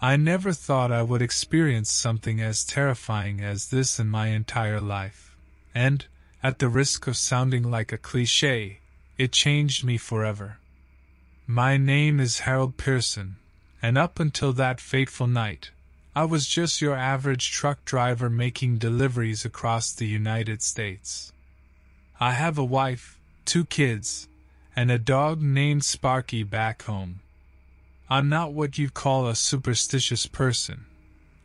I never thought I would experience something as terrifying as this in my entire life, and, at the risk of sounding like a cliche, it changed me forever. My name is Harold Pearson, and up until that fateful night, I was just your average truck driver making deliveries across the United States. I have a wife, two kids, and a dog named Sparky back home. I'm not what you'd call a superstitious person.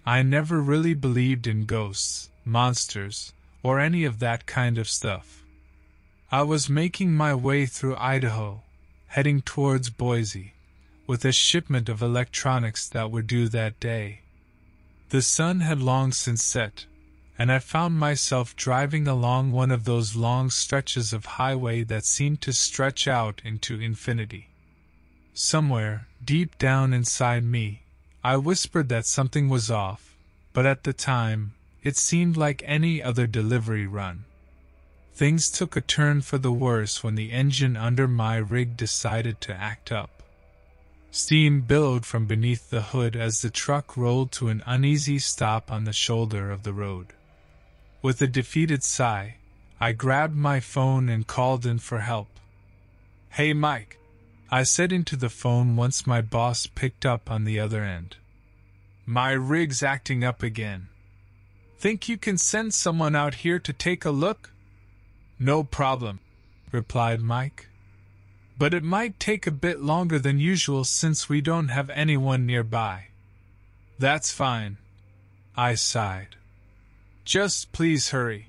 I never really believed in ghosts, monsters, or any of that kind of stuff. I was making my way through Idaho, heading towards Boise, with a shipment of electronics that were due that day. The sun had long since set, and I found myself driving along one of those long stretches of highway that seemed to stretch out into infinity. Somewhere, deep down inside me, I whispered that something was off, but at the time, it seemed like any other delivery run. Things took a turn for the worse when the engine under my rig decided to act up. Steam billowed from beneath the hood as the truck rolled to an uneasy stop on the shoulder of the road. With a defeated sigh, I grabbed my phone and called in for help. Hey, Mike, I said into the phone once my boss picked up on the other end. My rig's acting up again. Think you can send someone out here to take a look? No problem, replied Mike but it might take a bit longer than usual since we don't have anyone nearby. That's fine. I sighed. Just please hurry.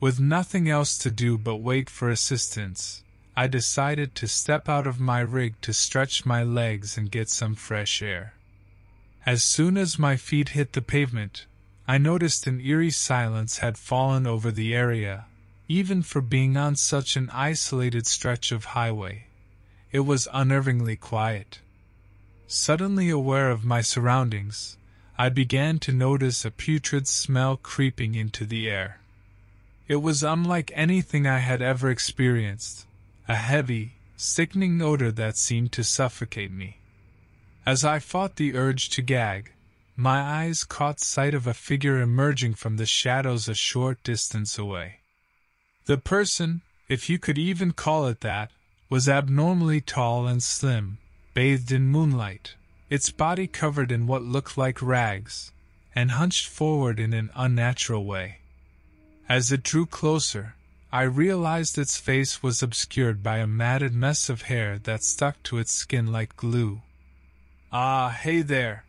With nothing else to do but wait for assistance, I decided to step out of my rig to stretch my legs and get some fresh air. As soon as my feet hit the pavement, I noticed an eerie silence had fallen over the area even for being on such an isolated stretch of highway. It was unnervingly quiet. Suddenly aware of my surroundings, I began to notice a putrid smell creeping into the air. It was unlike anything I had ever experienced, a heavy, sickening odor that seemed to suffocate me. As I fought the urge to gag, my eyes caught sight of a figure emerging from the shadows a short distance away. The person, if you could even call it that, was abnormally tall and slim, bathed in moonlight, its body covered in what looked like rags, and hunched forward in an unnatural way. As it drew closer, I realized its face was obscured by a matted mess of hair that stuck to its skin like glue. Ah, hey there!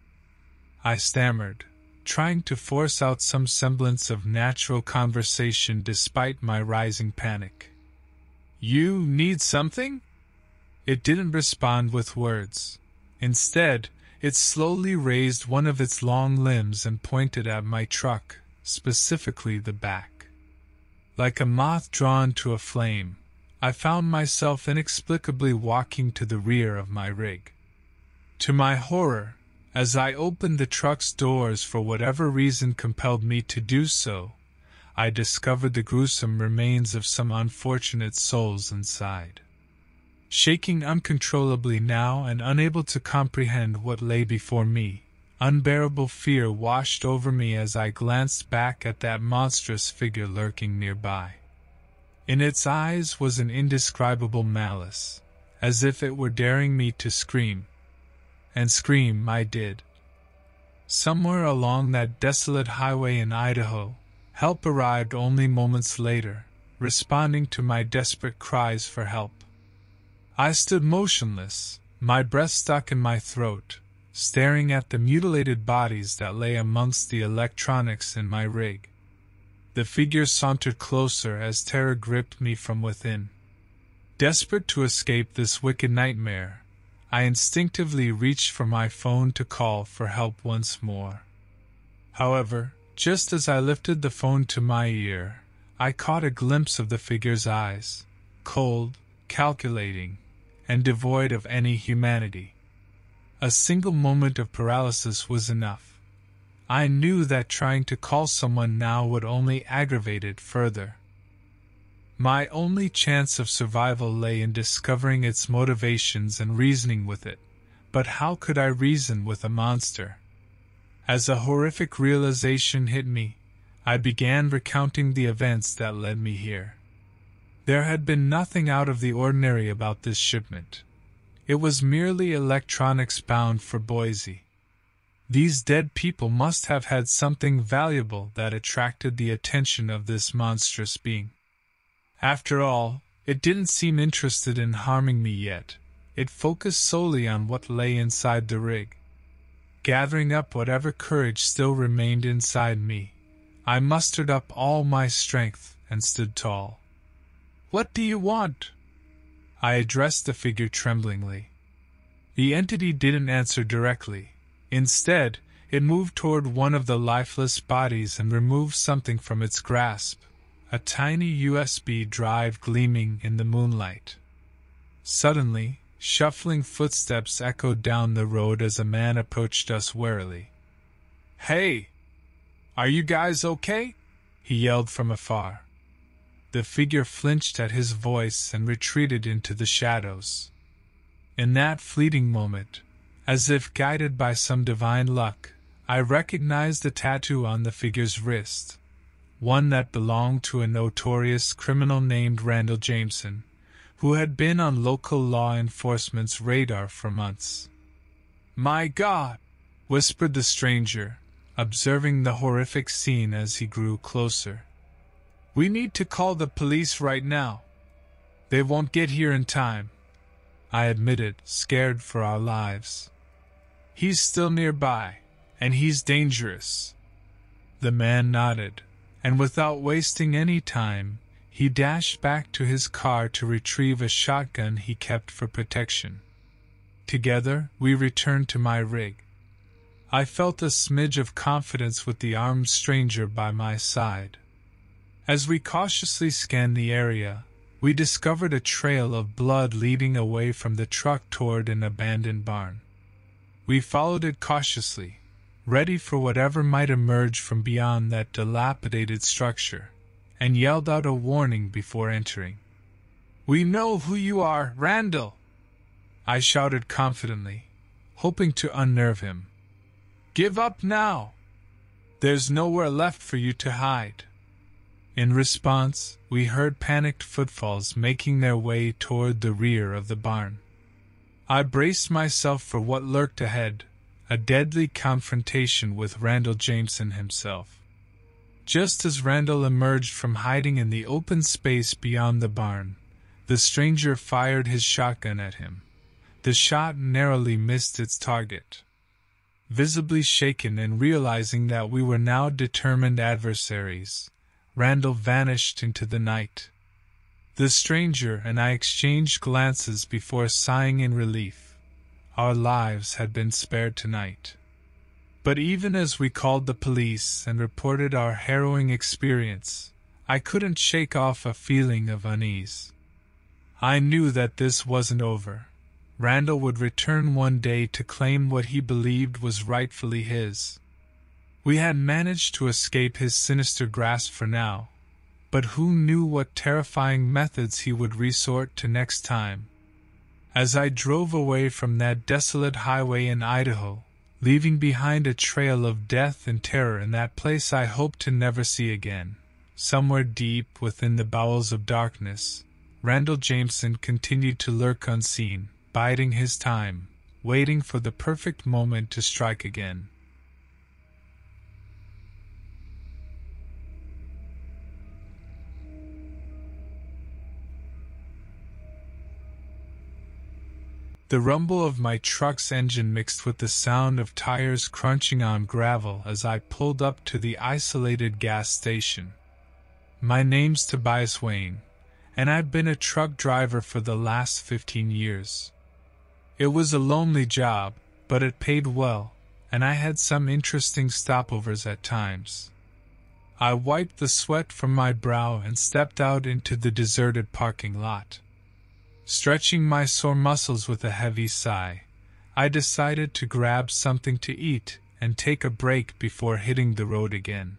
I stammered, trying to force out some semblance of natural conversation despite my rising panic. You need something? It didn't respond with words. Instead, it slowly raised one of its long limbs and pointed at my truck, specifically the back. Like a moth drawn to a flame, I found myself inexplicably walking to the rear of my rig. To my horror, as I opened the truck's doors for whatever reason compelled me to do so, I discovered the gruesome remains of some unfortunate souls inside. Shaking uncontrollably now and unable to comprehend what lay before me, unbearable fear washed over me as I glanced back at that monstrous figure lurking nearby. In its eyes was an indescribable malice, as if it were daring me to scream, and scream I did. Somewhere along that desolate highway in Idaho, help arrived only moments later, responding to my desperate cries for help. I stood motionless, my breath stuck in my throat, staring at the mutilated bodies that lay amongst the electronics in my rig. The figure sauntered closer as terror gripped me from within. Desperate to escape this wicked nightmare, I instinctively reached for my phone to call for help once more. However, just as I lifted the phone to my ear, I caught a glimpse of the figure's eyes, cold, calculating, and devoid of any humanity. A single moment of paralysis was enough. I knew that trying to call someone now would only aggravate it further. My only chance of survival lay in discovering its motivations and reasoning with it, but how could I reason with a monster? As a horrific realization hit me, I began recounting the events that led me here. There had been nothing out of the ordinary about this shipment. It was merely electronics bound for Boise. These dead people must have had something valuable that attracted the attention of this monstrous being. After all, it didn't seem interested in harming me yet. It focused solely on what lay inside the rig. Gathering up whatever courage still remained inside me, I mustered up all my strength and stood tall. What do you want? I addressed the figure tremblingly. The entity didn't answer directly. Instead, it moved toward one of the lifeless bodies and removed something from its grasp a tiny USB drive gleaming in the moonlight. Suddenly, Shuffling footsteps echoed down the road as a man approached us warily. Hey! Are you guys okay? he yelled from afar. The figure flinched at his voice and retreated into the shadows. In that fleeting moment, as if guided by some divine luck, I recognized the tattoo on the figure's wrist, one that belonged to a notorious criminal named Randall Jameson who had been on local law enforcement's radar for months. My God! whispered the stranger, observing the horrific scene as he grew closer. We need to call the police right now. They won't get here in time. I admitted, scared for our lives. He's still nearby, and he's dangerous. The man nodded, and without wasting any time, he dashed back to his car to retrieve a shotgun he kept for protection. Together, we returned to my rig. I felt a smidge of confidence with the armed stranger by my side. As we cautiously scanned the area, we discovered a trail of blood leading away from the truck toward an abandoned barn. We followed it cautiously, ready for whatever might emerge from beyond that dilapidated structure and yelled out a warning before entering. We know who you are, Randall! I shouted confidently, hoping to unnerve him. Give up now! There's nowhere left for you to hide. In response, we heard panicked footfalls making their way toward the rear of the barn. I braced myself for what lurked ahead a deadly confrontation with Randall Jameson himself. Just as Randall emerged from hiding in the open space beyond the barn, the stranger fired his shotgun at him. The shot narrowly missed its target. Visibly shaken and realizing that we were now determined adversaries, Randall vanished into the night. The stranger and I exchanged glances before sighing in relief. Our lives had been spared tonight. But even as we called the police and reported our harrowing experience, I couldn't shake off a feeling of unease. I knew that this wasn't over. Randall would return one day to claim what he believed was rightfully his. We had managed to escape his sinister grasp for now, but who knew what terrifying methods he would resort to next time? As I drove away from that desolate highway in Idaho, leaving behind a trail of death and terror in that place I hoped to never see again. Somewhere deep within the bowels of darkness, Randall Jameson continued to lurk unseen, biding his time, waiting for the perfect moment to strike again. The rumble of my truck's engine mixed with the sound of tires crunching on gravel as I pulled up to the isolated gas station. My name's Tobias Wayne, and I've been a truck driver for the last 15 years. It was a lonely job, but it paid well, and I had some interesting stopovers at times. I wiped the sweat from my brow and stepped out into the deserted parking lot. Stretching my sore muscles with a heavy sigh, I decided to grab something to eat and take a break before hitting the road again.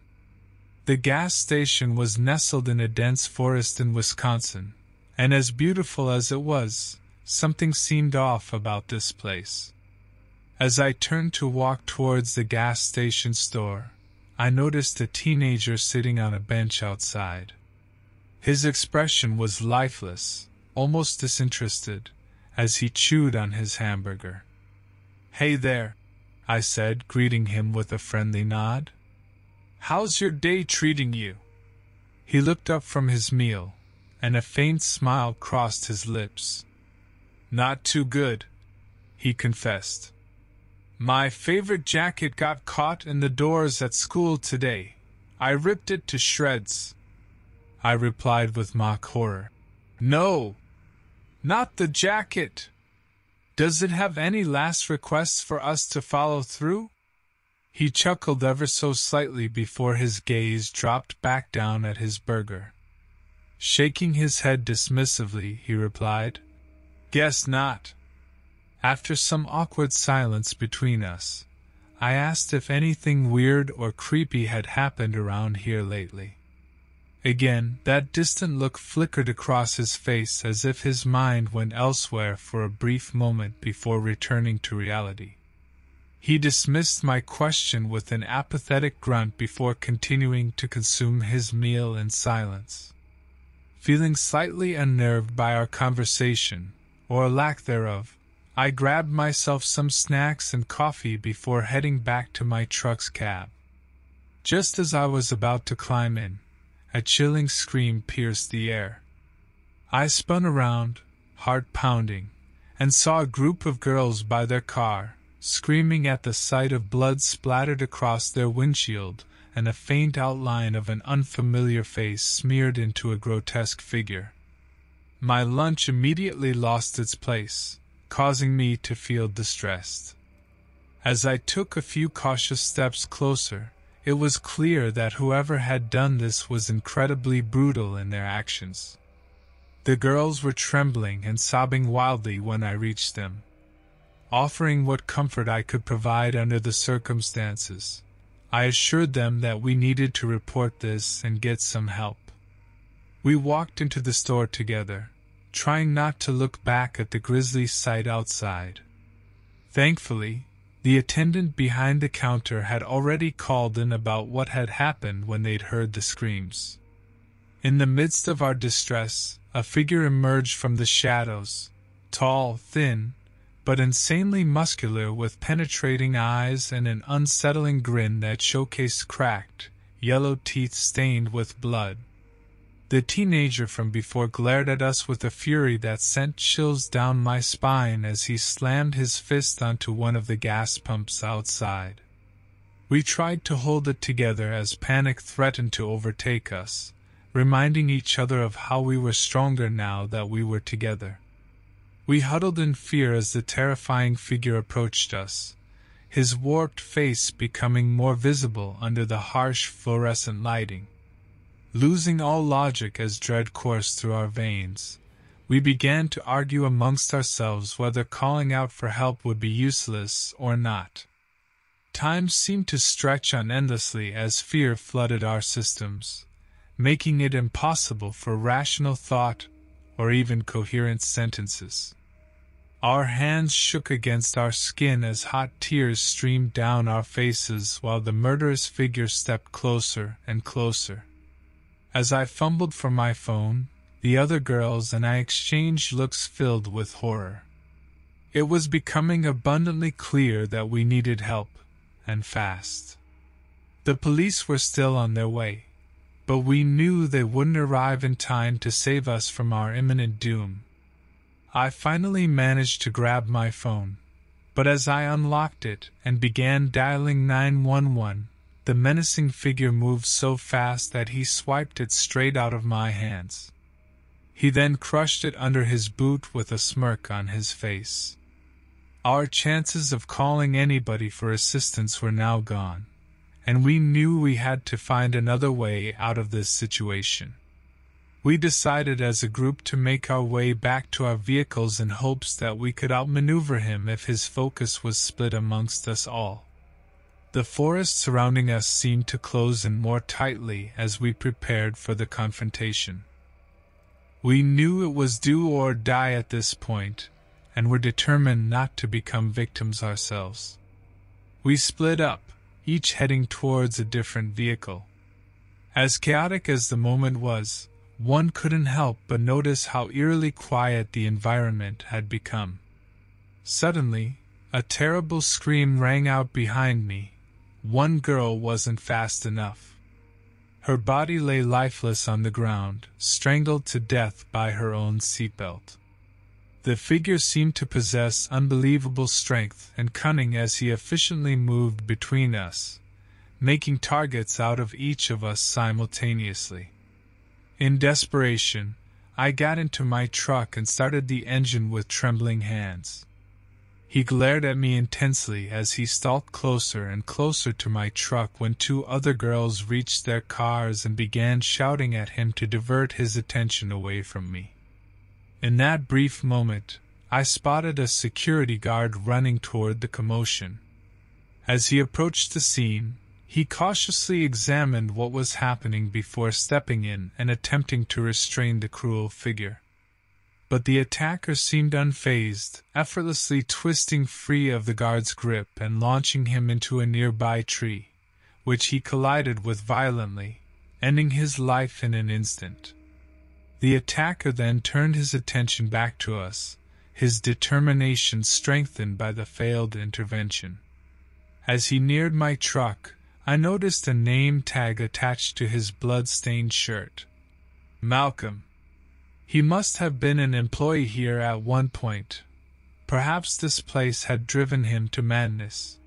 The gas station was nestled in a dense forest in Wisconsin, and as beautiful as it was, something seemed off about this place. As I turned to walk towards the gas station store, I noticed a teenager sitting on a bench outside. His expression was lifeless, almost disinterested, as he chewed on his hamburger. Hey there, I said, greeting him with a friendly nod. How's your day treating you? He looked up from his meal, and a faint smile crossed his lips. Not too good, he confessed. My favorite jacket got caught in the doors at school today. I ripped it to shreds. I replied with mock horror. No, not the jacket. Does it have any last requests for us to follow through? He chuckled ever so slightly before his gaze dropped back down at his burger. Shaking his head dismissively, he replied, Guess not. After some awkward silence between us, I asked if anything weird or creepy had happened around here lately. Again, that distant look flickered across his face as if his mind went elsewhere for a brief moment before returning to reality. He dismissed my question with an apathetic grunt before continuing to consume his meal in silence. Feeling slightly unnerved by our conversation, or lack thereof, I grabbed myself some snacks and coffee before heading back to my truck's cab. Just as I was about to climb in, a chilling scream pierced the air. I spun around, heart pounding, and saw a group of girls by their car, screaming at the sight of blood splattered across their windshield and a faint outline of an unfamiliar face smeared into a grotesque figure. My lunch immediately lost its place, causing me to feel distressed. As I took a few cautious steps closer, it was clear that whoever had done this was incredibly brutal in their actions. The girls were trembling and sobbing wildly when I reached them. Offering what comfort I could provide under the circumstances, I assured them that we needed to report this and get some help. We walked into the store together, trying not to look back at the grisly sight outside. Thankfully, the attendant behind the counter had already called in about what had happened when they'd heard the screams. In the midst of our distress, a figure emerged from the shadows, tall, thin, but insanely muscular with penetrating eyes and an unsettling grin that showcased cracked, yellow teeth stained with blood. The teenager from before glared at us with a fury that sent chills down my spine as he slammed his fist onto one of the gas pumps outside. We tried to hold it together as panic threatened to overtake us, reminding each other of how we were stronger now that we were together. We huddled in fear as the terrifying figure approached us, his warped face becoming more visible under the harsh fluorescent lighting. Losing all logic as dread coursed through our veins, we began to argue amongst ourselves whether calling out for help would be useless or not. Time seemed to stretch on endlessly as fear flooded our systems, making it impossible for rational thought or even coherent sentences. Our hands shook against our skin as hot tears streamed down our faces while the murderous figure stepped closer and closer. As I fumbled for my phone, the other girls and I exchanged looks filled with horror. It was becoming abundantly clear that we needed help, and fast. The police were still on their way, but we knew they wouldn't arrive in time to save us from our imminent doom. I finally managed to grab my phone, but as I unlocked it and began dialing 911, the menacing figure moved so fast that he swiped it straight out of my hands. He then crushed it under his boot with a smirk on his face. Our chances of calling anybody for assistance were now gone, and we knew we had to find another way out of this situation. We decided as a group to make our way back to our vehicles in hopes that we could outmaneuver him if his focus was split amongst us all. The forest surrounding us seemed to close in more tightly as we prepared for the confrontation. We knew it was do or die at this point, and were determined not to become victims ourselves. We split up, each heading towards a different vehicle. As chaotic as the moment was, one couldn't help but notice how eerily quiet the environment had become. Suddenly, a terrible scream rang out behind me. One girl wasn't fast enough. Her body lay lifeless on the ground, strangled to death by her own seatbelt. The figure seemed to possess unbelievable strength and cunning as he efficiently moved between us, making targets out of each of us simultaneously. In desperation, I got into my truck and started the engine with trembling hands. He glared at me intensely as he stalked closer and closer to my truck when two other girls reached their cars and began shouting at him to divert his attention away from me. In that brief moment, I spotted a security guard running toward the commotion. As he approached the scene, he cautiously examined what was happening before stepping in and attempting to restrain the cruel figure. But the attacker seemed unfazed, effortlessly twisting free of the guard's grip and launching him into a nearby tree, which he collided with violently, ending his life in an instant. The attacker then turned his attention back to us, his determination strengthened by the failed intervention. As he neared my truck, I noticed a name tag attached to his blood-stained shirt. Malcolm, he must have been an employee here at one point. Perhaps this place had driven him to madness.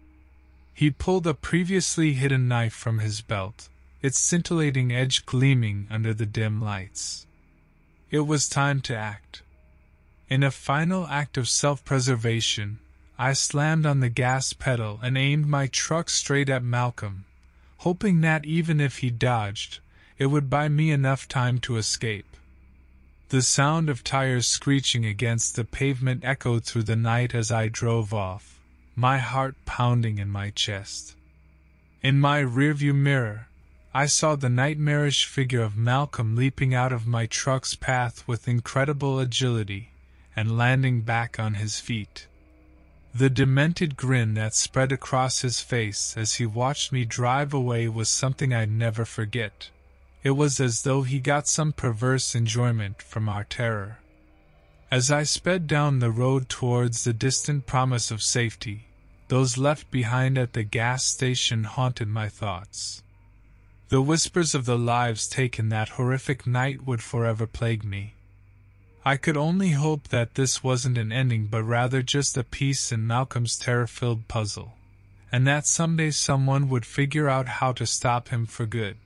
He pulled a previously hidden knife from his belt, its scintillating edge gleaming under the dim lights. It was time to act. In a final act of self preservation, I slammed on the gas pedal and aimed my truck straight at Malcolm, hoping that even if he dodged, it would buy me enough time to escape. The sound of tires screeching against the pavement echoed through the night as I drove off, my heart pounding in my chest. In my rearview mirror, I saw the nightmarish figure of Malcolm leaping out of my truck's path with incredible agility and landing back on his feet. The demented grin that spread across his face as he watched me drive away was something I'd never forget. It was as though he got some perverse enjoyment from our terror. As I sped down the road towards the distant promise of safety, those left behind at the gas station haunted my thoughts. The whispers of the lives taken that horrific night would forever plague me. I could only hope that this wasn't an ending but rather just a piece in Malcolm's terror filled puzzle, and that someday someone would figure out how to stop him for good.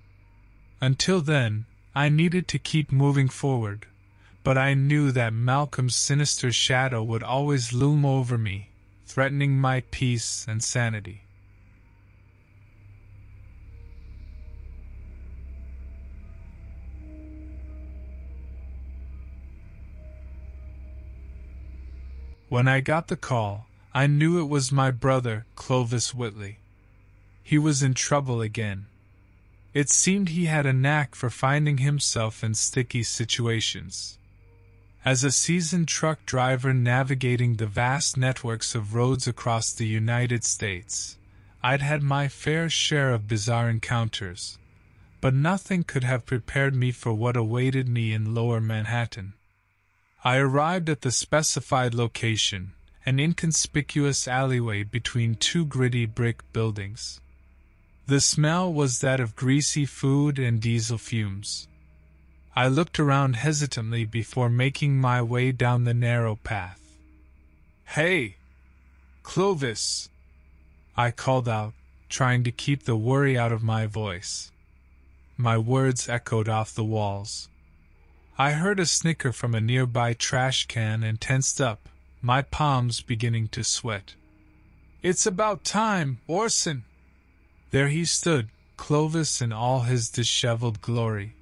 Until then, I needed to keep moving forward, but I knew that Malcolm's sinister shadow would always loom over me, threatening my peace and sanity. When I got the call, I knew it was my brother, Clovis Whitley. He was in trouble again. It seemed he had a knack for finding himself in sticky situations. As a seasoned truck driver navigating the vast networks of roads across the United States, I'd had my fair share of bizarre encounters, but nothing could have prepared me for what awaited me in lower Manhattan. I arrived at the specified location, an inconspicuous alleyway between two gritty brick buildings. The smell was that of greasy food and diesel fumes. I looked around hesitantly before making my way down the narrow path. Hey! Clovis! I called out, trying to keep the worry out of my voice. My words echoed off the walls. I heard a snicker from a nearby trash can and tensed up, my palms beginning to sweat. It's about time, Orson! There he stood, Clovis in all his disheveled glory.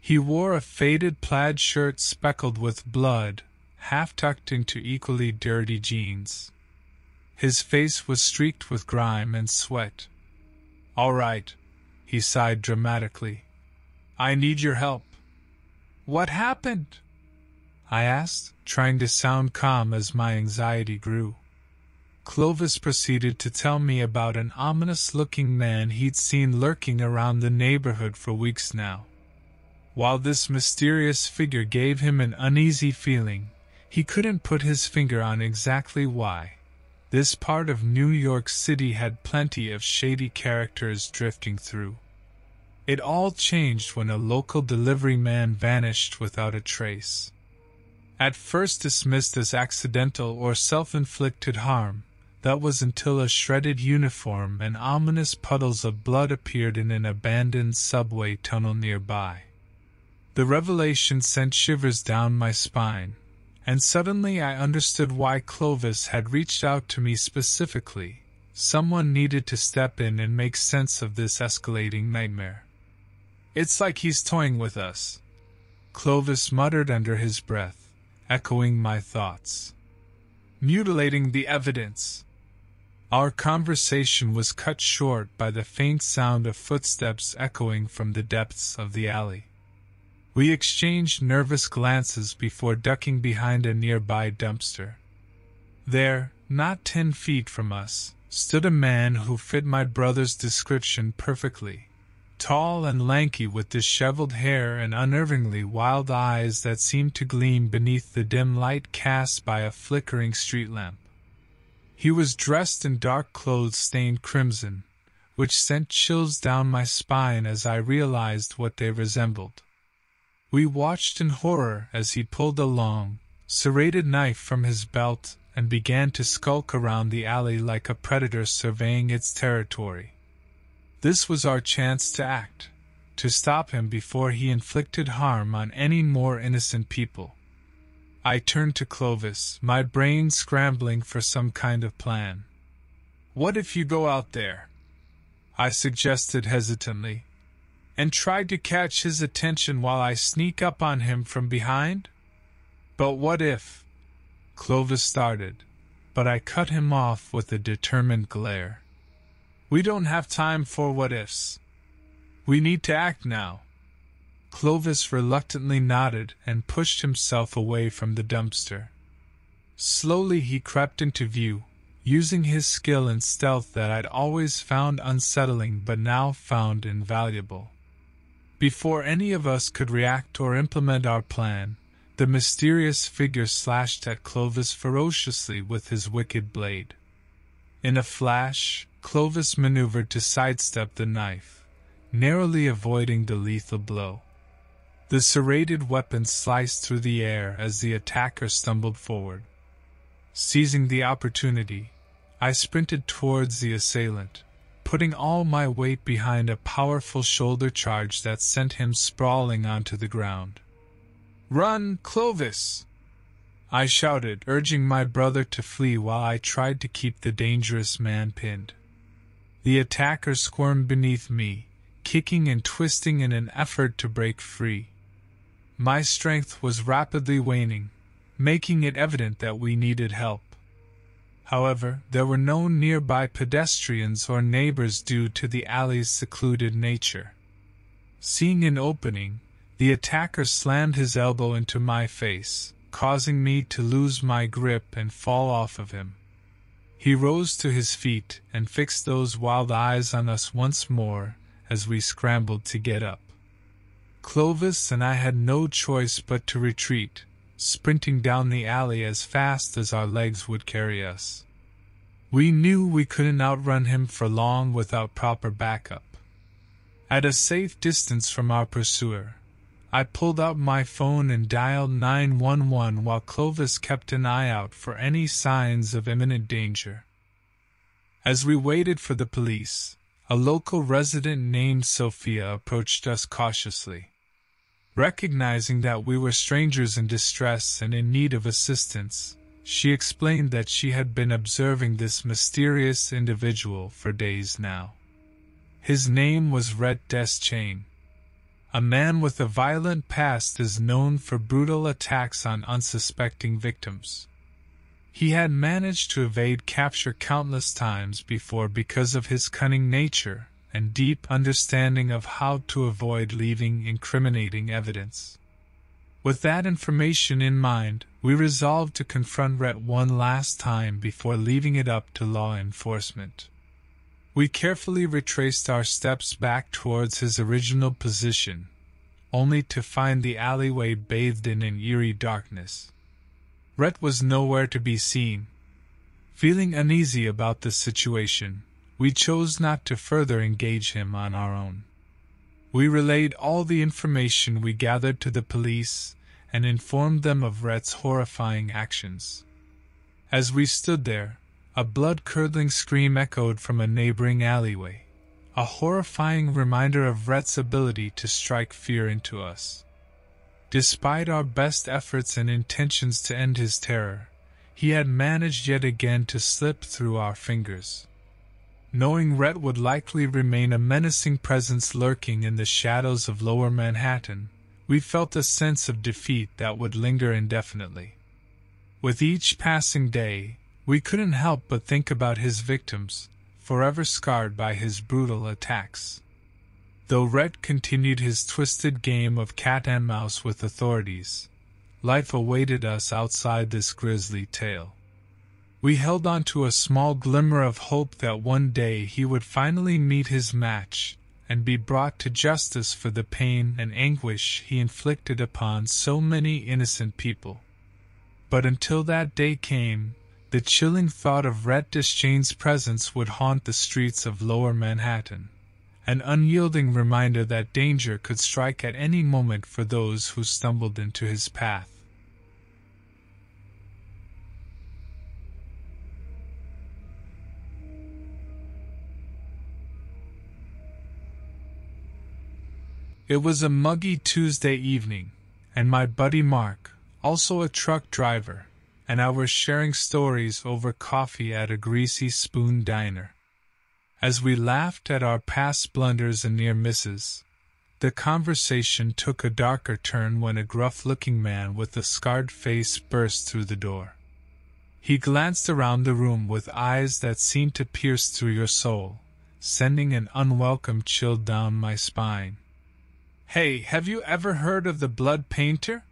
He wore a faded plaid shirt speckled with blood, half tucked into equally dirty jeans. His face was streaked with grime and sweat. All right, he sighed dramatically. I need your help. What happened? I asked, trying to sound calm as my anxiety grew. Clovis proceeded to tell me about an ominous looking man he'd seen lurking around the neighborhood for weeks now. While this mysterious figure gave him an uneasy feeling, he couldn't put his finger on exactly why. This part of New York City had plenty of shady characters drifting through. It all changed when a local delivery man vanished without a trace. At first dismissed as accidental or self inflicted harm, that was until a shredded uniform and ominous puddles of blood appeared in an abandoned subway tunnel nearby. The revelation sent shivers down my spine, and suddenly I understood why Clovis had reached out to me specifically. Someone needed to step in and make sense of this escalating nightmare. It's like he's toying with us. Clovis muttered under his breath, echoing my thoughts. Mutilating the evidence. Our conversation was cut short by the faint sound of footsteps echoing from the depths of the alley. We exchanged nervous glances before ducking behind a nearby dumpster. There, not ten feet from us, stood a man who fit my brother's description perfectly. Tall and lanky with disheveled hair and unnervingly wild eyes that seemed to gleam beneath the dim light cast by a flickering street lamp. He was dressed in dark clothes stained crimson, which sent chills down my spine as I realized what they resembled. We watched in horror as he pulled a long, serrated knife from his belt and began to skulk around the alley like a predator surveying its territory. This was our chance to act, to stop him before he inflicted harm on any more innocent people. I turned to Clovis, my brain scrambling for some kind of plan. What if you go out there? I suggested hesitantly, and tried to catch his attention while I sneak up on him from behind? But what if? Clovis started, but I cut him off with a determined glare. We don't have time for what ifs. We need to act now. Clovis reluctantly nodded and pushed himself away from the dumpster. Slowly he crept into view, using his skill and stealth that I'd always found unsettling but now found invaluable. Before any of us could react or implement our plan, the mysterious figure slashed at Clovis ferociously with his wicked blade. In a flash, Clovis maneuvered to sidestep the knife, narrowly avoiding the lethal blow. The serrated weapon sliced through the air as the attacker stumbled forward. Seizing the opportunity, I sprinted towards the assailant, putting all my weight behind a powerful shoulder charge that sent him sprawling onto the ground. Run, Clovis! I shouted, urging my brother to flee while I tried to keep the dangerous man pinned. The attacker squirmed beneath me, kicking and twisting in an effort to break free. My strength was rapidly waning, making it evident that we needed help. However, there were no nearby pedestrians or neighbors due to the alley's secluded nature. Seeing an opening, the attacker slammed his elbow into my face, causing me to lose my grip and fall off of him. He rose to his feet and fixed those wild eyes on us once more as we scrambled to get up. Clovis and I had no choice but to retreat, sprinting down the alley as fast as our legs would carry us. We knew we couldn't outrun him for long without proper backup. At a safe distance from our pursuer, I pulled out my phone and dialed 911 while Clovis kept an eye out for any signs of imminent danger. As we waited for the police, a local resident named Sophia approached us cautiously. Recognizing that we were strangers in distress and in need of assistance, she explained that she had been observing this mysterious individual for days now. His name was Rhett Deschain. A man with a violent past is known for brutal attacks on unsuspecting victims. He had managed to evade capture countless times before because of his cunning nature and deep understanding of how to avoid leaving incriminating evidence. With that information in mind, we resolved to confront Rhett one last time before leaving it up to law enforcement. We carefully retraced our steps back towards his original position, only to find the alleyway bathed in an eerie darkness. Rhett was nowhere to be seen. Feeling uneasy about the situation, we chose not to further engage him on our own. We relayed all the information we gathered to the police and informed them of Rhett's horrifying actions. As we stood there, a blood curdling scream echoed from a neighboring alleyway, a horrifying reminder of Rhett's ability to strike fear into us. Despite our best efforts and intentions to end his terror, he had managed yet again to slip through our fingers. Knowing Rhett would likely remain a menacing presence lurking in the shadows of lower Manhattan, we felt a sense of defeat that would linger indefinitely. With each passing day, we couldn't help but think about his victims, forever scarred by his brutal attacks. Though Rhett continued his twisted game of cat and mouse with authorities, life awaited us outside this grisly tale. We held on to a small glimmer of hope that one day he would finally meet his match and be brought to justice for the pain and anguish he inflicted upon so many innocent people. But until that day came, the chilling thought of Rhett Deschain's presence would haunt the streets of lower Manhattan, an unyielding reminder that danger could strike at any moment for those who stumbled into his path. It was a muggy Tuesday evening, and my buddy Mark, also a truck driver, and I were sharing stories over coffee at a greasy spoon diner. As we laughed at our past blunders and near misses, the conversation took a darker turn when a gruff looking man with a scarred face burst through the door. He glanced around the room with eyes that seemed to pierce through your soul, sending an unwelcome chill down my spine. Hey, have you ever heard of the Blood Painter?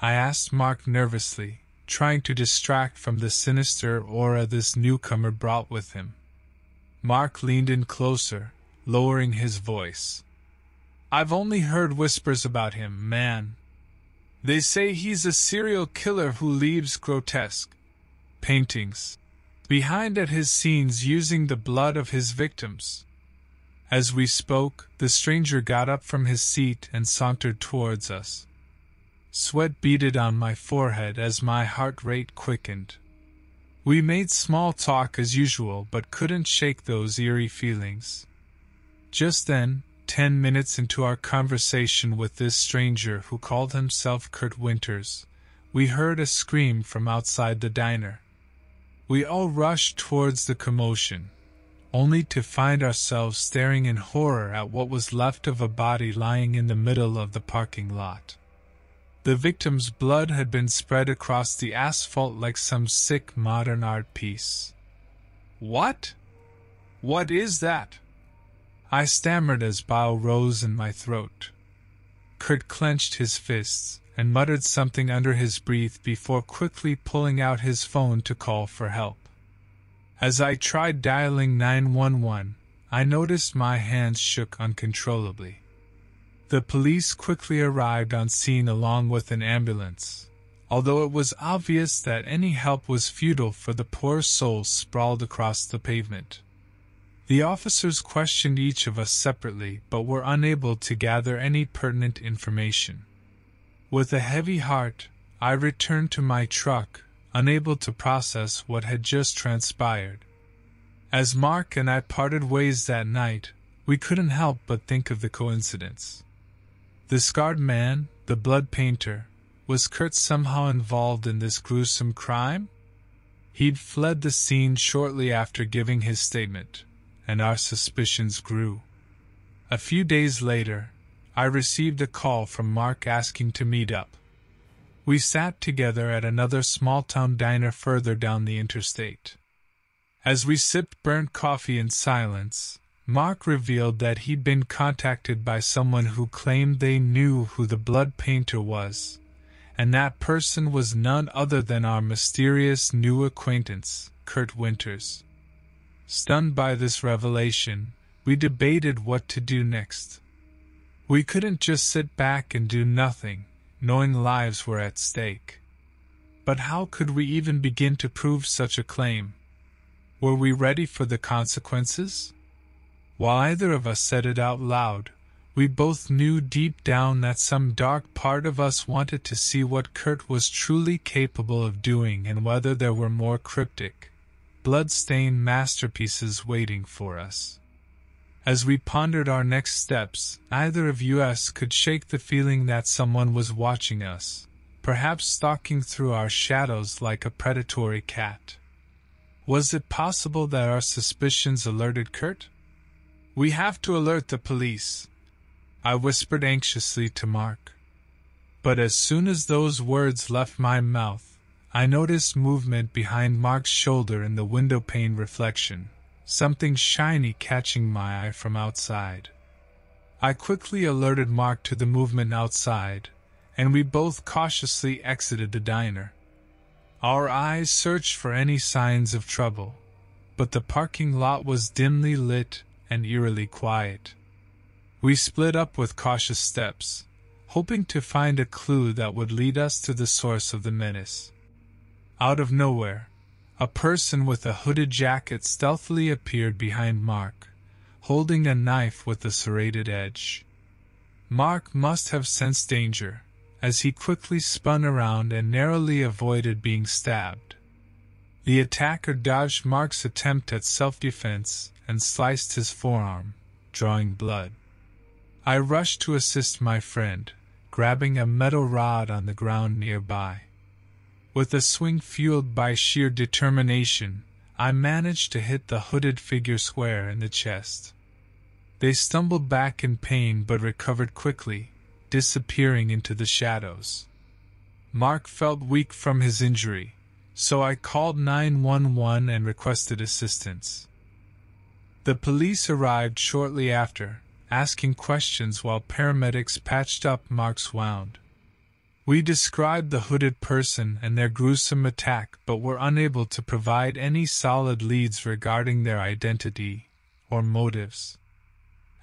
I asked Mark nervously, trying to distract from the sinister aura this newcomer brought with him. Mark leaned in closer, lowering his voice. I've only heard whispers about him, man. They say he's a serial killer who leaves grotesque paintings behind at his scenes using the blood of his victims. As we spoke, the stranger got up from his seat and sauntered towards us. Sweat beaded on my forehead as my heart rate quickened. We made small talk as usual, but couldn't shake those eerie feelings. Just then, ten minutes into our conversation with this stranger who called himself Kurt Winters, we heard a scream from outside the diner. We all rushed towards the commotion only to find ourselves staring in horror at what was left of a body lying in the middle of the parking lot. The victim's blood had been spread across the asphalt like some sick modern art piece. What? What is that? I stammered as bile rose in my throat. Kurt clenched his fists and muttered something under his breath before quickly pulling out his phone to call for help. As I tried dialing 911, I noticed my hands shook uncontrollably. The police quickly arrived on scene along with an ambulance, although it was obvious that any help was futile for the poor soul sprawled across the pavement. The officers questioned each of us separately, but were unable to gather any pertinent information. With a heavy heart, I returned to my truck unable to process what had just transpired. As Mark and I parted ways that night, we couldn't help but think of the coincidence. The scarred man, the blood painter, was Kurt somehow involved in this gruesome crime? He'd fled the scene shortly after giving his statement, and our suspicions grew. A few days later, I received a call from Mark asking to meet up. We sat together at another small town diner further down the interstate. As we sipped burnt coffee in silence, Mark revealed that he'd been contacted by someone who claimed they knew who the blood painter was, and that person was none other than our mysterious new acquaintance, Kurt Winters. Stunned by this revelation, we debated what to do next. We couldn't just sit back and do nothing, knowing lives were at stake. But how could we even begin to prove such a claim? Were we ready for the consequences? While either of us said it out loud, we both knew deep down that some dark part of us wanted to see what Kurt was truly capable of doing and whether there were more cryptic, blood-stained masterpieces waiting for us. As we pondered our next steps, neither of us could shake the feeling that someone was watching us, perhaps stalking through our shadows like a predatory cat. Was it possible that our suspicions alerted Kurt? We have to alert the police, I whispered anxiously to Mark. But as soon as those words left my mouth, I noticed movement behind Mark's shoulder in the window pane reflection, something shiny catching my eye from outside. I quickly alerted Mark to the movement outside, and we both cautiously exited the diner. Our eyes searched for any signs of trouble, but the parking lot was dimly lit and eerily quiet. We split up with cautious steps, hoping to find a clue that would lead us to the source of the menace. Out of nowhere, a person with a hooded jacket stealthily appeared behind Mark, holding a knife with a serrated edge. Mark must have sensed danger, as he quickly spun around and narrowly avoided being stabbed. The attacker dodged Mark's attempt at self defense and sliced his forearm, drawing blood. I rushed to assist my friend, grabbing a metal rod on the ground nearby. With a swing fueled by sheer determination, I managed to hit the hooded figure square in the chest. They stumbled back in pain but recovered quickly, disappearing into the shadows. Mark felt weak from his injury, so I called 911 and requested assistance. The police arrived shortly after, asking questions while paramedics patched up Mark's wound. We described the hooded person and their gruesome attack, but were unable to provide any solid leads regarding their identity or motives.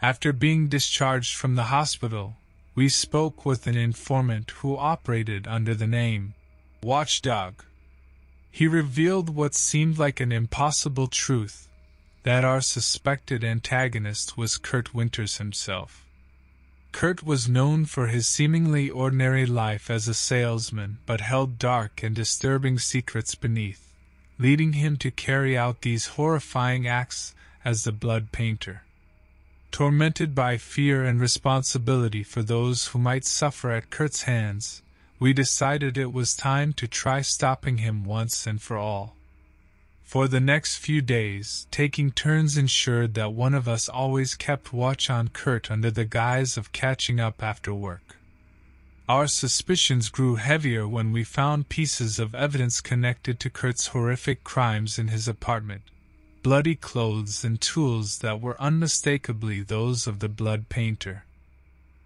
After being discharged from the hospital, we spoke with an informant who operated under the name Watchdog. He revealed what seemed like an impossible truth that our suspected antagonist was Kurt Winters himself. Kurt was known for his seemingly ordinary life as a salesman, but held dark and disturbing secrets beneath, leading him to carry out these horrifying acts as the blood painter. Tormented by fear and responsibility for those who might suffer at Kurt's hands, we decided it was time to try stopping him once and for all. For the next few days, taking turns ensured that one of us always kept watch on Kurt under the guise of catching up after work. Our suspicions grew heavier when we found pieces of evidence connected to Kurt's horrific crimes in his apartment bloody clothes and tools that were unmistakably those of the blood painter.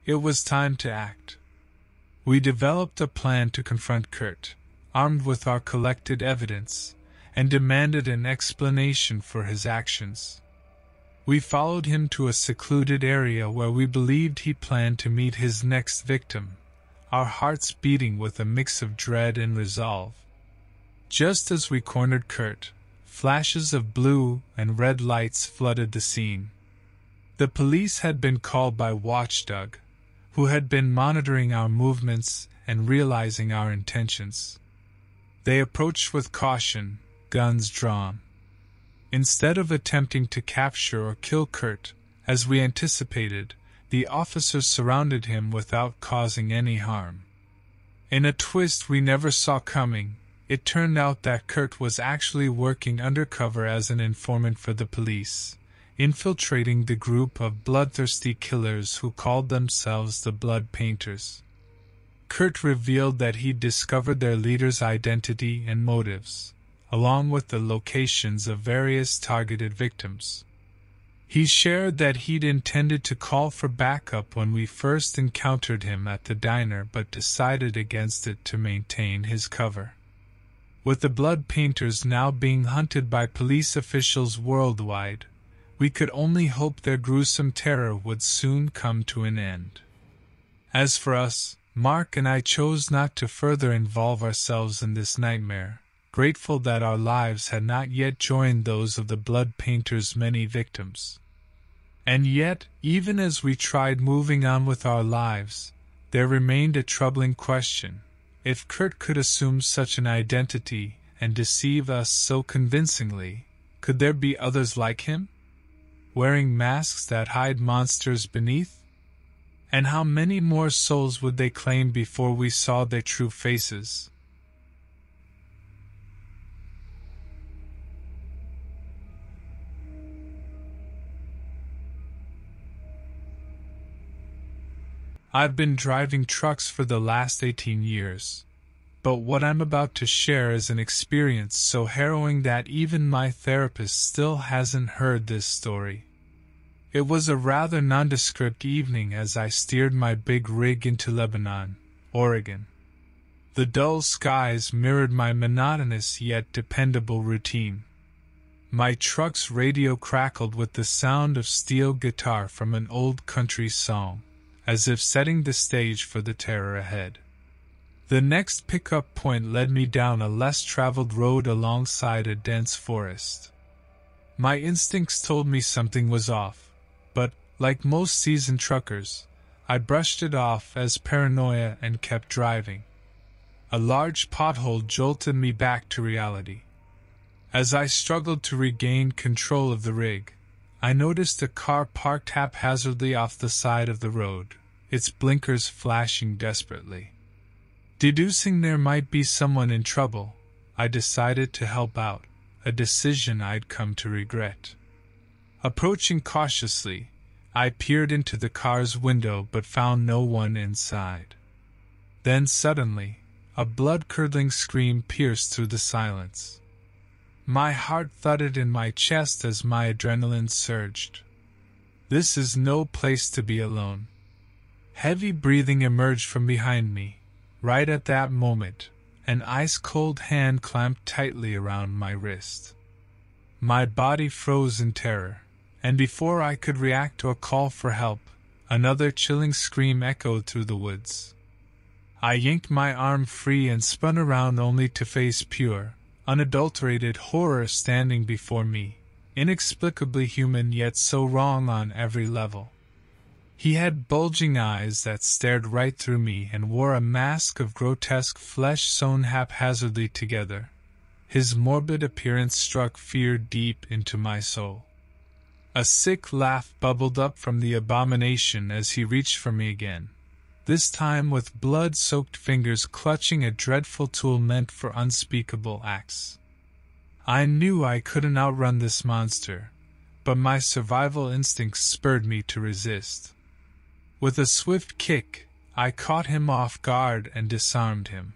It was time to act. We developed a plan to confront Kurt, armed with our collected evidence and demanded an explanation for his actions. We followed him to a secluded area where we believed he planned to meet his next victim, our hearts beating with a mix of dread and resolve. Just as we cornered Kurt, flashes of blue and red lights flooded the scene. The police had been called by Watchdog, who had been monitoring our movements and realizing our intentions. They approached with caution, guns drawn. Instead of attempting to capture or kill Kurt, as we anticipated, the officers surrounded him without causing any harm. In a twist we never saw coming, it turned out that Kurt was actually working undercover as an informant for the police, infiltrating the group of bloodthirsty killers who called themselves the Blood Painters. Kurt revealed that he'd discovered their leader's identity and motives, along with the locations of various targeted victims. He shared that he'd intended to call for backup when we first encountered him at the diner but decided against it to maintain his cover. With the blood painters now being hunted by police officials worldwide, we could only hope their gruesome terror would soon come to an end. As for us, Mark and I chose not to further involve ourselves in this nightmare, grateful that our lives had not yet joined those of the blood painter's many victims. And yet, even as we tried moving on with our lives, there remained a troubling question if Kurt could assume such an identity and deceive us so convincingly, could there be others like him? Wearing masks that hide monsters beneath? And how many more souls would they claim before we saw their true faces? I've been driving trucks for the last 18 years. But what I'm about to share is an experience so harrowing that even my therapist still hasn't heard this story. It was a rather nondescript evening as I steered my big rig into Lebanon, Oregon. The dull skies mirrored my monotonous yet dependable routine. My truck's radio crackled with the sound of steel guitar from an old country song as if setting the stage for the terror ahead. The next pickup point led me down a less traveled road alongside a dense forest. My instincts told me something was off, but, like most seasoned truckers, I brushed it off as paranoia and kept driving. A large pothole jolted me back to reality. As I struggled to regain control of the rig, I noticed a car parked haphazardly off the side of the road, its blinkers flashing desperately. Deducing there might be someone in trouble, I decided to help out, a decision I'd come to regret. Approaching cautiously, I peered into the car's window but found no one inside. Then suddenly, a blood curdling scream pierced through the silence. My heart thudded in my chest as my adrenaline surged. This is no place to be alone. Heavy breathing emerged from behind me. Right at that moment, an ice cold hand clamped tightly around my wrist. My body froze in terror, and before I could react or call for help, another chilling scream echoed through the woods. I yanked my arm free and spun around only to face pure, unadulterated horror standing before me, inexplicably human yet so wrong on every level. He had bulging eyes that stared right through me and wore a mask of grotesque flesh sewn haphazardly together. His morbid appearance struck fear deep into my soul. A sick laugh bubbled up from the abomination as he reached for me again this time with blood soaked fingers clutching a dreadful tool meant for unspeakable acts. I knew I couldn't outrun this monster, but my survival instincts spurred me to resist. With a swift kick, I caught him off guard and disarmed him.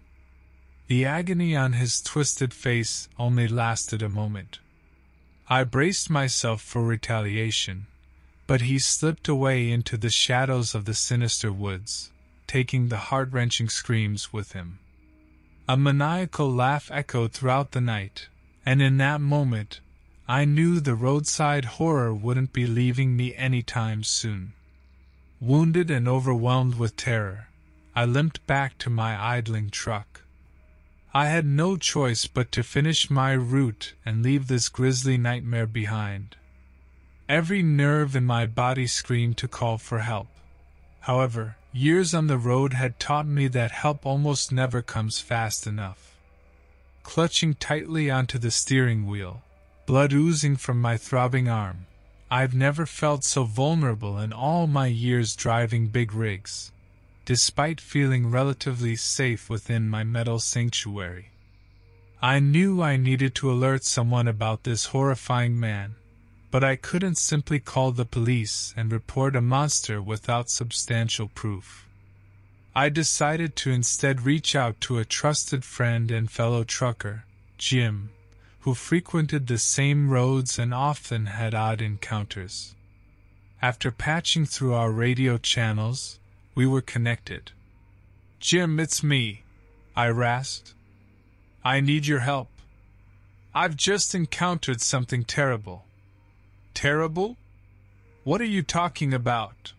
The agony on his twisted face only lasted a moment. I braced myself for retaliation, but he slipped away into the shadows of the sinister woods taking the heart wrenching screams with him. A maniacal laugh echoed throughout the night, and in that moment, I knew the roadside horror wouldn't be leaving me any time soon. Wounded and overwhelmed with terror, I limped back to my idling truck. I had no choice but to finish my route and leave this grisly nightmare behind. Every nerve in my body screamed to call for help. However, Years on the road had taught me that help almost never comes fast enough. Clutching tightly onto the steering wheel, blood oozing from my throbbing arm, I've never felt so vulnerable in all my years driving big rigs, despite feeling relatively safe within my metal sanctuary. I knew I needed to alert someone about this horrifying man, but I couldn't simply call the police and report a monster without substantial proof. I decided to instead reach out to a trusted friend and fellow trucker, Jim, who frequented the same roads and often had odd encounters. After patching through our radio channels, we were connected. Jim, it's me, I rasped. I need your help. I've just encountered something terrible. Terrible? What are you talking about?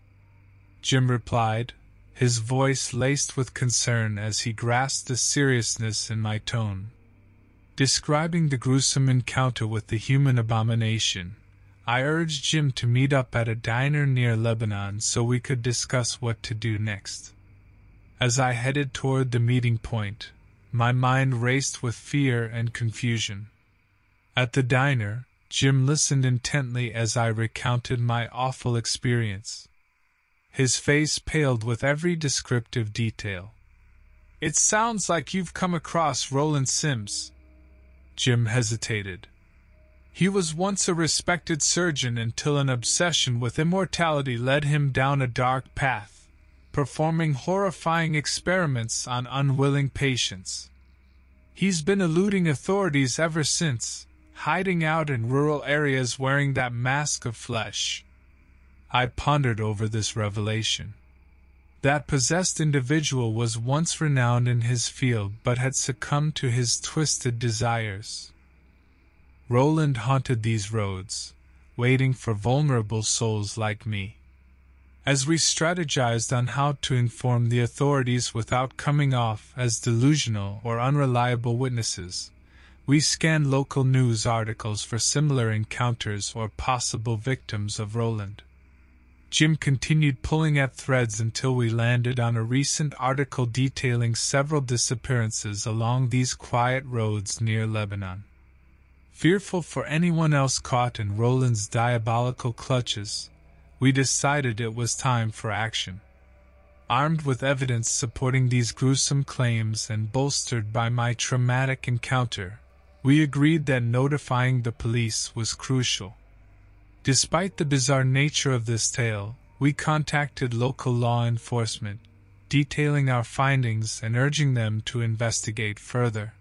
Jim replied, his voice laced with concern as he grasped the seriousness in my tone. Describing the gruesome encounter with the human abomination, I urged Jim to meet up at a diner near Lebanon so we could discuss what to do next. As I headed toward the meeting point, my mind raced with fear and confusion. At the diner, Jim listened intently as I recounted my awful experience. His face paled with every descriptive detail. It sounds like you've come across Roland Sims, Jim hesitated. He was once a respected surgeon until an obsession with immortality led him down a dark path, performing horrifying experiments on unwilling patients. He's been eluding authorities ever since, hiding out in rural areas wearing that mask of flesh. I pondered over this revelation. That possessed individual was once renowned in his field but had succumbed to his twisted desires. Roland haunted these roads, waiting for vulnerable souls like me. As we strategized on how to inform the authorities without coming off as delusional or unreliable witnesses, we scanned local news articles for similar encounters or possible victims of Roland. Jim continued pulling at threads until we landed on a recent article detailing several disappearances along these quiet roads near Lebanon. Fearful for anyone else caught in Roland's diabolical clutches, we decided it was time for action. Armed with evidence supporting these gruesome claims and bolstered by my traumatic encounter, we agreed that notifying the police was crucial. Despite the bizarre nature of this tale, we contacted local law enforcement, detailing our findings and urging them to investigate further.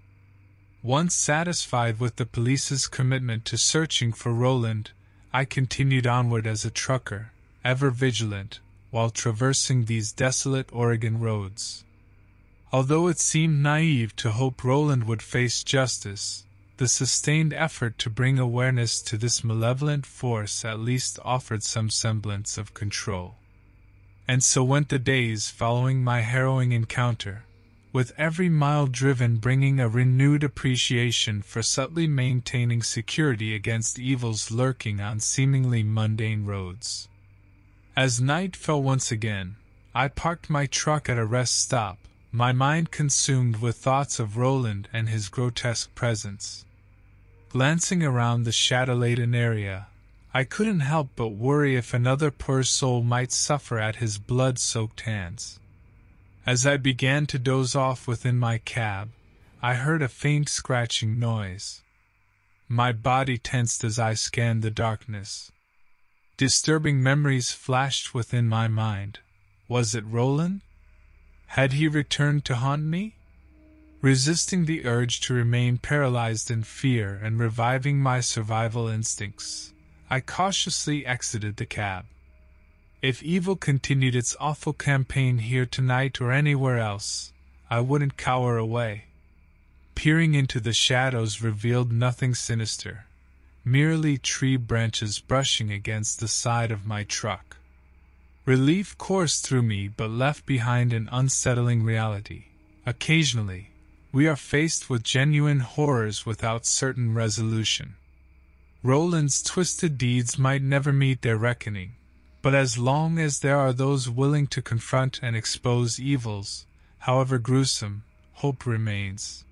Once satisfied with the police's commitment to searching for Roland, I continued onward as a trucker, ever vigilant, while traversing these desolate Oregon roads. Although it seemed naive to hope Roland would face justice, the sustained effort to bring awareness to this malevolent force at least offered some semblance of control. And so went the days following my harrowing encounter, with every mile driven bringing a renewed appreciation for subtly maintaining security against evils lurking on seemingly mundane roads. As night fell once again, I parked my truck at a rest stop, my mind consumed with thoughts of Roland and his grotesque presence. Glancing around the shadow laden area, I couldn't help but worry if another poor soul might suffer at his blood soaked hands. As I began to doze off within my cab, I heard a faint scratching noise. My body tensed as I scanned the darkness. Disturbing memories flashed within my mind. Was it Roland? Had he returned to haunt me? Resisting the urge to remain paralyzed in fear and reviving my survival instincts, I cautiously exited the cab. If evil continued its awful campaign here tonight or anywhere else, I wouldn't cower away. Peering into the shadows revealed nothing sinister, merely tree branches brushing against the side of my truck. Relief coursed through me but left behind an unsettling reality. Occasionally, we are faced with genuine horrors without certain resolution. Roland's twisted deeds might never meet their reckoning, but as long as there are those willing to confront and expose evils, however gruesome, hope remains.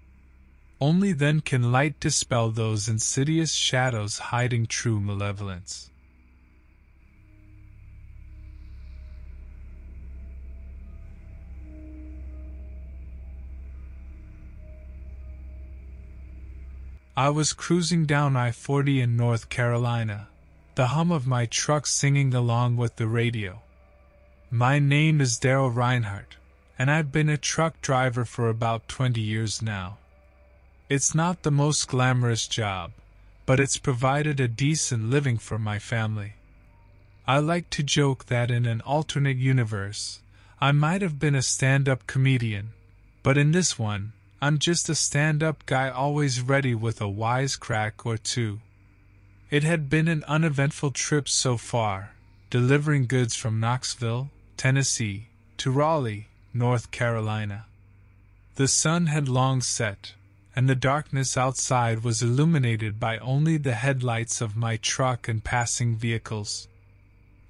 Only then can light dispel those insidious shadows hiding true malevolence. I was cruising down I 40 in North Carolina, the hum of my truck singing along with the radio. My name is Daryl Reinhardt, and I've been a truck driver for about 20 years now. It's not the most glamorous job, but it's provided a decent living for my family. I like to joke that in an alternate universe, I might have been a stand up comedian, but in this one, I'm just a stand up guy always ready with a wisecrack or two. It had been an uneventful trip so far, delivering goods from Knoxville, Tennessee, to Raleigh, North Carolina. The sun had long set, and the darkness outside was illuminated by only the headlights of my truck and passing vehicles.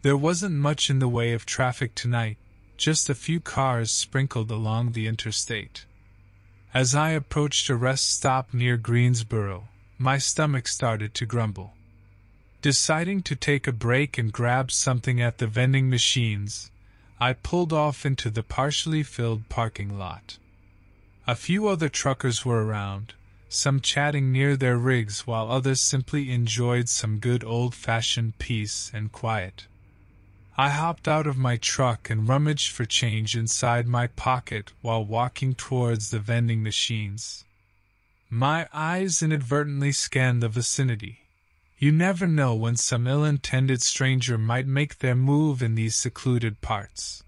There wasn't much in the way of traffic tonight, just a few cars sprinkled along the interstate. As I approached a rest stop near Greensboro, my stomach started to grumble. Deciding to take a break and grab something at the vending machines, I pulled off into the partially filled parking lot. A few other truckers were around, some chatting near their rigs while others simply enjoyed some good old fashioned peace and quiet. I hopped out of my truck and rummaged for change inside my pocket while walking towards the vending machines. My eyes inadvertently scanned the vicinity. You never know when some ill intended stranger might make their move in these secluded parts.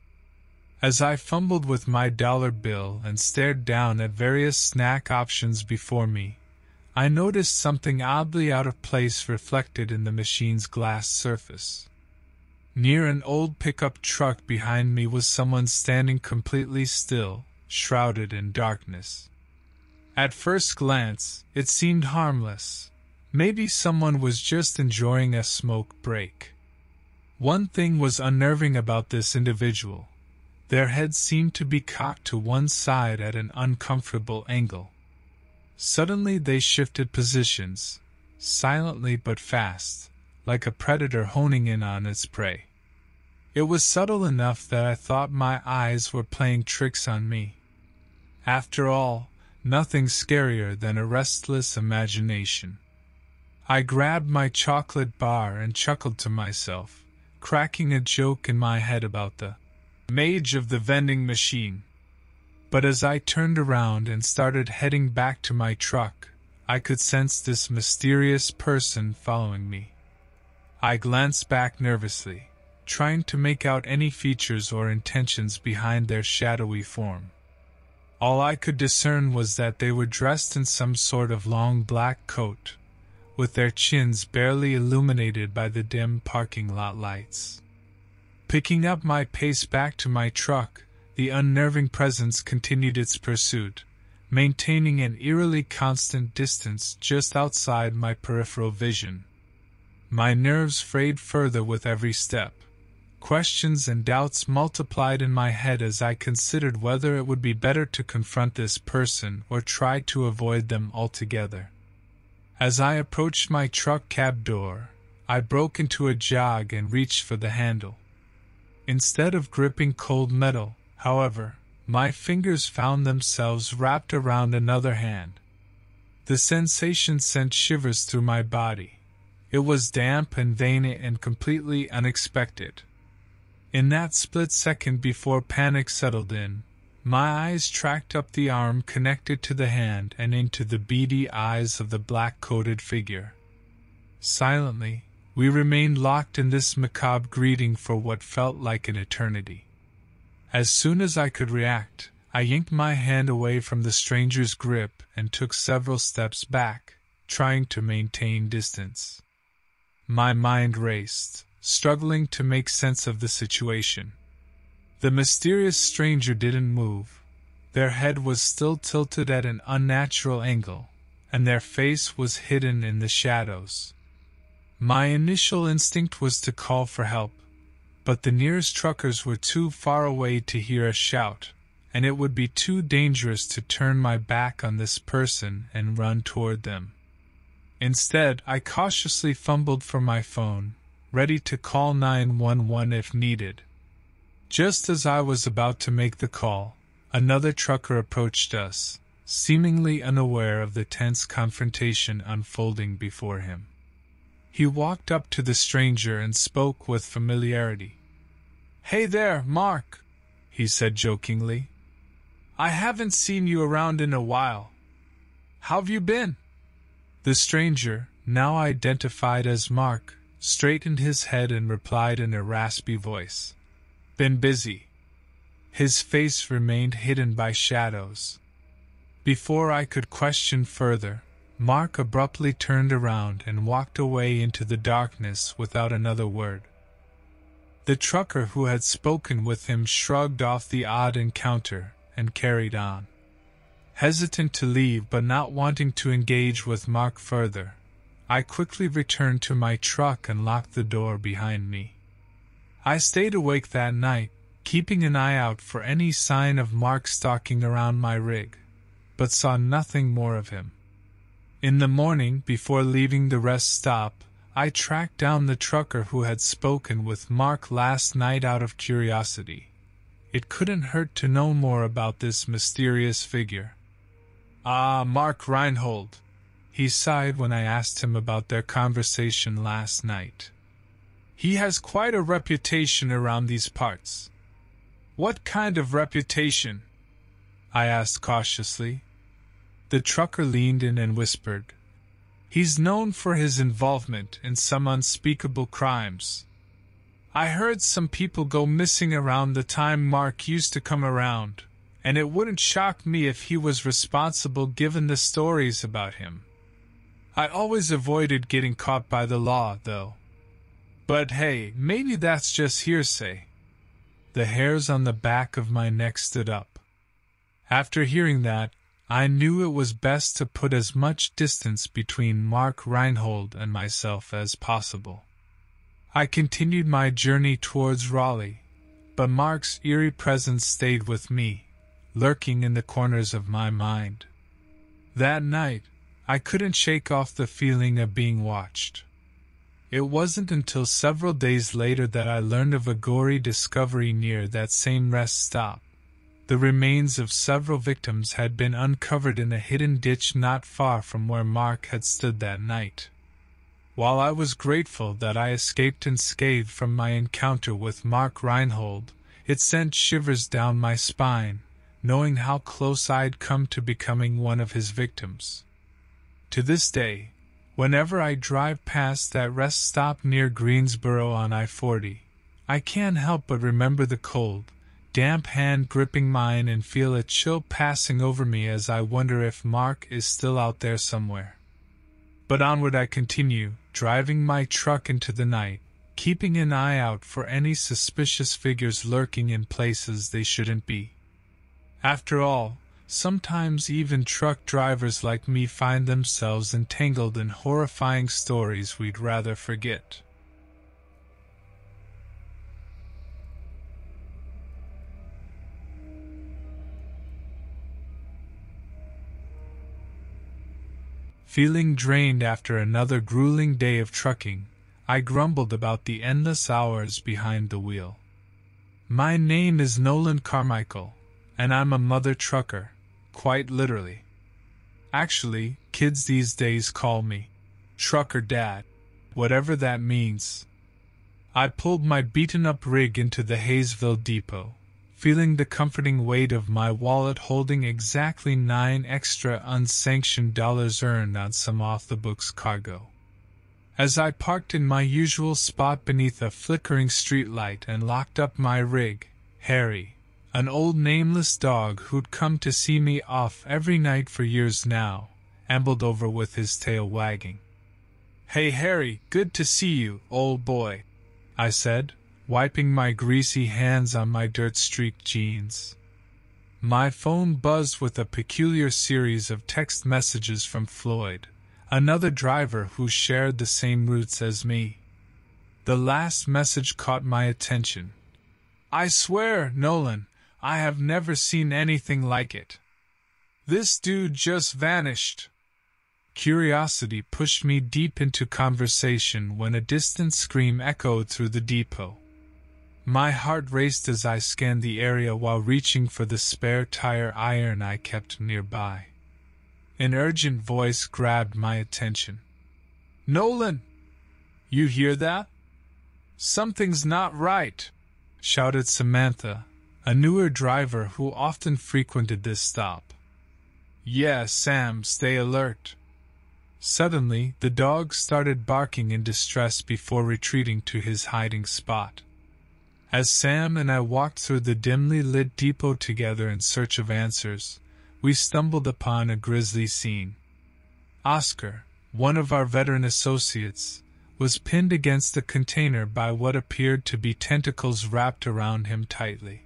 As I fumbled with my dollar bill and stared down at various snack options before me, I noticed something oddly out of place reflected in the machine's glass surface. Near an old pickup truck behind me was someone standing completely still, shrouded in darkness. At first glance, it seemed harmless. Maybe someone was just enjoying a smoke break. One thing was unnerving about this individual. Their heads seemed to be cocked to one side at an uncomfortable angle. Suddenly they shifted positions, silently but fast, like a predator honing in on its prey. It was subtle enough that I thought my eyes were playing tricks on me. After all, nothing scarier than a restless imagination. I grabbed my chocolate bar and chuckled to myself, cracking a joke in my head about the mage of the vending machine. But as I turned around and started heading back to my truck, I could sense this mysterious person following me. I glanced back nervously, trying to make out any features or intentions behind their shadowy form. All I could discern was that they were dressed in some sort of long black coat, with their chins barely illuminated by the dim parking lot lights. Picking up my pace back to my truck, the unnerving presence continued its pursuit, maintaining an eerily constant distance just outside my peripheral vision. My nerves frayed further with every step. Questions and doubts multiplied in my head as I considered whether it would be better to confront this person or try to avoid them altogether. As I approached my truck cab door, I broke into a jog and reached for the handle. Instead of gripping cold metal, however, my fingers found themselves wrapped around another hand. The sensation sent shivers through my body. It was damp and veiny and completely unexpected. In that split second before panic settled in, my eyes tracked up the arm connected to the hand and into the beady eyes of the black coated figure. Silently, we remained locked in this macabre greeting for what felt like an eternity. As soon as I could react, I yanked my hand away from the stranger's grip and took several steps back, trying to maintain distance. My mind raced, struggling to make sense of the situation. The mysterious stranger didn't move. Their head was still tilted at an unnatural angle, and their face was hidden in the shadows. My initial instinct was to call for help, but the nearest truckers were too far away to hear a shout, and it would be too dangerous to turn my back on this person and run toward them. Instead, I cautiously fumbled for my phone, ready to call 911 if needed. Just as I was about to make the call, another trucker approached us, seemingly unaware of the tense confrontation unfolding before him. He walked up to the stranger and spoke with familiarity. Hey there, Mark, he said jokingly. I haven't seen you around in a while. How've you been? The stranger, now identified as Mark, straightened his head, and replied in a raspy voice Been busy. His face remained hidden by shadows. Before I could question further, Mark abruptly turned around and walked away into the darkness without another word. The trucker who had spoken with him shrugged off the odd encounter and carried on. Hesitant to leave but not wanting to engage with Mark further, I quickly returned to my truck and locked the door behind me. I stayed awake that night, keeping an eye out for any sign of Mark stalking around my rig, but saw nothing more of him. In the morning, before leaving the rest stop, I tracked down the trucker who had spoken with Mark last night out of curiosity. It couldn't hurt to know more about this mysterious figure. Ah, Mark Reinhold! He sighed when I asked him about their conversation last night. He has quite a reputation around these parts. What kind of reputation? I asked cautiously. The trucker leaned in and whispered, He's known for his involvement in some unspeakable crimes. I heard some people go missing around the time Mark used to come around, and it wouldn't shock me if he was responsible given the stories about him. I always avoided getting caught by the law, though. But hey, maybe that's just hearsay. The hairs on the back of my neck stood up. After hearing that, I knew it was best to put as much distance between Mark Reinhold and myself as possible. I continued my journey towards Raleigh, but Mark's eerie presence stayed with me, lurking in the corners of my mind. That night, I couldn't shake off the feeling of being watched. It wasn't until several days later that I learned of a gory discovery near that same rest stop. The remains of several victims had been uncovered in a hidden ditch not far from where Mark had stood that night. While I was grateful that I escaped unscathed from my encounter with Mark Reinhold, it sent shivers down my spine, knowing how close I'd come to becoming one of his victims. To this day, whenever I drive past that rest stop near Greensboro on I 40, I can't help but remember the cold, damp hand gripping mine and feel a chill passing over me as I wonder if Mark is still out there somewhere. But onward I continue, driving my truck into the night, keeping an eye out for any suspicious figures lurking in places they shouldn't be. After all, sometimes even truck drivers like me find themselves entangled in horrifying stories we'd rather forget. Feeling drained after another grueling day of trucking, I grumbled about the endless hours behind the wheel. My name is Nolan Carmichael, and I'm a mother trucker, quite literally. Actually, kids these days call me Trucker Dad, whatever that means. I pulled my beaten up rig into the Hayesville depot, feeling the comforting weight of my wallet holding exactly nine extra unsanctioned dollars earned on some off the books cargo. As I parked in my usual spot beneath a flickering streetlight and locked up my rig, Harry, an old nameless dog who'd come to see me off every night for years now, ambled over with his tail wagging. Hey Harry, good to see you, old boy, I said, wiping my greasy hands on my dirt streaked jeans. My phone buzzed with a peculiar series of text messages from Floyd, another driver who shared the same routes as me. The last message caught my attention. I swear, Nolan, I have never seen anything like it. This dude just vanished. Curiosity pushed me deep into conversation when a distant scream echoed through the depot. My heart raced as I scanned the area while reaching for the spare tire iron I kept nearby. An urgent voice grabbed my attention. Nolan! You hear that? Something's not right, shouted Samantha, a newer driver who often frequented this stop. Yeah, Sam, stay alert. Suddenly, the dog started barking in distress before retreating to his hiding spot. As Sam and I walked through the dimly lit depot together in search of answers, we stumbled upon a grisly scene. Oscar, one of our veteran associates, was pinned against the container by what appeared to be tentacles wrapped around him tightly.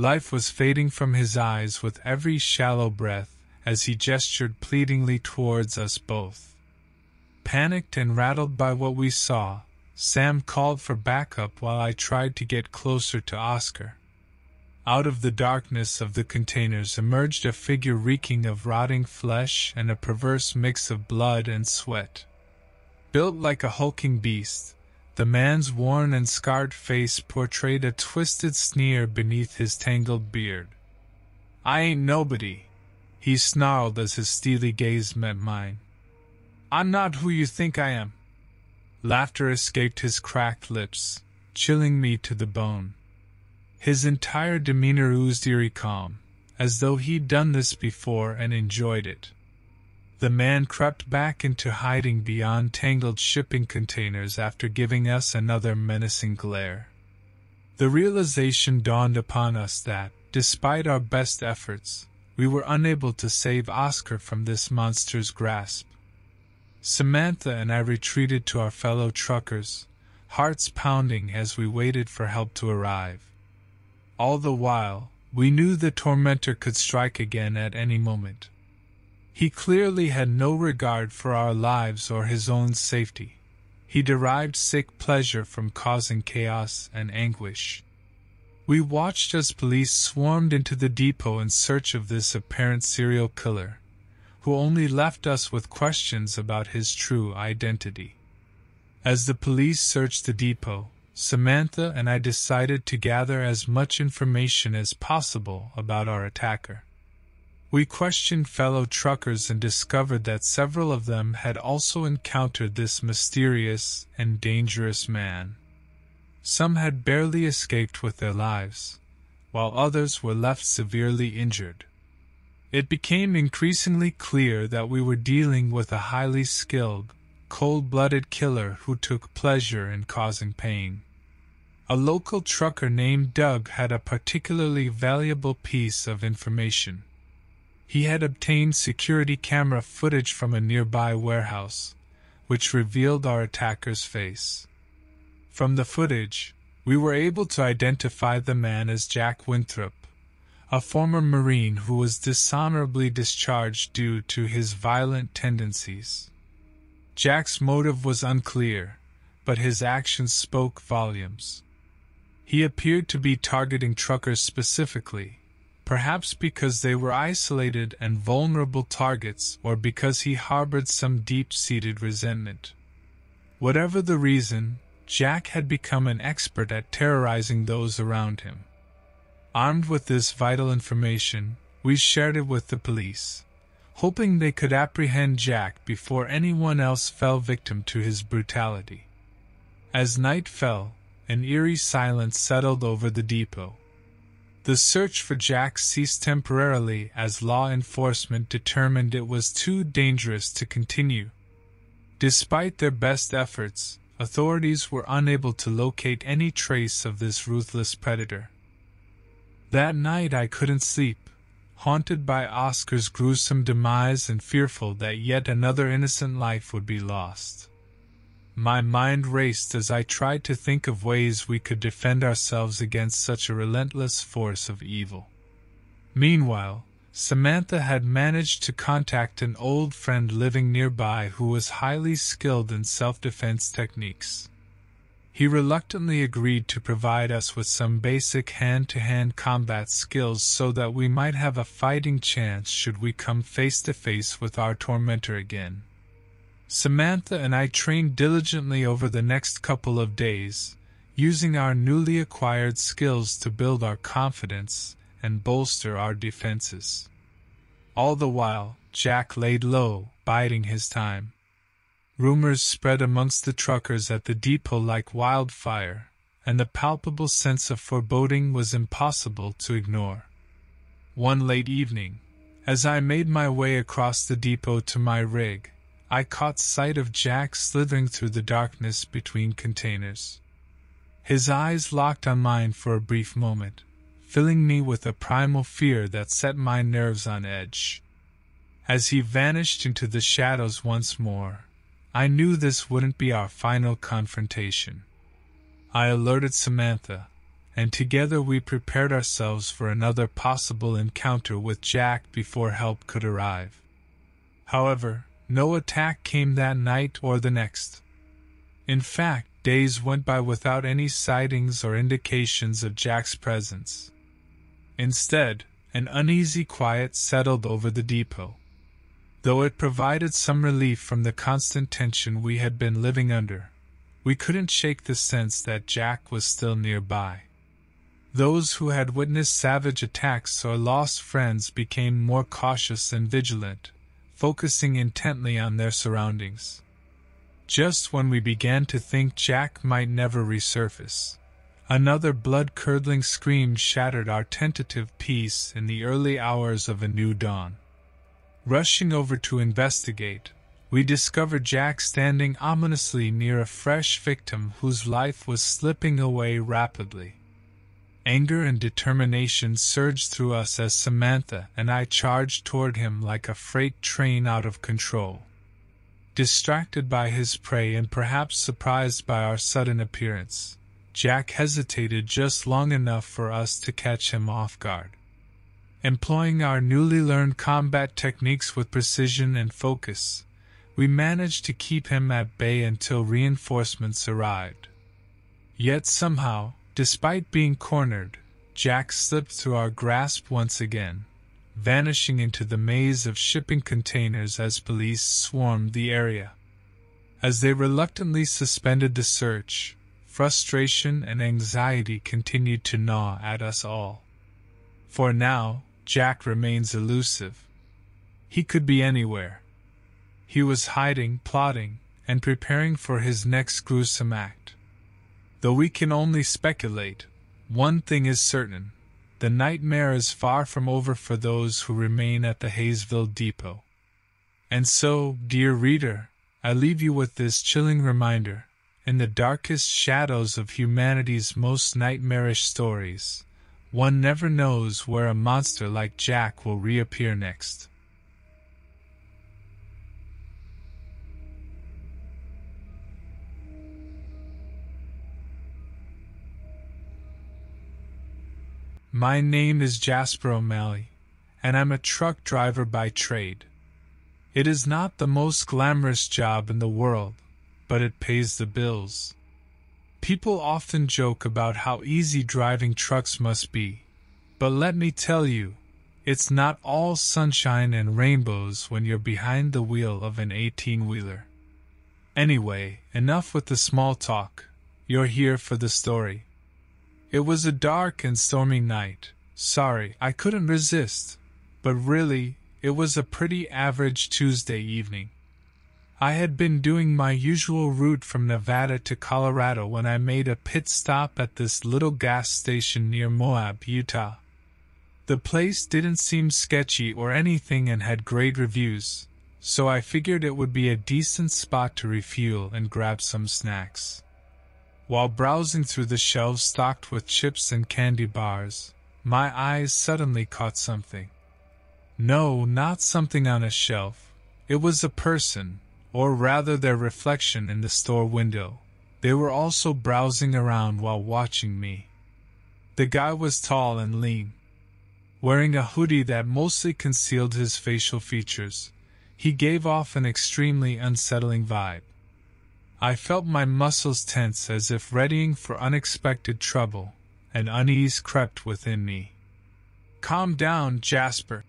Life was fading from his eyes with every shallow breath as he gestured pleadingly towards us both. Panicked and rattled by what we saw, Sam called for backup while I tried to get closer to Oscar. Out of the darkness of the containers emerged a figure reeking of rotting flesh and a perverse mix of blood and sweat. Built like a hulking beast, the man's worn and scarred face portrayed a twisted sneer beneath his tangled beard. I ain't nobody, he snarled as his steely gaze met mine. I'm not who you think I am. Laughter escaped his cracked lips, chilling me to the bone. His entire demeanor oozed eerie calm, as though he'd done this before and enjoyed it. The man crept back into hiding beyond tangled shipping containers after giving us another menacing glare. The realization dawned upon us that, despite our best efforts, we were unable to save Oscar from this monster's grasp. Samantha and I retreated to our fellow truckers, hearts pounding as we waited for help to arrive. All the while, we knew the tormentor could strike again at any moment. He clearly had no regard for our lives or his own safety. He derived sick pleasure from causing chaos and anguish. We watched as police swarmed into the depot in search of this apparent serial killer, who only left us with questions about his true identity. As the police searched the depot, Samantha and I decided to gather as much information as possible about our attacker. We questioned fellow truckers and discovered that several of them had also encountered this mysterious and dangerous man. Some had barely escaped with their lives, while others were left severely injured. It became increasingly clear that we were dealing with a highly skilled, cold blooded killer who took pleasure in causing pain. A local trucker named Doug had a particularly valuable piece of information. He had obtained security camera footage from a nearby warehouse, which revealed our attacker's face. From the footage, we were able to identify the man as Jack Winthrop, a former Marine who was dishonorably discharged due to his violent tendencies. Jack's motive was unclear, but his actions spoke volumes. He appeared to be targeting truckers specifically, perhaps because they were isolated and vulnerable targets or because he harbored some deep seated resentment. Whatever the reason, Jack had become an expert at terrorizing those around him. Armed with this vital information, we shared it with the police, hoping they could apprehend Jack before anyone else fell victim to his brutality. As night fell, an eerie silence settled over the depot. The search for Jack ceased temporarily as law enforcement determined it was too dangerous to continue. Despite their best efforts, authorities were unable to locate any trace of this ruthless predator. That night I couldn't sleep, haunted by Oscar's gruesome demise and fearful that yet another innocent life would be lost. My mind raced as I tried to think of ways we could defend ourselves against such a relentless force of evil. Meanwhile, Samantha had managed to contact an old friend living nearby who was highly skilled in self defense techniques. He reluctantly agreed to provide us with some basic hand to hand combat skills so that we might have a fighting chance should we come face to face with our tormentor again. Samantha and I trained diligently over the next couple of days, using our newly acquired skills to build our confidence and bolster our defenses. All the while, Jack laid low, biding his time. Rumors spread amongst the truckers at the depot like wildfire, and the palpable sense of foreboding was impossible to ignore. One late evening, as I made my way across the depot to my rig, I caught sight of Jack slithering through the darkness between containers. His eyes locked on mine for a brief moment, filling me with a primal fear that set my nerves on edge. As he vanished into the shadows once more, I knew this wouldn't be our final confrontation. I alerted Samantha, and together we prepared ourselves for another possible encounter with Jack before help could arrive. However, no attack came that night or the next. In fact, days went by without any sightings or indications of Jack's presence. Instead, an uneasy quiet settled over the depot. Though it provided some relief from the constant tension we had been living under, we couldn't shake the sense that Jack was still nearby. Those who had witnessed savage attacks or lost friends became more cautious and vigilant, focusing intently on their surroundings. Just when we began to think Jack might never resurface, another blood curdling scream shattered our tentative peace in the early hours of a new dawn. Rushing over to investigate, we discovered Jack standing ominously near a fresh victim whose life was slipping away rapidly. Anger and determination surged through us as Samantha and I charged toward him like a freight train out of control. Distracted by his prey and perhaps surprised by our sudden appearance, Jack hesitated just long enough for us to catch him off guard. Employing our newly learned combat techniques with precision and focus, we managed to keep him at bay until reinforcements arrived. Yet somehow, Despite being cornered, Jack slipped through our grasp once again, vanishing into the maze of shipping containers as police swarmed the area. As they reluctantly suspended the search, frustration and anxiety continued to gnaw at us all. For now, Jack remains elusive. He could be anywhere. He was hiding, plotting, and preparing for his next gruesome act. Though we can only speculate, one thing is certain the nightmare is far from over for those who remain at the Hayesville depot. And so, dear reader, I leave you with this chilling reminder in the darkest shadows of humanity's most nightmarish stories, one never knows where a monster like Jack will reappear next. My name is Jasper O'Malley, and I'm a truck driver by trade. It is not the most glamorous job in the world, but it pays the bills. People often joke about how easy driving trucks must be, but let me tell you, it's not all sunshine and rainbows when you're behind the wheel of an 18 wheeler. Anyway, enough with the small talk. You're here for the story. It was a dark and stormy night. Sorry, I couldn't resist. But really, it was a pretty average Tuesday evening. I had been doing my usual route from Nevada to Colorado when I made a pit stop at this little gas station near Moab, Utah. The place didn't seem sketchy or anything and had great reviews, so I figured it would be a decent spot to refuel and grab some snacks. While browsing through the shelves stocked with chips and candy bars, my eyes suddenly caught something. No, not something on a shelf. It was a person, or rather their reflection in the store window. They were also browsing around while watching me. The guy was tall and lean. Wearing a hoodie that mostly concealed his facial features, he gave off an extremely unsettling vibe. I felt my muscles tense as if readying for unexpected trouble, and unease crept within me. Calm down, Jasper,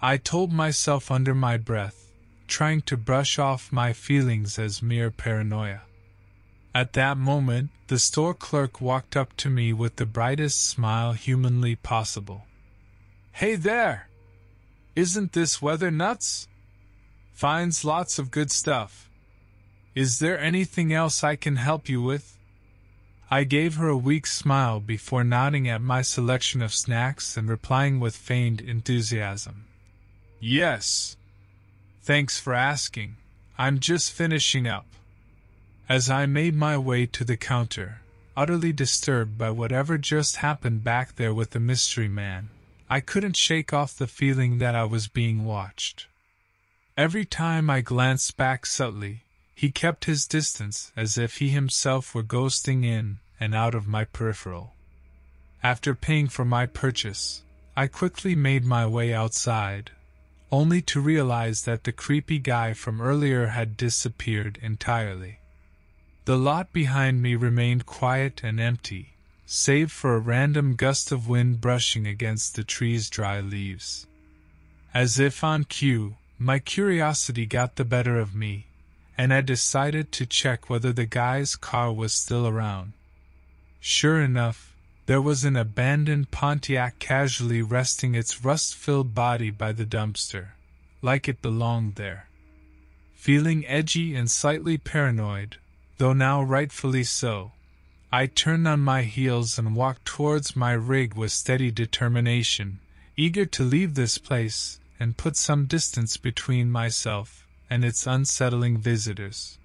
I told myself under my breath, trying to brush off my feelings as mere paranoia. At that moment, the store clerk walked up to me with the brightest smile humanly possible. Hey there! Isn't this weather nuts? Finds lots of good stuff. Is there anything else I can help you with? I gave her a weak smile before nodding at my selection of snacks and replying with feigned enthusiasm. Yes. Thanks for asking. I'm just finishing up. As I made my way to the counter, utterly disturbed by whatever just happened back there with the mystery man, I couldn't shake off the feeling that I was being watched. Every time I glanced back subtly, he kept his distance as if he himself were ghosting in and out of my peripheral. After paying for my purchase, I quickly made my way outside, only to realize that the creepy guy from earlier had disappeared entirely. The lot behind me remained quiet and empty, save for a random gust of wind brushing against the tree's dry leaves. As if on cue, my curiosity got the better of me, and I decided to check whether the guy's car was still around. Sure enough, there was an abandoned Pontiac casually resting its rust filled body by the dumpster, like it belonged there. Feeling edgy and slightly paranoid, though now rightfully so, I turned on my heels and walked towards my rig with steady determination, eager to leave this place and put some distance between myself and its unsettling visitors.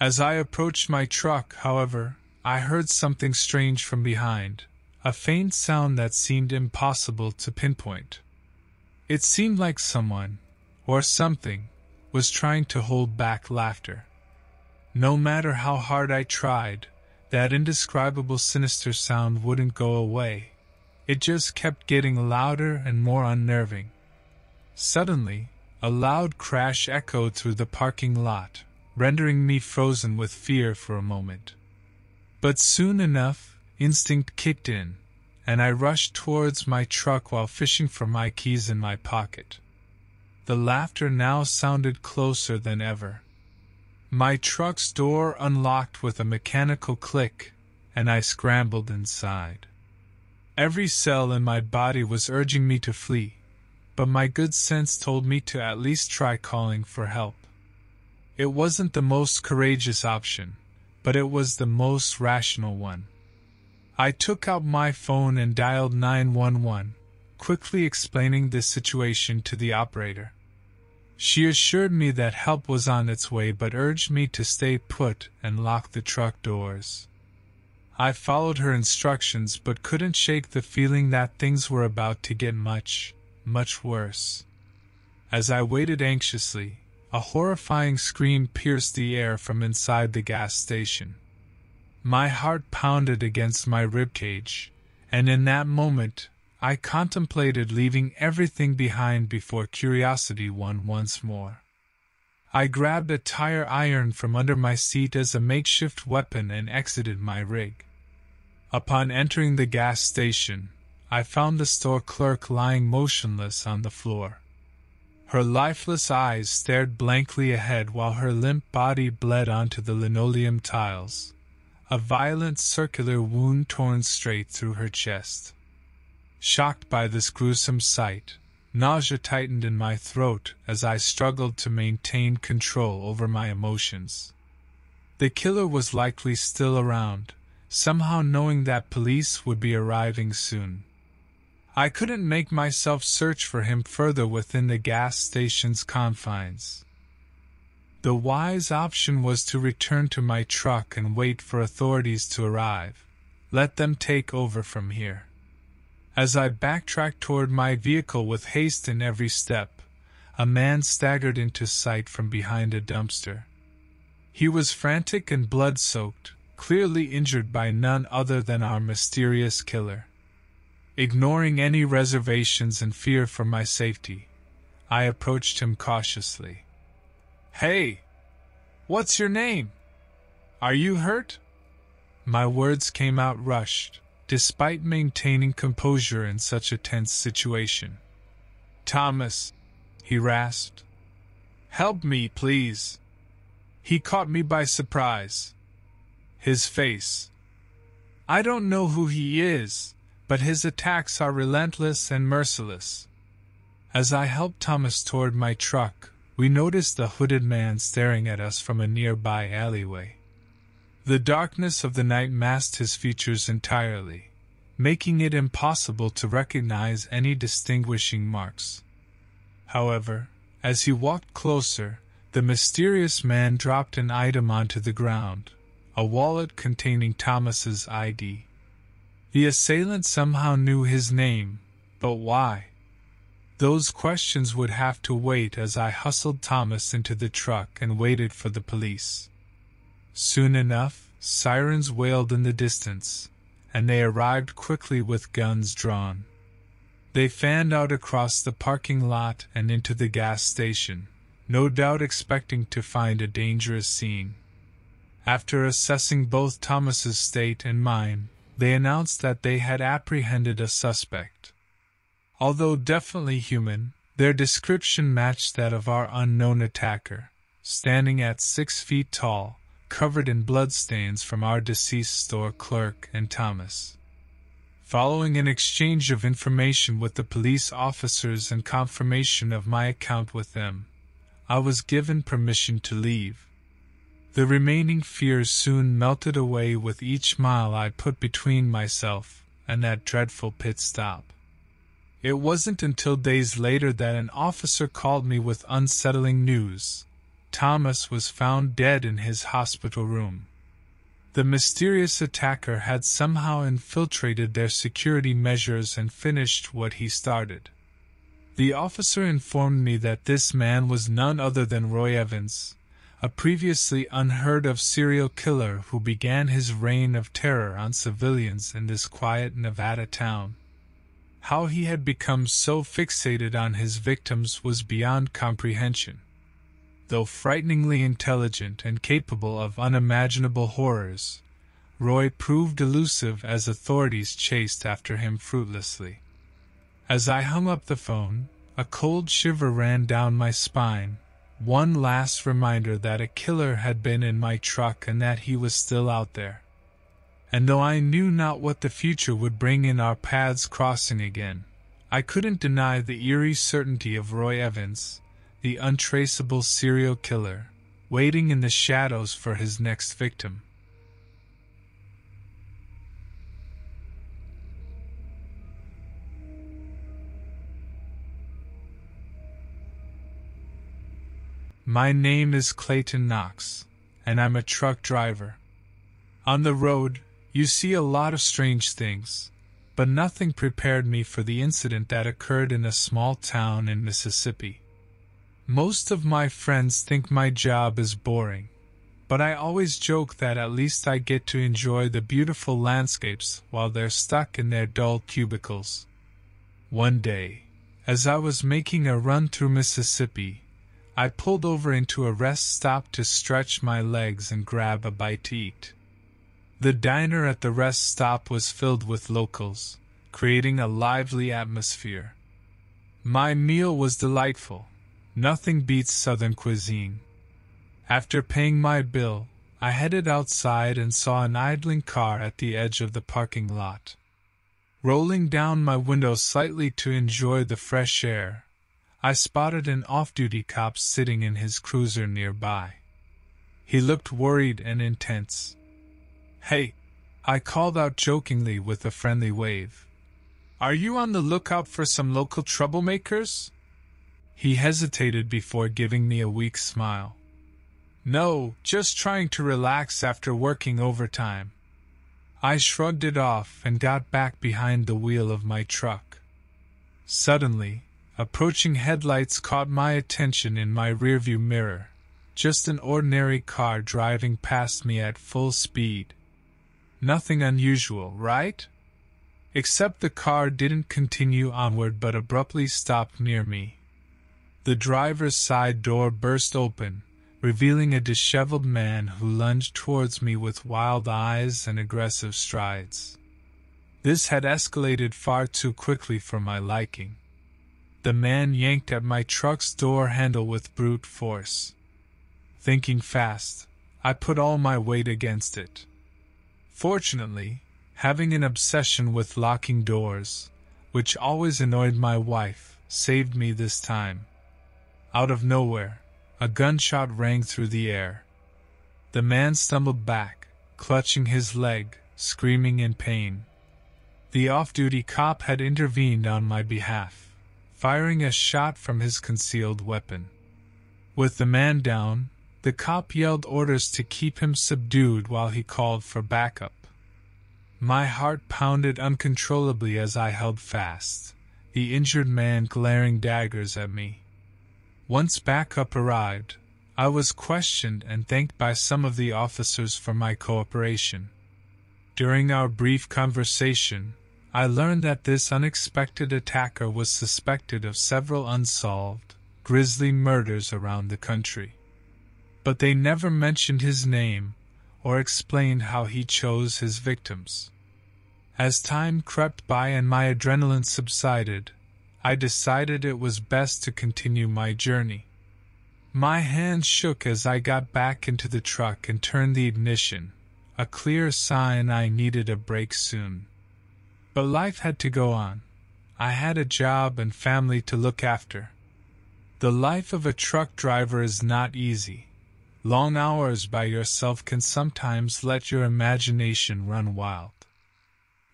As I approached my truck, however, I heard something strange from behind, a faint sound that seemed impossible to pinpoint. It seemed like someone, or something, was trying to hold back laughter. No matter how hard I tried, that indescribable sinister sound wouldn't go away. It just kept getting louder and more unnerving. Suddenly, a loud crash echoed through the parking lot, rendering me frozen with fear for a moment. But soon enough, instinct kicked in, and I rushed towards my truck while fishing for my keys in my pocket. The laughter now sounded closer than ever. My truck's door unlocked with a mechanical click, and I scrambled inside. Every cell in my body was urging me to flee, but my good sense told me to at least try calling for help. It wasn't the most courageous option, but it was the most rational one. I took out my phone and dialed 911, quickly explaining the situation to the operator. She assured me that help was on its way but urged me to stay put and lock the truck doors. I followed her instructions but couldn't shake the feeling that things were about to get much, much worse. As I waited anxiously, a horrifying scream pierced the air from inside the gas station. My heart pounded against my ribcage, and in that moment I contemplated leaving everything behind before curiosity won once more. I grabbed a tire iron from under my seat as a makeshift weapon and exited my rig. Upon entering the gas station, I found the store clerk lying motionless on the floor. Her lifeless eyes stared blankly ahead while her limp body bled onto the linoleum tiles, a violent circular wound torn straight through her chest. Shocked by this gruesome sight, nausea tightened in my throat as I struggled to maintain control over my emotions. The killer was likely still around, somehow knowing that police would be arriving soon. I couldn't make myself search for him further within the gas station's confines. The wise option was to return to my truck and wait for authorities to arrive. Let them take over from here. As I backtracked toward my vehicle with haste in every step, a man staggered into sight from behind a dumpster. He was frantic and blood soaked, clearly injured by none other than our mysterious killer. Ignoring any reservations and fear for my safety, I approached him cautiously. Hey! What's your name? Are you hurt? My words came out rushed, despite maintaining composure in such a tense situation. Thomas, he rasped. Help me, please. He caught me by surprise. His face. I don't know who he is, but his attacks are relentless and merciless. As I helped Thomas toward my truck, we noticed a hooded man staring at us from a nearby alleyway. The darkness of the night masked his features entirely, making it impossible to recognize any distinguishing marks. However, as he walked closer, the the mysterious man dropped an item onto the ground a wallet containing Thomas's ID. The assailant somehow knew his name, but why? Those questions would have to wait as I hustled Thomas into the truck and waited for the police. Soon enough, sirens wailed in the distance, and they arrived quickly with guns drawn. They fanned out across the parking lot and into the gas station, no doubt expecting to find a dangerous scene. After assessing both Thomas's state and mine, they announced that they had apprehended a suspect. Although definitely human, their description matched that of our unknown attacker, standing at six feet tall, covered in bloodstains from our deceased store clerk and Thomas. Following an exchange of information with the police officers and confirmation of my account with them, I was given permission to leave. The remaining fears soon melted away with each mile I put between myself and that dreadful pit stop. It wasn't until days later that an officer called me with unsettling news. Thomas was found dead in his hospital room. The mysterious attacker had somehow infiltrated their security measures and finished what he started. The officer informed me that this man was none other than Roy Evans, a previously unheard of serial killer who began his reign of terror on civilians in this quiet Nevada town. How he had become so fixated on his victims was beyond comprehension. Though frighteningly intelligent and capable of unimaginable horrors, Roy proved elusive as authorities chased after him fruitlessly. As I hung up the phone, a cold shiver ran down my spine, one last reminder that a killer had been in my truck and that he was still out there and though I knew not what the future would bring in our paths crossing again, I couldn't deny the eerie certainty of Roy Evans, the untraceable serial killer, waiting in the shadows for his next victim. My name is Clayton Knox, and I'm a truck driver. On the road, you see a lot of strange things, but nothing prepared me for the incident that occurred in a small town in Mississippi. Most of my friends think my job is boring, but I always joke that at least I get to enjoy the beautiful landscapes while they're stuck in their dull cubicles. One day, as I was making a run through Mississippi, I pulled over into a rest stop to stretch my legs and grab a bite to eat. The diner at the rest stop was filled with locals, creating a lively atmosphere. My meal was delightful. Nothing beats southern cuisine. After paying my bill, I headed outside and saw an idling car at the edge of the parking lot. Rolling down my window slightly to enjoy the fresh air, I spotted an off duty cop sitting in his cruiser nearby. He looked worried and intense. Hey, I called out jokingly with a friendly wave. Are you on the lookout for some local troublemakers? He hesitated before giving me a weak smile. No, just trying to relax after working overtime. I shrugged it off and got back behind the wheel of my truck. Suddenly, approaching headlights caught my attention in my rearview mirror. Just an ordinary car driving past me at full speed. Nothing unusual, right? Except the car didn't continue onward but abruptly stopped near me. The driver's side door burst open, revealing a disheveled man who lunged towards me with wild eyes and aggressive strides. This had escalated far too quickly for my liking. The man yanked at my truck's door handle with brute force. Thinking fast, I put all my weight against it. Fortunately, having an obsession with locking doors, which always annoyed my wife, saved me this time. Out of nowhere, a gunshot rang through the air. The man stumbled back, clutching his leg, screaming in pain. The off duty cop had intervened on my behalf, firing a shot from his concealed weapon. With the man down, the cop yelled orders to keep him subdued while he called for backup. My heart pounded uncontrollably as I held fast, the injured man glaring daggers at me. Once backup arrived, I was questioned and thanked by some of the officers for my cooperation. During our brief conversation, I learned that this unexpected attacker was suspected of several unsolved, grisly murders around the country. But they never mentioned his name or explained how he chose his victims. As time crept by and my adrenaline subsided, I decided it was best to continue my journey. My hands shook as I got back into the truck and turned the ignition, a clear sign I needed a break soon. But life had to go on. I had a job and family to look after. The life of a truck driver is not easy. Long hours by yourself can sometimes let your imagination run wild.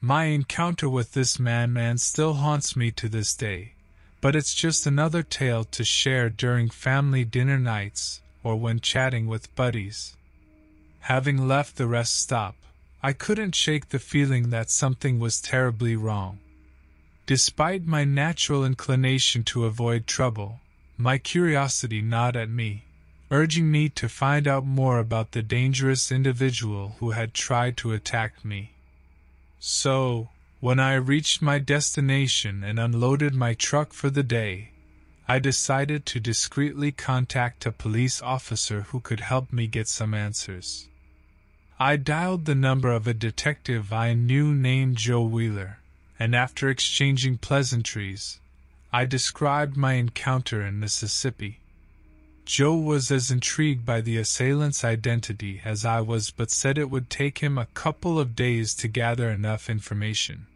My encounter with this man man still haunts me to this day, but it's just another tale to share during family dinner nights or when chatting with buddies. Having left the rest stop, I couldn't shake the feeling that something was terribly wrong. Despite my natural inclination to avoid trouble, my curiosity gnawed at me urging me to find out more about the dangerous individual who had tried to attack me. So, when I reached my destination and unloaded my truck for the day, I decided to discreetly contact a police officer who could help me get some answers. I dialed the number of a detective I knew named Joe Wheeler, and after exchanging pleasantries, I described my encounter in Mississippi. Joe was as intrigued by the assailant's identity as I was, but said it would take him a couple of days to gather enough information.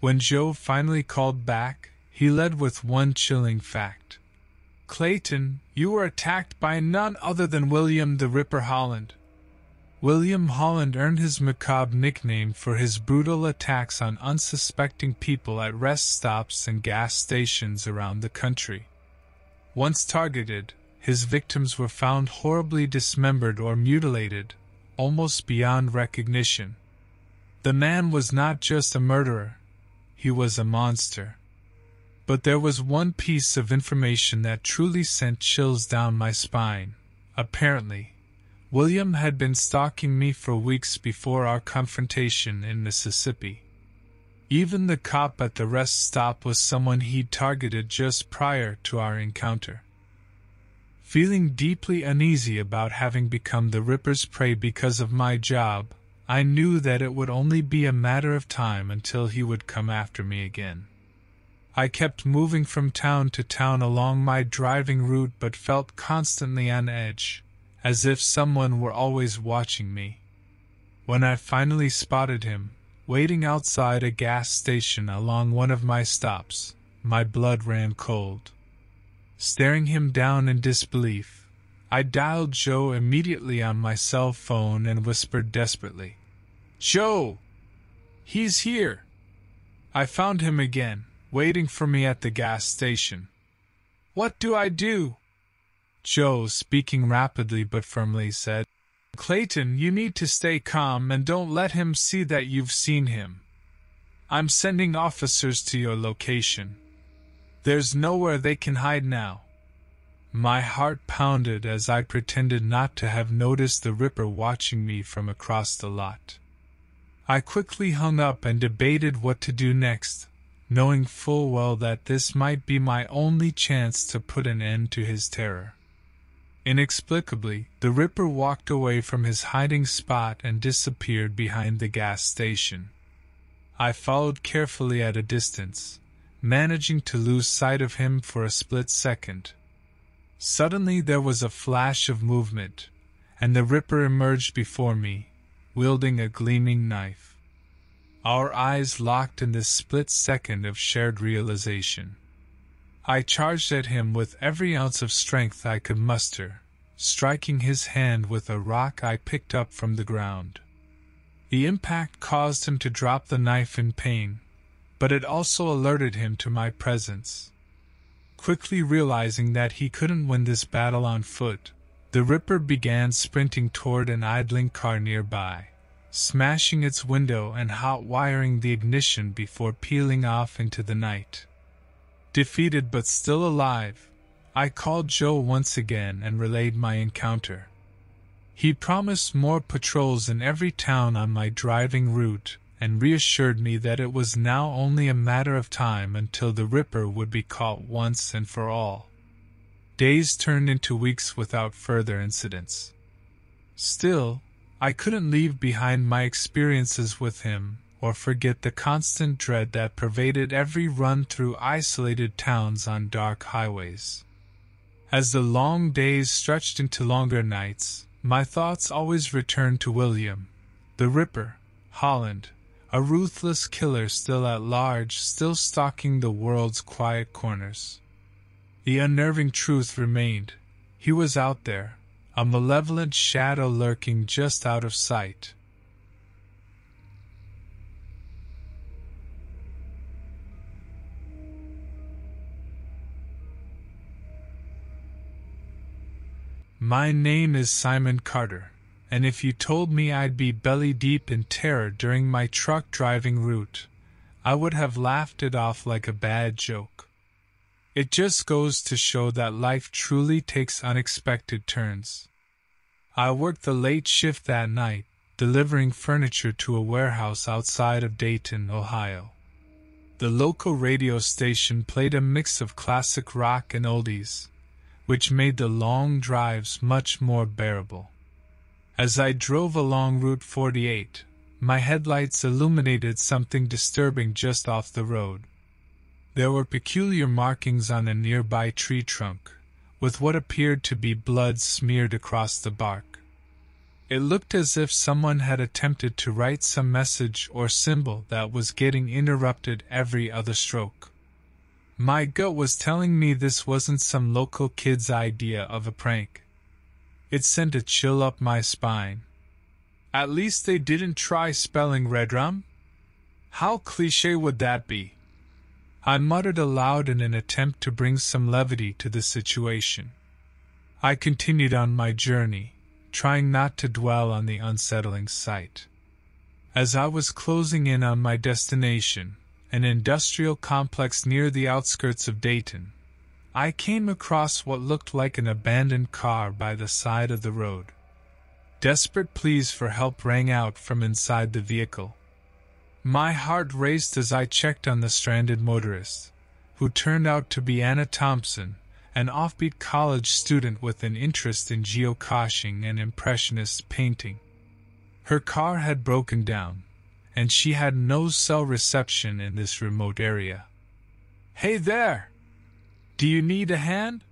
When Joe finally called back, he led with one chilling fact. Clayton, you were attacked by none other than William the Ripper Holland. William Holland earned his macabre nickname for his brutal attacks on unsuspecting people at rest stops and gas stations around the country. Once targeted, his victims were found horribly dismembered or mutilated, almost beyond recognition. The man was not just a murderer, he was a monster. But there was one piece of information that truly sent chills down my spine. Apparently, William had been stalking me for weeks before our confrontation in Mississippi. Even the cop at the rest stop was someone he'd targeted just prior to our encounter. Feeling deeply uneasy about having become the Ripper's prey because of my job, I knew that it would only be a matter of time until he would come after me again. I kept moving from town to town along my driving route but felt constantly on edge, as if someone were always watching me. When I finally spotted him, waiting outside a gas station along one of my stops, my blood ran cold. Staring him down in disbelief, I dialed Joe immediately on my cell phone and whispered desperately, Joe! He's here! I found him again, waiting for me at the gas station. What do I do? Joe, speaking rapidly but firmly, said, Clayton, you need to stay calm and don't let him see that you've seen him. I'm sending officers to your location. There's nowhere they can hide now. My heart pounded as I pretended not to have noticed the Ripper watching me from across the lot. I quickly hung up and debated what to do next, knowing full well that this might be my only chance to put an end to his terror. Inexplicably, the Ripper walked away from his hiding spot and disappeared behind the gas station. I followed carefully at a distance, managing to lose sight of him for a split second. Suddenly there was a flash of movement, and the Ripper emerged before me, wielding a gleaming knife. Our eyes locked in this split second of shared realization. I charged at him with every ounce of strength I could muster, striking his hand with a rock I picked up from the ground. The impact caused him to drop the knife in pain, but it also alerted him to my presence. Quickly realizing that he couldn't win this battle on foot, the Ripper began sprinting toward an idling car nearby, smashing its window and hot wiring the ignition before peeling off into the night. Defeated but still alive, I called Joe once again and relayed my encounter. He promised more patrols in every town on my driving route and reassured me that it was now only a matter of time until the Ripper would be caught once and for all. Days turned into weeks without further incidents. Still, I couldn't leave behind my experiences with him or forget the constant dread that pervaded every run through isolated towns on dark highways. As the long days stretched into longer nights, my thoughts always returned to William, the Ripper, Holland, a ruthless killer still at large, still stalking the world's quiet corners. The unnerving truth remained he was out there, a malevolent shadow lurking just out of sight. My name is Simon Carter and if you told me I'd be belly deep in terror during my truck driving route, I would have laughed it off like a bad joke. It just goes to show that life truly takes unexpected turns. I worked the late shift that night, delivering furniture to a warehouse outside of Dayton, Ohio. The local radio station played a mix of classic rock and oldies, which made the long drives much more bearable. As I drove along Route 48, my headlights illuminated something disturbing just off the road. There were peculiar markings on a nearby tree trunk, with what appeared to be blood smeared across the bark. It looked as if someone had attempted to write some message or symbol that was getting interrupted every other stroke. My gut was telling me this wasn't some local kid's idea of a prank. It sent a chill up my spine. At least they didn't try spelling Redrum? How cliche would that be? I muttered aloud in an attempt to bring some levity to the situation. I continued on my journey, trying not to dwell on the unsettling sight. As I was closing in on my destination, an industrial complex near the outskirts of Dayton, I came across what looked like an abandoned car by the side of the road. Desperate pleas for help rang out from inside the vehicle. My heart raced as I checked on the stranded motorist, who turned out to be Anna Thompson, an offbeat college student with an interest in geocaching and impressionist painting. Her car had broken down, and she had no cell reception in this remote area. Hey there! Do you need a hand?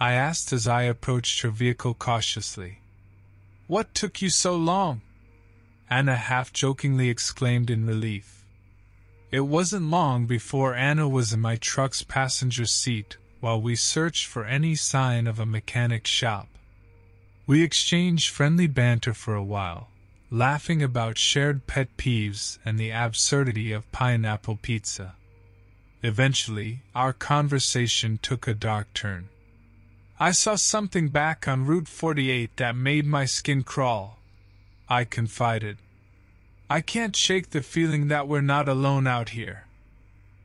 I asked as I approached her vehicle cautiously. What took you so long? Anna half jokingly exclaimed in relief. It wasn't long before Anna was in my truck's passenger seat while we searched for any sign of a mechanic shop. We exchanged friendly banter for a while, laughing about shared pet peeves and the absurdity of pineapple pizza. Eventually, our conversation took a dark turn. I saw something back on Route 48 that made my skin crawl. I confided. I can't shake the feeling that we're not alone out here.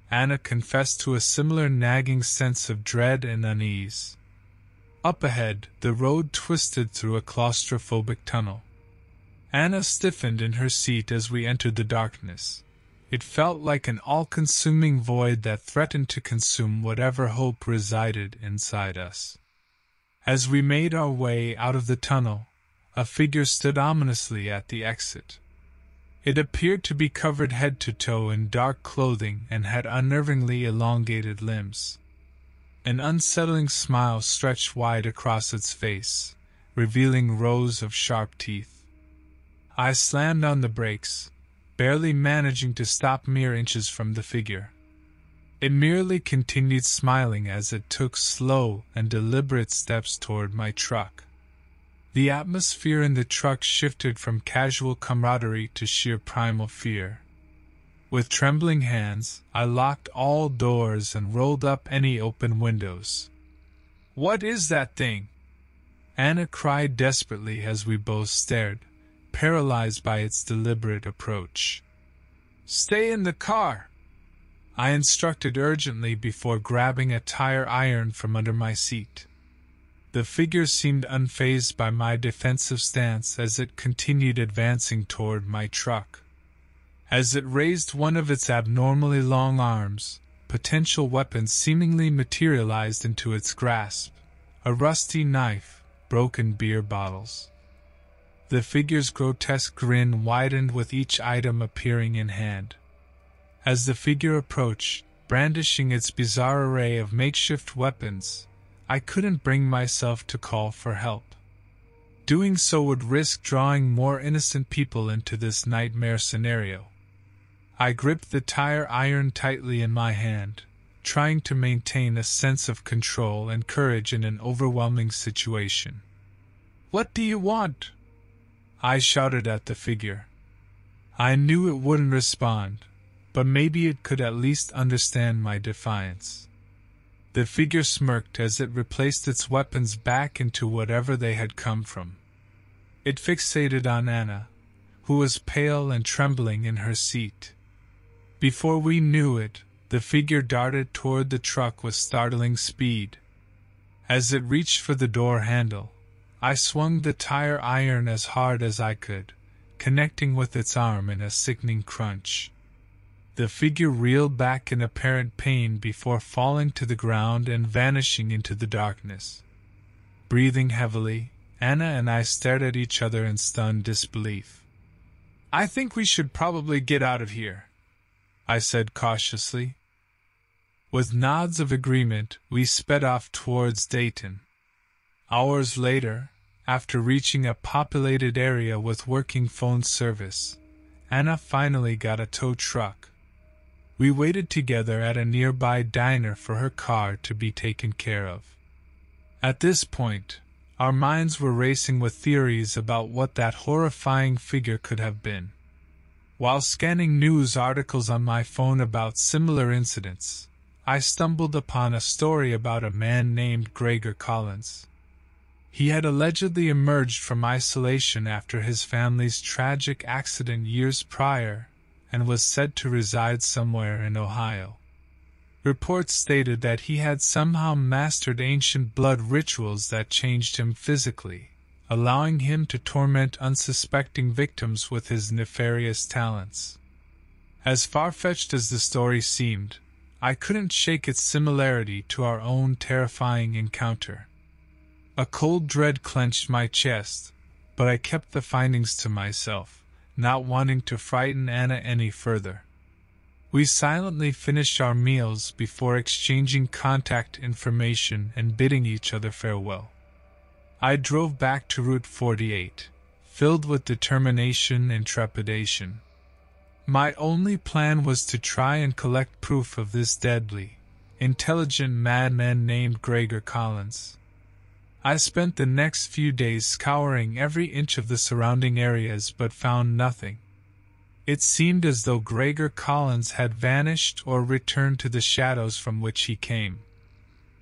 Anna confessed to a similar nagging sense of dread and unease. Up ahead, the road twisted through a claustrophobic tunnel. Anna stiffened in her seat as we entered the darkness. It felt like an all consuming void that threatened to consume whatever hope resided inside us. As we made our way out of the tunnel, a figure stood ominously at the exit. It appeared to be covered head to toe in dark clothing and had unnervingly elongated limbs. An unsettling smile stretched wide across its face, revealing rows of sharp teeth. I slammed on the brakes, barely managing to stop mere inches from the figure. It merely continued smiling as it took slow and deliberate steps toward my truck. The atmosphere in the truck shifted from casual camaraderie to sheer primal fear. With trembling hands, I locked all doors and rolled up any open windows. What is that thing? Anna cried desperately as we both stared, paralyzed by its deliberate approach. Stay in the car! I instructed urgently before grabbing a tire iron from under my seat. The figure seemed unfazed by my defensive stance as it continued advancing toward my truck. As it raised one of its abnormally long arms, potential weapons seemingly materialized into its grasp a rusty knife, broken beer bottles. The figure's grotesque grin widened with each item appearing in hand. As the figure approached, brandishing its bizarre array of makeshift weapons, I couldn't bring myself to call for help. Doing so would risk drawing more innocent people into this nightmare scenario. I gripped the tire iron tightly in my hand, trying to maintain a sense of control and courage in an overwhelming situation. What do you want? I shouted at the figure. I knew it wouldn't respond, but maybe it could at least understand my defiance. The figure smirked as it replaced its weapons back into whatever they had come from. It fixated on Anna, who was pale and trembling in her seat. Before we knew it, the figure darted toward the truck with startling speed. As it reached for the door handle, I swung the tire iron as hard as I could, connecting with its arm in a sickening crunch. The figure reeled back in apparent pain before falling to the ground and vanishing into the darkness. Breathing heavily, Anna and I stared at each other in stunned disbelief. I think we should probably get out of here, I said cautiously. With nods of agreement, we sped off towards Dayton. Hours later, after reaching a populated area with working phone service, Anna finally got a tow truck. We waited together at a nearby diner for her car to be taken care of. At this point, our minds were racing with theories about what that horrifying figure could have been. While scanning news articles on my phone about similar incidents, I stumbled upon a story about a man named Gregor Collins. He had allegedly emerged from isolation after his family's tragic accident years prior and was said to reside somewhere in Ohio. Reports stated that he had somehow mastered ancient blood rituals that changed him physically allowing him to torment unsuspecting victims with his nefarious talents. As far fetched as the story seemed, I couldn't shake its similarity to our own terrifying encounter. A cold dread clenched my chest, but I kept the findings to myself, not wanting to frighten Anna any further. We silently finished our meals before exchanging contact information and bidding each other farewell. I drove back to Route 48, filled with determination and trepidation. My only plan was to try and collect proof of this deadly, intelligent madman named Gregor Collins. I spent the next few days scouring every inch of the surrounding areas but found nothing. It seemed as though Gregor Collins had vanished or returned to the shadows from which he came.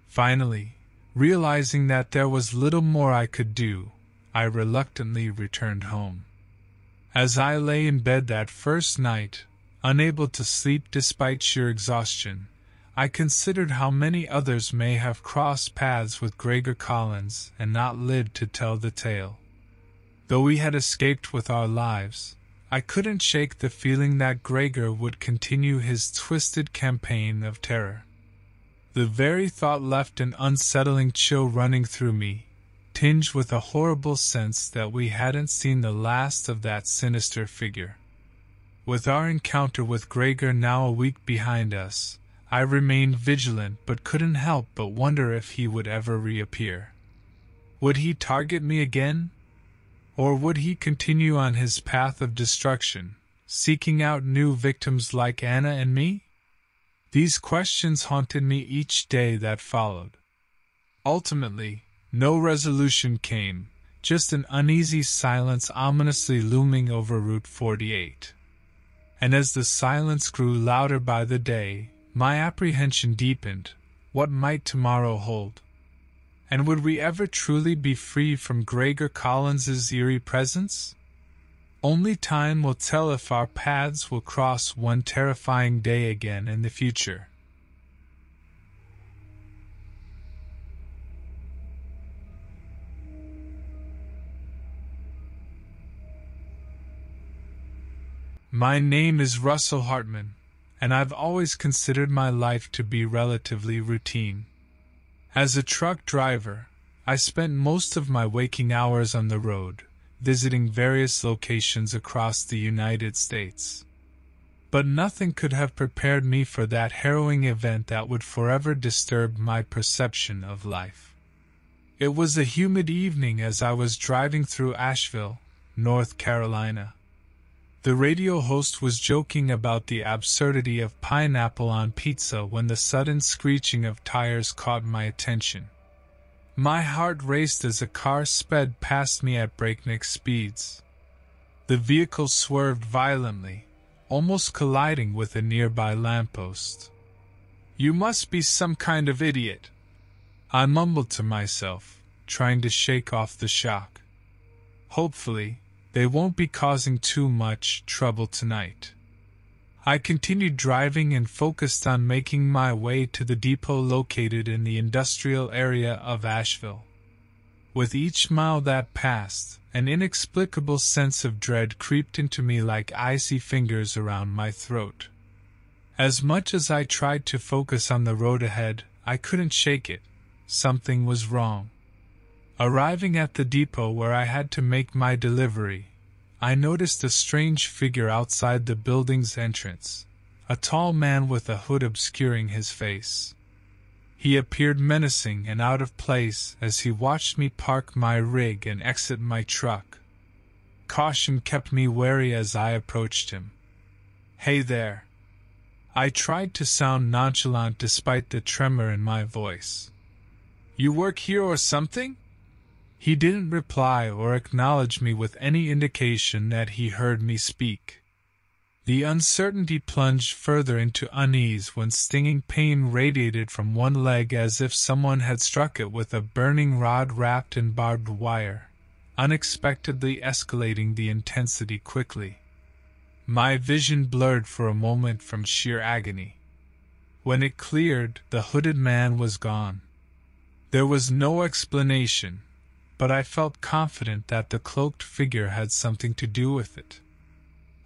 Finally, Realizing that there was little more I could do, I reluctantly returned home. As I lay in bed that first night, unable to sleep despite sheer exhaustion, I considered how many others may have crossed paths with Gregor Collins and not lived to tell the tale. Though we had escaped with our lives, I couldn't shake the feeling that Gregor would continue his twisted campaign of terror. The very thought left an unsettling chill running through me, tinged with a horrible sense that we hadn't seen the last of that sinister figure. With our encounter with Gregor now a week behind us, I remained vigilant but couldn't help but wonder if he would ever reappear. Would he target me again? Or would he continue on his path of destruction, seeking out new victims like Anna and me? These questions haunted me each day that followed. Ultimately, no resolution came, just an uneasy silence ominously looming over Route 48. and as the silence grew louder by the day, my apprehension deepened. What might tomorrow hold? And would we ever truly be free from Gregor Collins's eerie presence? Only time will tell if our paths will cross one terrifying day again in the future. My name is Russell Hartman, and I've always considered my life to be relatively routine. As a truck driver, I spent most of my waking hours on the road, visiting various locations across the United States. But nothing could have prepared me for that harrowing event that would forever disturb my perception of life. It was a humid evening as I was driving through Asheville, North Carolina. The radio host was joking about the absurdity of pineapple on pizza when the sudden screeching of tires caught my attention. My heart raced as a car sped past me at breakneck speeds. The vehicle swerved violently, almost colliding with a nearby lamppost. You must be some kind of idiot. I mumbled to myself, trying to shake off the shock. Hopefully, they won't be causing too much trouble tonight. I continued driving and focused on making my way to the depot located in the industrial area of Asheville. With each mile that passed, an inexplicable sense of dread crept into me like icy fingers around my throat. As much as I tried to focus on the road ahead, I couldn't shake it. Something was wrong. Arriving at the depot where I had to make my delivery, I noticed a strange figure outside the building's entrance, a tall man with a hood obscuring his face. He appeared menacing and out of place as he watched me park my rig and exit my truck. Caution kept me wary as I approached him. Hey there. I tried to sound nonchalant despite the tremor in my voice. You work here or something? He didn't reply or acknowledge me with any indication that he heard me speak. The uncertainty plunged further into unease when stinging pain radiated from one leg as if someone had struck it with a burning rod wrapped in barbed wire, unexpectedly escalating the intensity quickly. My vision blurred for a moment from sheer agony. When it cleared, the hooded man was gone. There was no explanation, but I felt confident that the cloaked figure had something to do with it.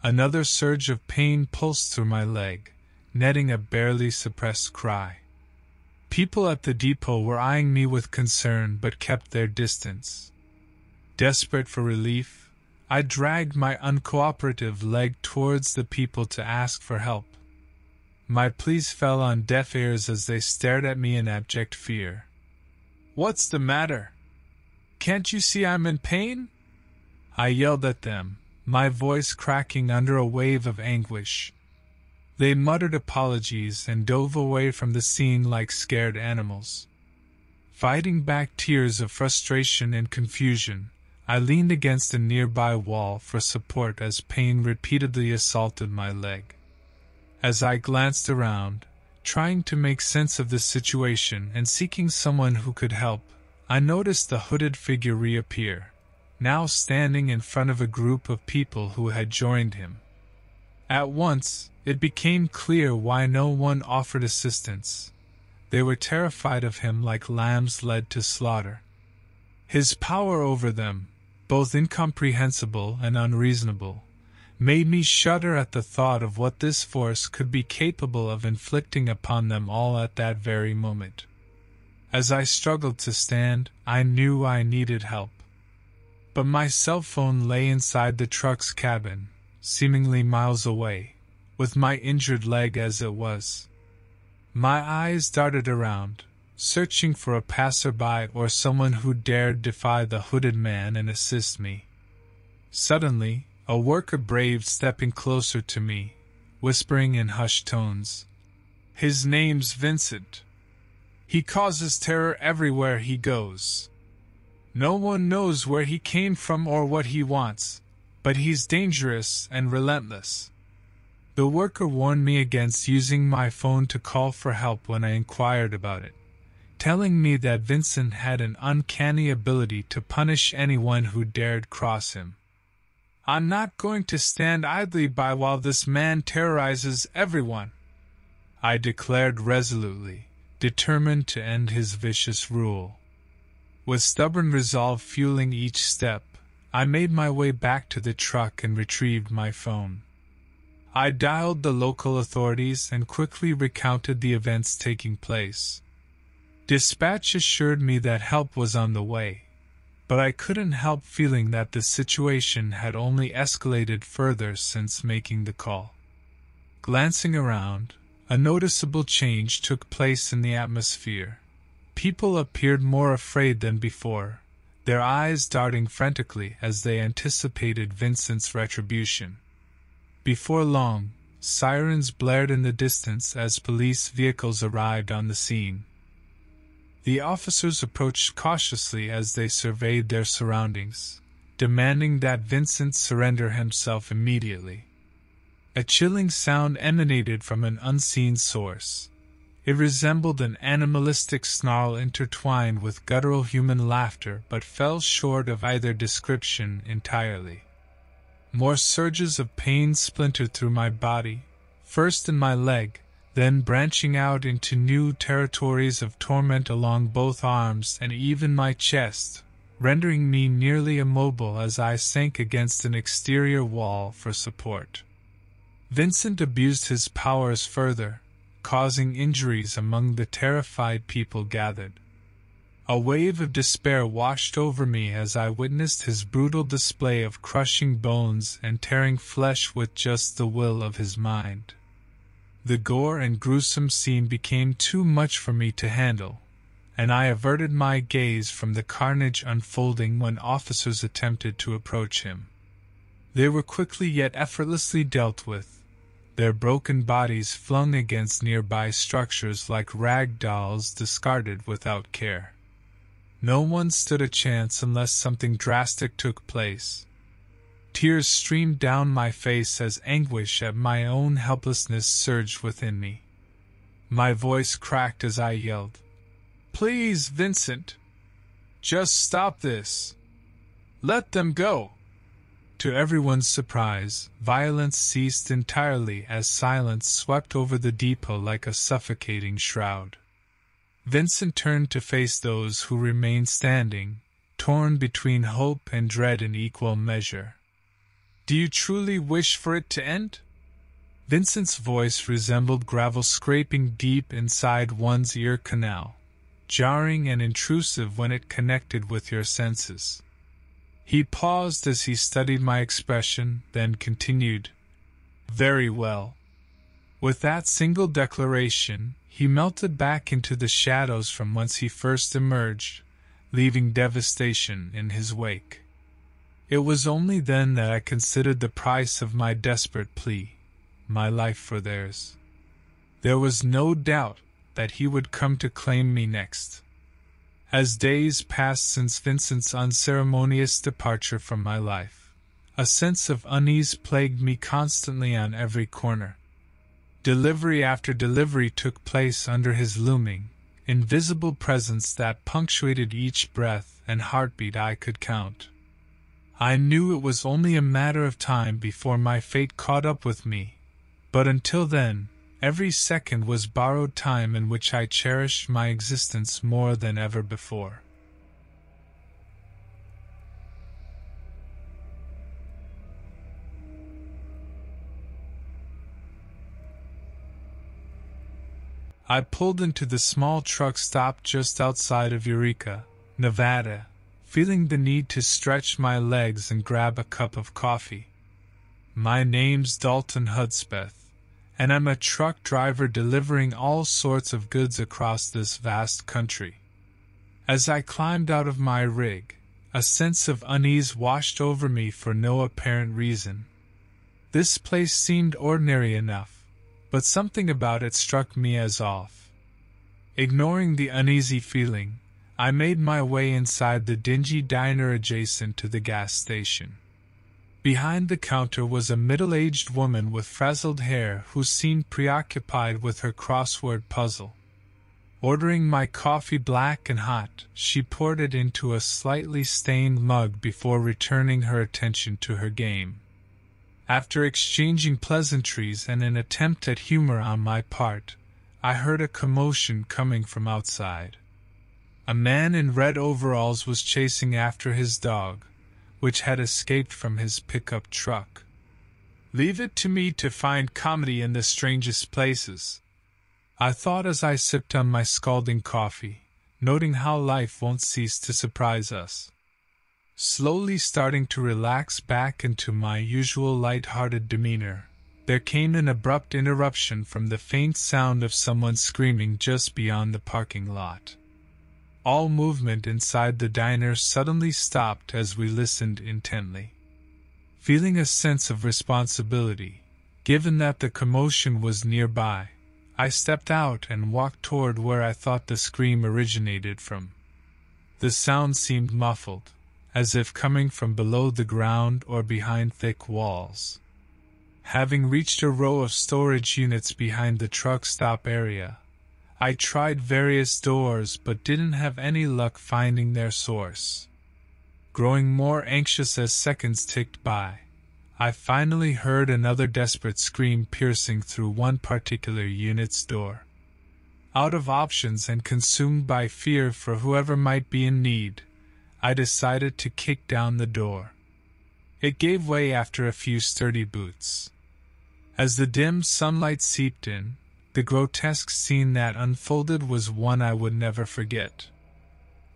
Another surge of pain pulsed through my leg, netting a barely suppressed cry. People at the depot were eyeing me with concern but kept their distance. Desperate for relief, I dragged my uncooperative leg towards the people to ask for help. My pleas fell on deaf ears as they stared at me in abject fear. What's the matter? Can't you see I'm in pain? I yelled at them, my voice cracking under a wave of anguish. They muttered apologies and dove away from the scene like scared animals. Fighting back tears of frustration and confusion, I leaned against a nearby wall for support as pain repeatedly assaulted my leg. As I glanced around, trying to make sense of the situation and seeking someone who could help, I noticed the hooded figure reappear, now standing in front of a group of people who had joined him. At once, it became clear why no one offered assistance. They were terrified of him like lambs led to slaughter. His power over them, both incomprehensible and unreasonable, made me shudder at the thought of what this force could be capable of inflicting upon them all at that very moment. As I struggled to stand, I knew I needed help. But my cell phone lay inside the truck's cabin, seemingly miles away, with my injured leg as it was. My eyes darted around, searching for a passerby or someone who dared defy the hooded man and assist me. Suddenly, a worker braved stepping closer to me, whispering in hushed tones. His name's Vincent. He causes terror everywhere he goes. No one knows where he came from or what he wants, but he's dangerous and relentless. The worker warned me against using my phone to call for help when I inquired about it, telling me that Vincent had an uncanny ability to punish anyone who dared cross him. I'm not going to stand idly by while this man terrorizes everyone, I declared resolutely, determined to end his vicious rule. With stubborn resolve fueling each step, I made my way back to the truck and retrieved my phone. I dialed the local authorities and quickly recounted the events taking place. Dispatch assured me that help was on the way, but I couldn't help feeling that the situation had only escalated further since making the call. Glancing around, a noticeable change took place in the atmosphere. People appeared more afraid than before, their eyes darting frantically as they anticipated Vincent's retribution. Before long, sirens blared in the distance as police vehicles arrived on the scene. The officers approached cautiously as they surveyed their surroundings, demanding that Vincent surrender himself immediately. A chilling sound emanated from an unseen source. It resembled an animalistic snarl intertwined with guttural human laughter, but fell short of either description entirely. More surges of pain splintered through my body, first in my leg, then branching out into new territories of torment along both arms and even my chest, rendering me nearly immobile as I sank against an exterior wall for support. Vincent abused his powers further, causing injuries among the terrified people gathered. A wave of despair washed over me as I witnessed his brutal display of crushing bones and tearing flesh with just the will of his mind. The gore and gruesome scene became too much for me to handle, and I averted my gaze from the carnage unfolding when officers attempted to approach him. They were quickly yet effortlessly dealt with, their broken bodies flung against nearby structures like rag dolls discarded without care. No one stood a chance unless something drastic took place. Tears streamed down my face as anguish at my own helplessness surged within me. My voice cracked as I yelled, Please, Vincent! Just stop this! Let them go! To everyone's surprise, violence ceased entirely as silence swept over the depot like a suffocating shroud. Vincent turned to face those who remained standing, torn between hope and dread in equal measure. Do you truly wish for it to end? Vincent's voice resembled gravel scraping deep inside one's ear canal, jarring and intrusive when it connected with your senses. He paused as he studied my expression, then continued, Very well. With that single declaration, he melted back into the shadows from whence he first emerged, leaving devastation in his wake. It was only then that I considered the price of my desperate plea, my life for theirs. There was no doubt that he would come to claim me next. As days passed since Vincent's unceremonious departure from my life, a sense of unease plagued me constantly on every corner. Delivery after delivery took place under his looming, invisible presence that punctuated each breath and heartbeat I could count. I knew it was only a matter of time before my fate caught up with me, but until then, every second was borrowed time in which I cherished my existence more than ever before. I pulled into the small truck stop just outside of Eureka, Nevada, feeling the need to stretch my legs and grab a cup of coffee. My name's Dalton Hudspeth, and I'm a truck driver delivering all sorts of goods across this vast country. As I climbed out of my rig, a sense of unease washed over me for no apparent reason. This place seemed ordinary enough, but something about it struck me as off. Ignoring the uneasy feeling, I made my way inside the dingy diner adjacent to the gas station. Behind the counter was a middle aged woman with frazzled hair who seemed preoccupied with her crossword puzzle. Ordering my coffee black and hot, she poured it into a slightly stained mug before returning her attention to her game. After exchanging pleasantries and an attempt at humor on my part, I heard a commotion coming from outside. A man in red overalls was chasing after his dog, which had escaped from his pickup truck. Leave it to me to find comedy in the strangest places, I thought as I sipped on my scalding coffee, noting how life won't cease to surprise us. Slowly starting to relax back into my usual light-hearted demeanor, there came an abrupt interruption from the faint sound of someone screaming just beyond the parking lot. All movement inside the diner suddenly stopped as we listened intently. Feeling a sense of responsibility, given that the commotion was nearby, I stepped out and walked toward where I thought the scream originated from. The sound seemed muffled, as if coming from below the ground or behind thick walls. Having reached a row of storage units behind the truck stop area, I tried various doors but didn't have any luck finding their source. Growing more anxious as seconds ticked by, I finally heard another desperate scream piercing through one particular unit's door. Out of options and consumed by fear for whoever might be in need, I decided to kick down the door. It gave way after a few sturdy boots. As the dim sunlight seeped in, the grotesque scene that unfolded was one I would never forget.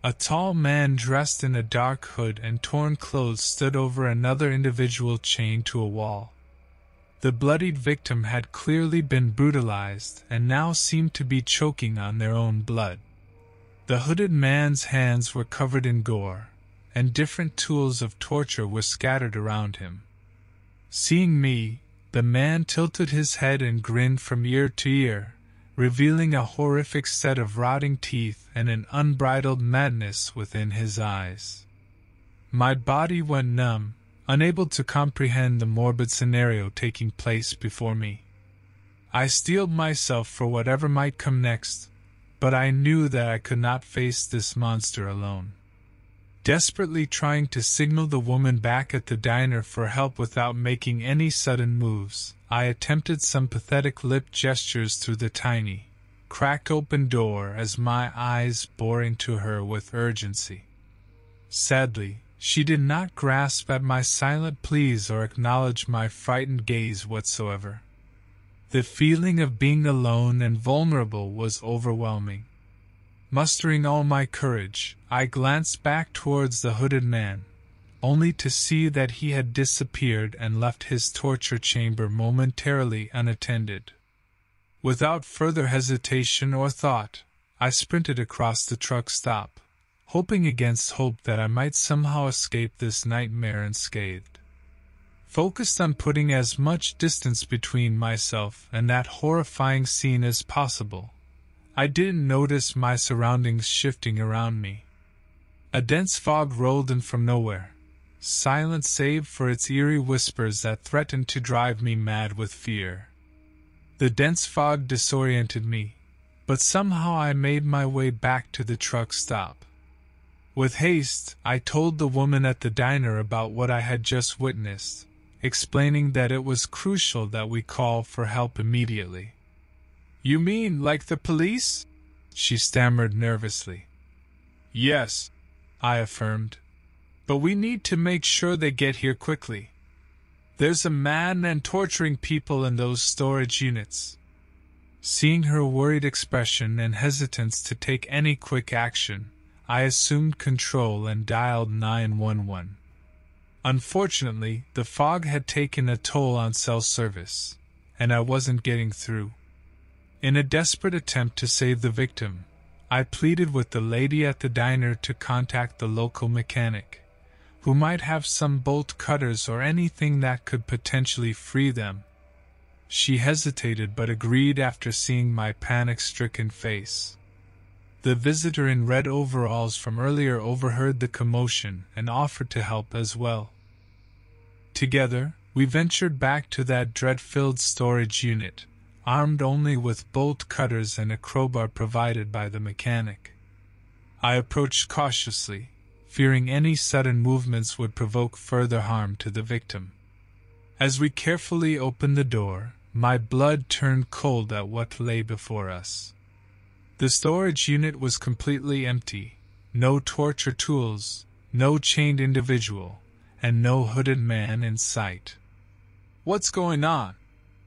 A tall man dressed in a dark hood and torn clothes stood over another individual chained to a wall. The bloodied victim had clearly been brutalized and now seemed to be choking on their own blood. The hooded man's hands were covered in gore, and different tools of torture were scattered around him. Seeing me, the man tilted his head and grinned from ear to ear, revealing a horrific set of rotting teeth and an unbridled madness within his eyes. My body went numb, unable to comprehend the morbid scenario taking place before me. I steeled myself for whatever might come next, but I knew that I could not face this monster alone. Desperately trying to signal the woman back at the diner for help without making any sudden moves, I attempted some pathetic lip gestures through the tiny, crack open door as my eyes bore into her with urgency. Sadly, she did not grasp at my silent pleas or acknowledge my frightened gaze whatsoever. The feeling of being alone and vulnerable was overwhelming. Mustering all my courage, I glanced back towards the hooded man, only to see that he had disappeared and left his torture chamber momentarily unattended. Without further hesitation or thought, I sprinted across the truck stop, hoping against hope that I might somehow escape this nightmare unscathed. Focused on putting as much distance between myself and that horrifying scene as possible, I didn't notice my surroundings shifting around me. A dense fog rolled in from nowhere, silent save for its eerie whispers that threatened to drive me mad with fear. The dense fog disoriented me, but somehow I made my way back to the truck stop. With haste, I told the woman at the diner about what I had just witnessed, explaining that it was crucial that we call for help immediately. You mean like the police? She stammered nervously. Yes, I affirmed, but we need to make sure they get here quickly. There's a man and torturing people in those storage units. Seeing her worried expression and hesitance to take any quick action, I assumed control and dialed 911. Unfortunately, the fog had taken a toll on cell service, and I wasn't getting through. In a desperate attempt to save the victim, I pleaded with the lady at the diner to contact the local mechanic who might have some bolt cutters or anything that could potentially free them. She hesitated but agreed after seeing my panic stricken face. The visitor in red overalls from earlier overheard the commotion and offered to help as well. Together, we ventured back to that dread filled storage unit, armed only with bolt cutters and a crowbar provided by the mechanic. I approached cautiously, fearing any sudden movements would provoke further harm to the victim. As we carefully opened the door, my blood turned cold at what lay before us. The storage unit was completely empty, no or tools, no chained individual, and no hooded man in sight. What's going on?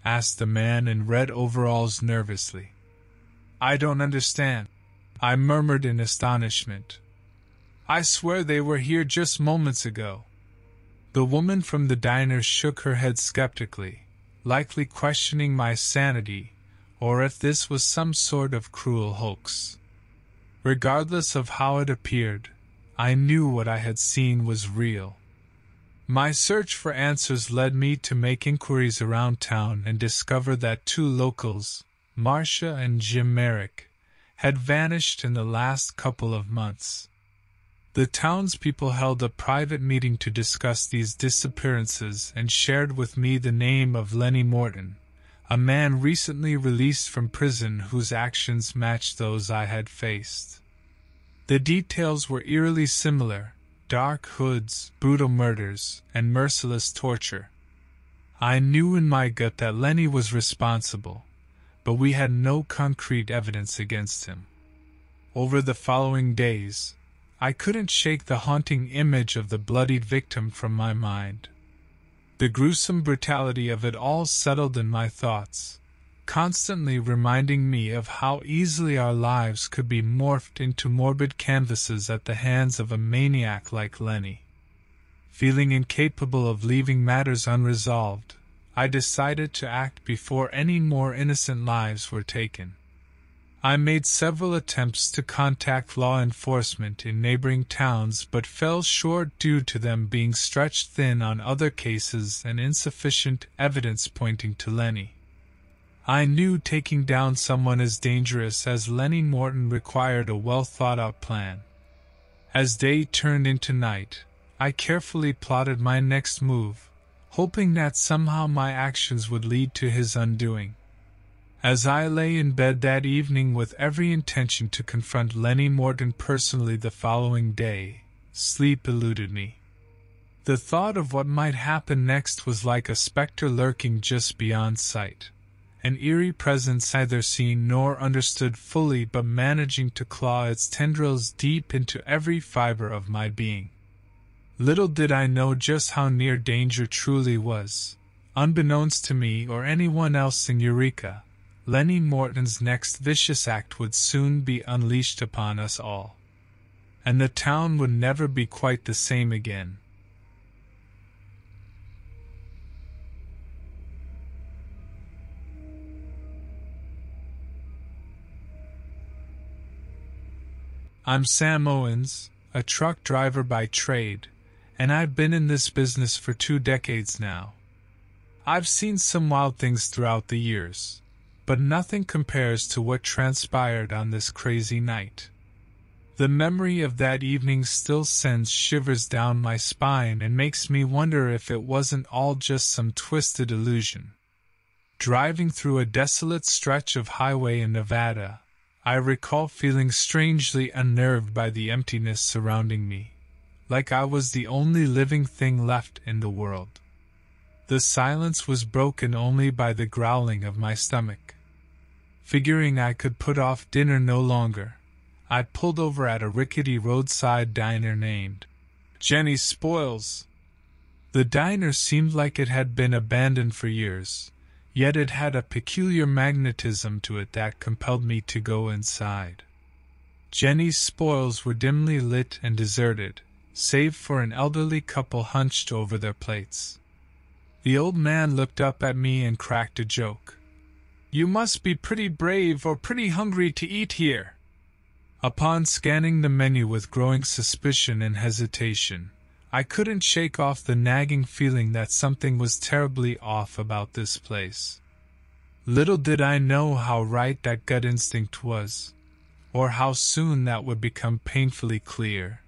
Asked the man in red overalls nervously. I don't understand, I murmured in astonishment. I swear they were here just moments ago. The woman from the diner shook her head skeptically, likely questioning my sanity, or if this was some sort of cruel hoax. Regardless of how it appeared, I knew what I had seen was real. My search for answers led me to make inquiries around town and discover that two locals, Marcia and Jim Merrick, had vanished in the last couple of months. The townspeople held a private meeting to discuss these disappearances and shared with me the name of Lenny Morton, a man recently released from prison whose actions matched those I had faced. The details were eerily similar, dark hoods, brutal murders, and merciless torture. I knew in my gut that Lenny was responsible, but we had no concrete evidence against him. Over the following days, I couldn't shake the haunting image of the bloodied victim from my mind. The gruesome brutality of it all settled in my thoughts, constantly reminding me of how easily our lives could be morphed into morbid canvases at the hands of a maniac like Lenny. Feeling incapable of leaving matters unresolved, I decided to act before any more innocent lives were taken. I made several attempts to contact law enforcement in neighboring towns but fell short due to them being stretched thin on other cases and insufficient evidence pointing to Lenny. I knew taking down someone as dangerous as Lenny Morton required a well thought out plan. As day turned into night, I carefully plotted my next move, hoping that somehow my actions would lead to his undoing. As I lay in bed that evening with every intention to confront Lenny Morton personally the following day, sleep eluded me. The thought of what might happen next was like a specter lurking just beyond sight an eerie presence neither seen nor understood fully but managing to claw its tendrils deep into every fiber of my being. Little did I know just how near danger truly was. Unbeknownst to me or anyone else in Eureka, Lenny Morton's next vicious act would soon be unleashed upon us all. And the town would never be quite the same again. I'm Sam Owens, a truck driver by trade, and I've been in this business for two decades now. I've seen some wild things throughout the years, but nothing compares to what transpired on this crazy night. The memory of that evening still sends shivers down my spine and makes me wonder if it wasn't all just some twisted illusion. Driving through a desolate stretch of highway in Nevada, I recall feeling strangely unnerved by the emptiness surrounding me, like I was the only living thing left in the world. The silence was broken only by the growling of my stomach. Figuring I could put off dinner no longer, I pulled over at a rickety roadside diner named Jenny's Spoils. The diner seemed like it had been abandoned for years, Yet it had a peculiar magnetism to it that compelled me to go inside. Jenny's spoils were dimly lit and deserted, save for an elderly couple hunched over their plates. The old man looked up at me and cracked a joke. You must be pretty brave or pretty hungry to eat here. Upon scanning the menu with growing suspicion and hesitation, I couldn't shake off the nagging feeling that something was terribly off about this place. Little did I know how right that gut instinct was, or how soon that would become painfully clear.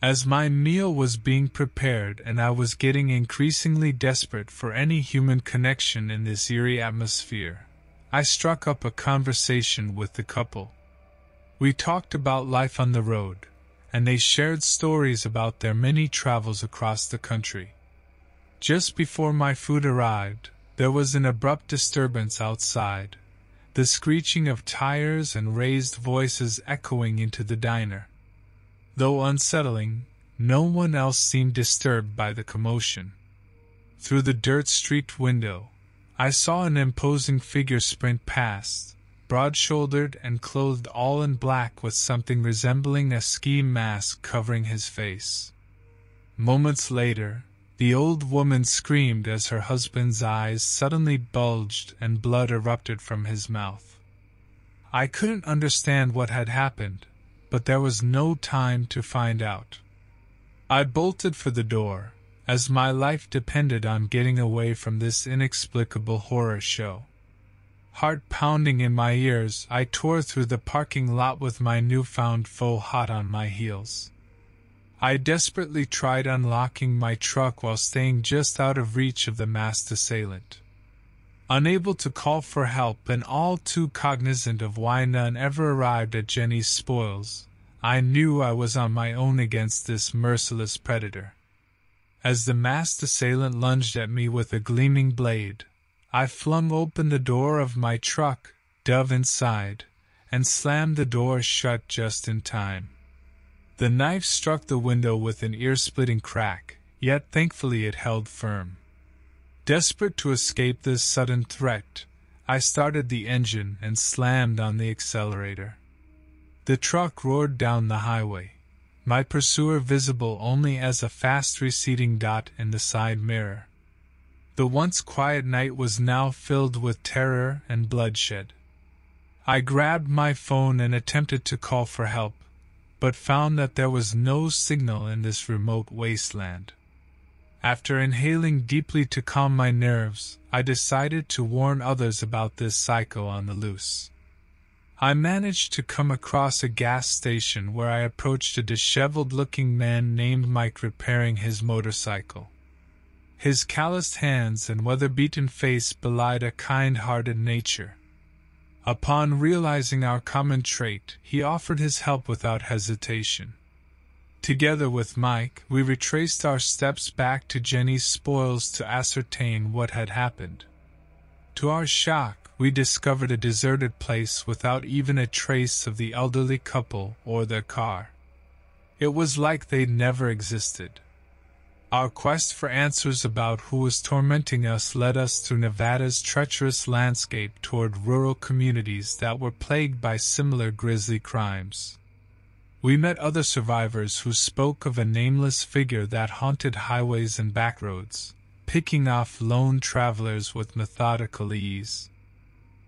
As my meal was being prepared and I was getting increasingly desperate for any human connection in this eerie atmosphere, I struck up a conversation with the couple. We talked about life on the road, and they shared stories about their many travels across the country. Just before my food arrived, there was an abrupt disturbance outside, the screeching of tires and raised voices echoing into the diner. Though unsettling, no one else seemed disturbed by the commotion. Through the dirt streaked window, I saw an imposing figure sprint past, broad shouldered and clothed all in black with something resembling a ski mask covering his face. Moments later, the old woman screamed as her husband's eyes suddenly bulged and blood erupted from his mouth. I couldn't understand what had happened, but there was no time to find out. I bolted for the door, as my life depended on getting away from this inexplicable horror show. Heart pounding in my ears, I tore through the parking lot with my newfound foe hot on my heels. I desperately tried unlocking my truck while staying just out of reach of the masked assailant. Unable to call for help and all too cognizant of why none ever arrived at Jenny's spoils, I knew I was on my own against this merciless predator. As the masked assailant lunged at me with a gleaming blade, I flung open the door of my truck, dove inside, and slammed the door shut just in time. The knife struck the window with an ear splitting crack, yet thankfully it held firm. Desperate to escape this sudden threat, I started the engine and slammed on the accelerator. The truck roared down the highway, my pursuer visible only as a fast receding dot in the side mirror. The once quiet night was now filled with terror and bloodshed. I grabbed my phone and attempted to call for help, but found that there was no signal in this remote wasteland. After inhaling deeply to calm my nerves, I decided to warn others about this psycho on the loose. I managed to come across a gas station where I approached a disheveled looking man named Mike repairing his motorcycle. His calloused hands and weather beaten face belied a kind hearted nature. Upon realizing our common trait, he offered his help without hesitation. Together with Mike, we retraced our steps back to Jenny's spoils to ascertain what had happened. To our shock, we discovered a deserted place without even a trace of the elderly couple or their car. It was like they'd never existed. Our quest for answers about who was tormenting us led us through Nevada's treacherous landscape toward rural communities that were plagued by similar grisly crimes. We met other survivors who spoke of a nameless figure that haunted highways and backroads, picking off lone travelers with methodical ease.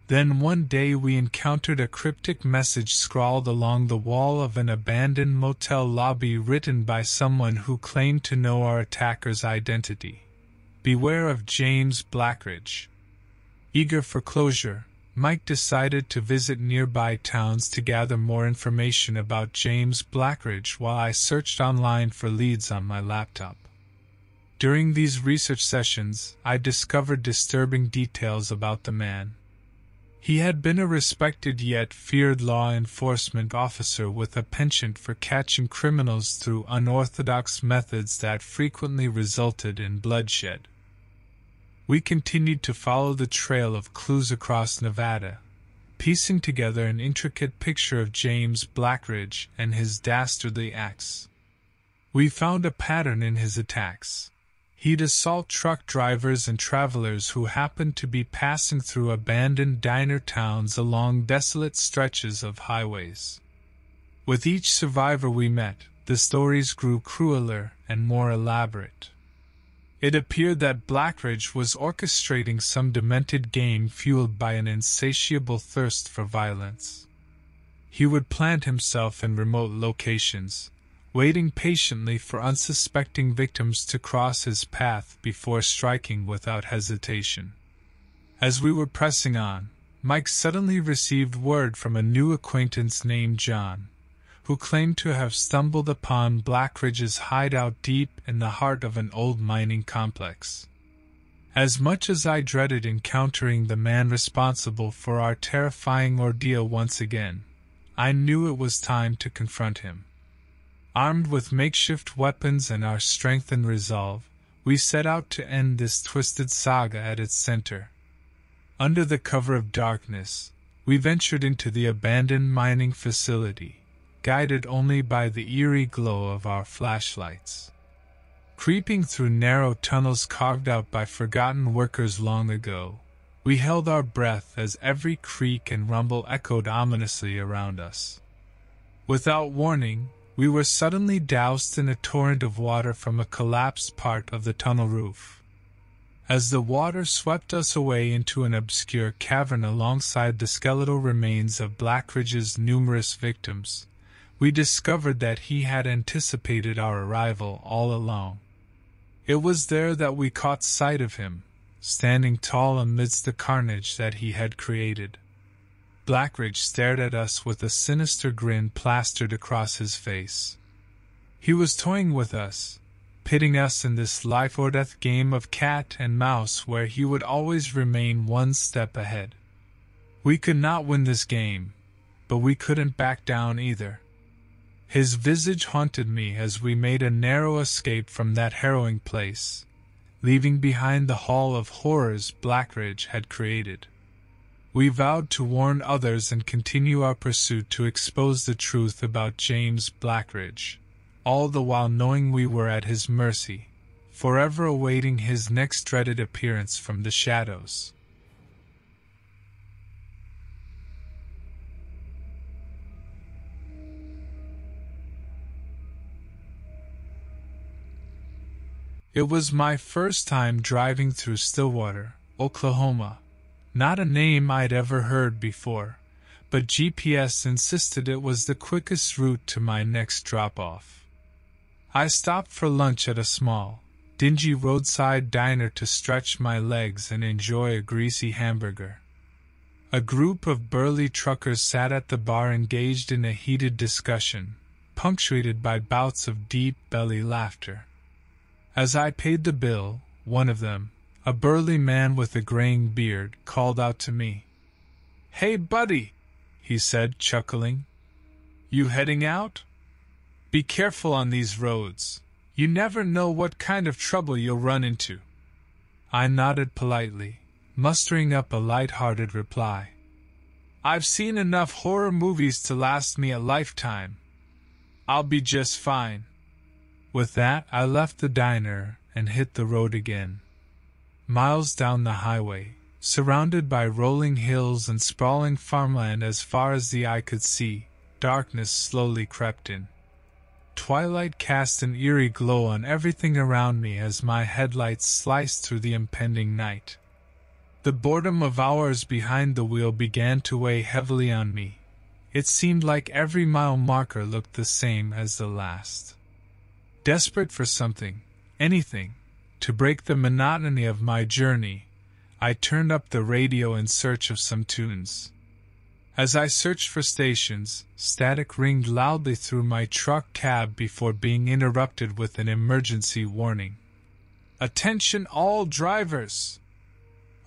Then one day we encountered a cryptic message scrawled along the wall of an abandoned motel lobby written by someone who claimed to know our attacker's identity. Beware of James Blackridge. Eager for closure, Mike decided to visit nearby towns to gather more information about James Blackridge while I searched online for leads on my laptop. During these research sessions, I discovered disturbing details about the man. He had been a respected yet feared law enforcement officer with a penchant for catching criminals through unorthodox methods that frequently resulted in bloodshed. We continued to follow the trail of clues across Nevada, piecing together an intricate picture of James Blackridge and his dastardly acts. We found a pattern in his attacks. He'd assault truck drivers and travelers who happened to be passing through abandoned diner towns along desolate stretches of highways. With each survivor we met, the stories grew crueler and more elaborate. It appeared that Blackridge was orchestrating some demented game fueled by an insatiable thirst for violence. He would plant himself in remote locations, waiting patiently for unsuspecting victims to cross his path before striking without hesitation. As we were pressing on, Mike suddenly received word from a new acquaintance named John, who claimed to have stumbled upon Blackridge's hideout deep in the heart of an old mining complex. As much as I dreaded encountering the man responsible for our terrifying ordeal once again, I knew it was time to confront him. Armed with makeshift weapons and our strength and resolve, we set out to end this twisted saga at its center. Under the cover of darkness, we ventured into the abandoned mining facility, guided only by the eerie glow of our flashlights. Creeping through narrow tunnels carved out by forgotten workers long ago, we held our breath as every creak and rumble echoed ominously around us. Without warning, we were suddenly doused in a torrent of water from a collapsed part of the tunnel roof. As the water swept us away into an obscure cavern alongside the skeletal remains of Blackridge's numerous victims, we discovered that he had anticipated our arrival all along. It was there that we caught sight of him, standing tall amidst the carnage that he had created. Blackridge stared at us with a sinister grin plastered across his face. He was toying with us, pitting us in this life or death game of cat and mouse where he would always remain one step ahead. We could not win this game, but we couldn't back down either. His visage haunted me as we made a narrow escape from that harrowing place, leaving behind the hall of horrors Blackridge had created. We vowed to warn others and continue our pursuit to expose the truth about James Blackridge, all the while knowing we were at his mercy, forever awaiting his next dreaded appearance from the shadows. It was my first time driving through Stillwater, Oklahoma. Not a name I'd ever heard before, but GPS insisted it was the quickest route to my next drop off. I stopped for lunch at a small, dingy roadside diner to stretch my legs and enjoy a greasy hamburger. A group of burly truckers sat at the bar engaged in a heated discussion, punctuated by bouts of deep belly laughter. As I paid the bill, one of them, a burly man with a graying beard, called out to me. Hey, buddy, he said, chuckling. You heading out? Be careful on these roads. You never know what kind of trouble you'll run into. I nodded politely, mustering up a light-hearted reply. I've seen enough horror movies to last me a lifetime. I'll be just fine. With that, I left the diner and hit the road again. Miles down the highway, surrounded by rolling hills and sprawling farmland as far as the eye could see, darkness slowly crept in. Twilight cast an eerie glow on everything around me as my headlights sliced through the impending night. The boredom of hours behind the wheel began to weigh heavily on me. It seemed like every mile marker looked the same as the last. Desperate for something, anything, to break the monotony of my journey, I turned up the radio in search of some tunes. As I searched for stations, static ringed loudly through my truck cab before being interrupted with an emergency warning. Attention all drivers!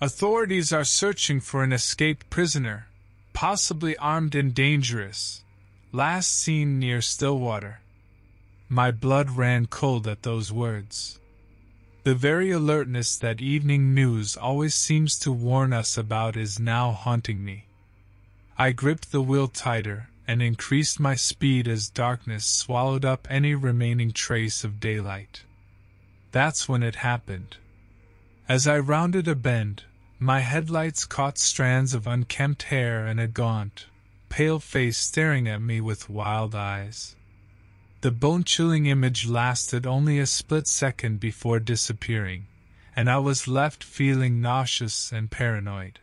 Authorities are searching for an escaped prisoner, possibly armed and dangerous. Last seen near Stillwater. My blood ran cold at those words. The very alertness that evening news always seems to warn us about is now haunting me. I gripped the wheel tighter and increased my speed as darkness swallowed up any remaining trace of daylight. That's when it happened. As I rounded a bend, my headlights caught strands of unkempt hair and a gaunt, pale face staring at me with wild eyes. The bone chilling image lasted only a split second before disappearing, and I was left feeling nauseous and paranoid.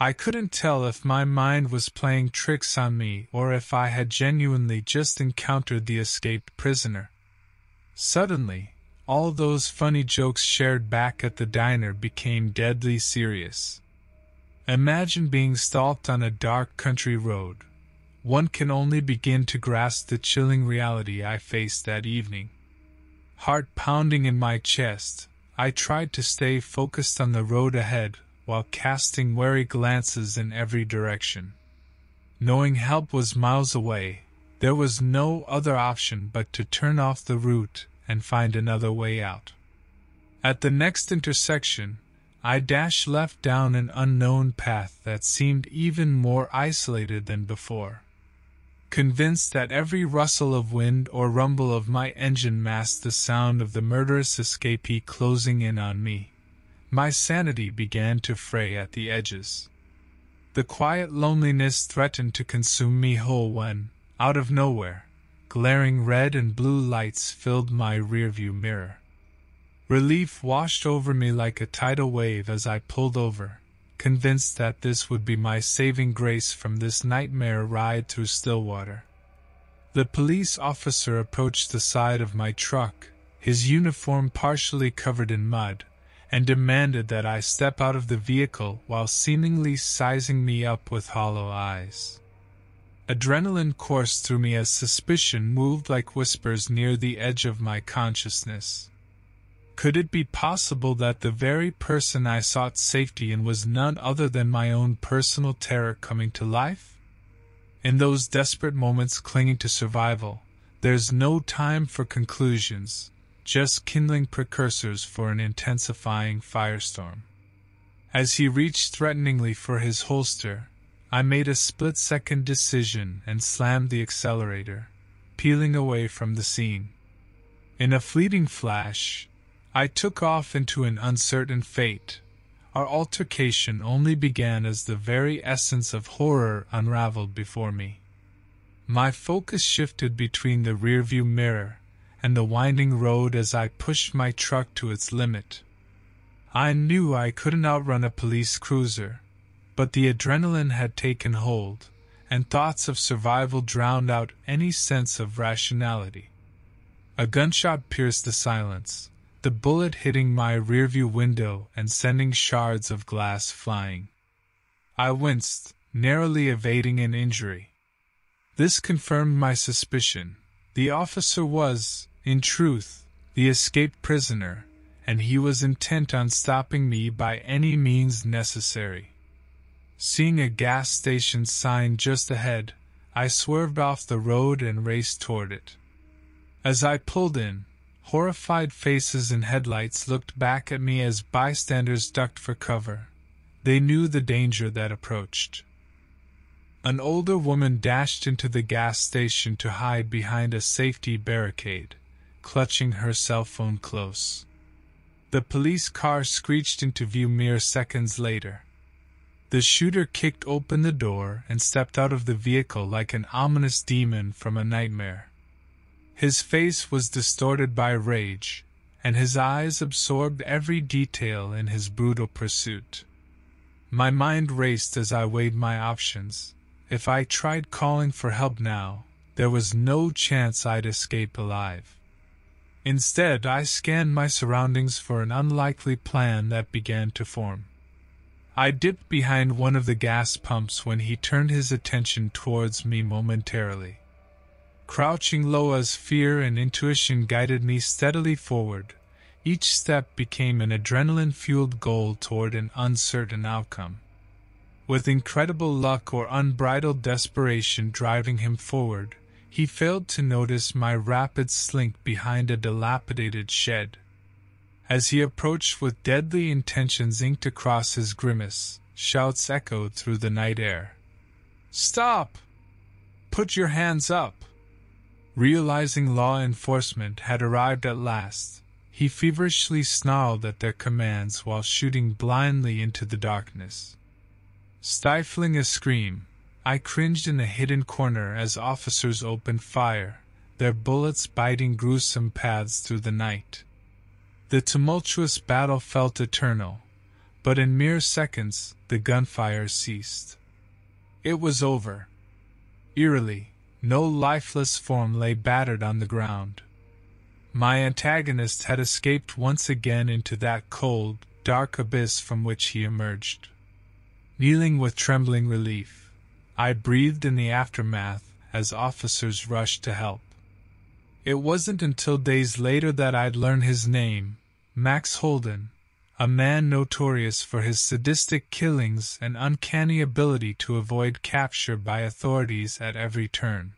I couldn't tell if my mind was playing tricks on me or if I had genuinely just encountered the escaped prisoner. Suddenly, all those funny jokes shared back at the diner became deadly serious. Imagine being stalked on a dark country road, one can only begin to grasp the chilling reality I faced that evening. Heart pounding in my chest, I tried to stay focused on the road ahead while casting wary glances in every direction. Knowing help was miles away, there was no other option but to turn off the route and find another way out. At the next intersection, I dashed left down an unknown path that seemed even more isolated than before. Convinced that every rustle of wind or rumble of my engine masked the sound of the murderous escapee closing in on me, my sanity began to fray at the edges. The quiet loneliness threatened to consume me whole when, out of nowhere, glaring red and blue lights filled my rearview mirror. Relief washed over me like a tidal wave as I pulled over, convinced that this would be my saving grace from this nightmare ride through Stillwater. The police officer approached the side of my truck, his uniform partially covered in mud, and demanded that I step out of the vehicle while seemingly sizing me up with hollow eyes. Adrenaline coursed through me as suspicion moved like whispers near the edge of my consciousness. Could it be possible that the very person I sought safety in was none other than my own personal terror coming to life? In those desperate moments clinging to survival, there's no time for conclusions, just kindling precursors for an intensifying firestorm. As he reached threateningly for his holster, I made a split second decision and slammed the accelerator, peeling away from the scene. In a fleeting flash, I took off into an uncertain fate. Our altercation only began as the very essence of horror unraveled before me. My focus shifted between the rearview mirror and the winding road as I pushed my truck to its limit. I knew I couldn't outrun a police cruiser, but the adrenaline had taken hold, and thoughts of survival drowned out any sense of rationality. A gunshot pierced the silence, the bullet hitting my rearview window and sending shards of glass flying. I winced, narrowly evading an injury. This confirmed my suspicion. The officer was, in truth, the escaped prisoner, and he was intent on stopping me by any means necessary. Seeing a gas station sign just ahead, I swerved off the road and raced toward it. As I pulled in, horrified faces and headlights looked back at me as bystanders ducked for cover. They knew the danger that approached. An older woman dashed into the gas station to hide behind a safety barricade clutching her cell phone close. The police car screeched into view mere seconds later. The shooter kicked open the door and stepped out of the vehicle like an ominous demon from a nightmare. His face was distorted by rage, and his eyes absorbed every detail in his brutal pursuit. My mind raced as I weighed my options. If I tried calling for help now, there was no chance I'd escape alive. Instead, I scanned my surroundings for an unlikely plan that began to form. I dipped behind one of the gas pumps when he turned his attention towards me momentarily. Crouching low as fear and intuition guided me steadily forward, each step became an adrenaline fueled goal toward an uncertain outcome. With incredible luck or unbridled desperation driving him forward, he failed to notice my rapid slink behind a dilapidated shed. As he approached with deadly intentions inked across his grimace, shouts echoed through the night air. Stop! Put your hands up! Realizing law enforcement had arrived at last, he feverishly snarled at their commands while shooting blindly into the darkness. Stifling a scream, I cringed in a hidden corner as officers opened fire, their bullets biting gruesome paths through the night. The tumultuous battle felt eternal, but in mere seconds the gunfire ceased. It was over. Eerily, no lifeless form lay battered on the ground. My antagonist had escaped once again into that cold, dark abyss from which he emerged. Kneeling with trembling relief, I breathed in the aftermath as officers rushed to help. It wasn't until days later that I'd learn his name, Max Holden, a man notorious for his sadistic killings and uncanny ability to avoid capture by authorities at every turn.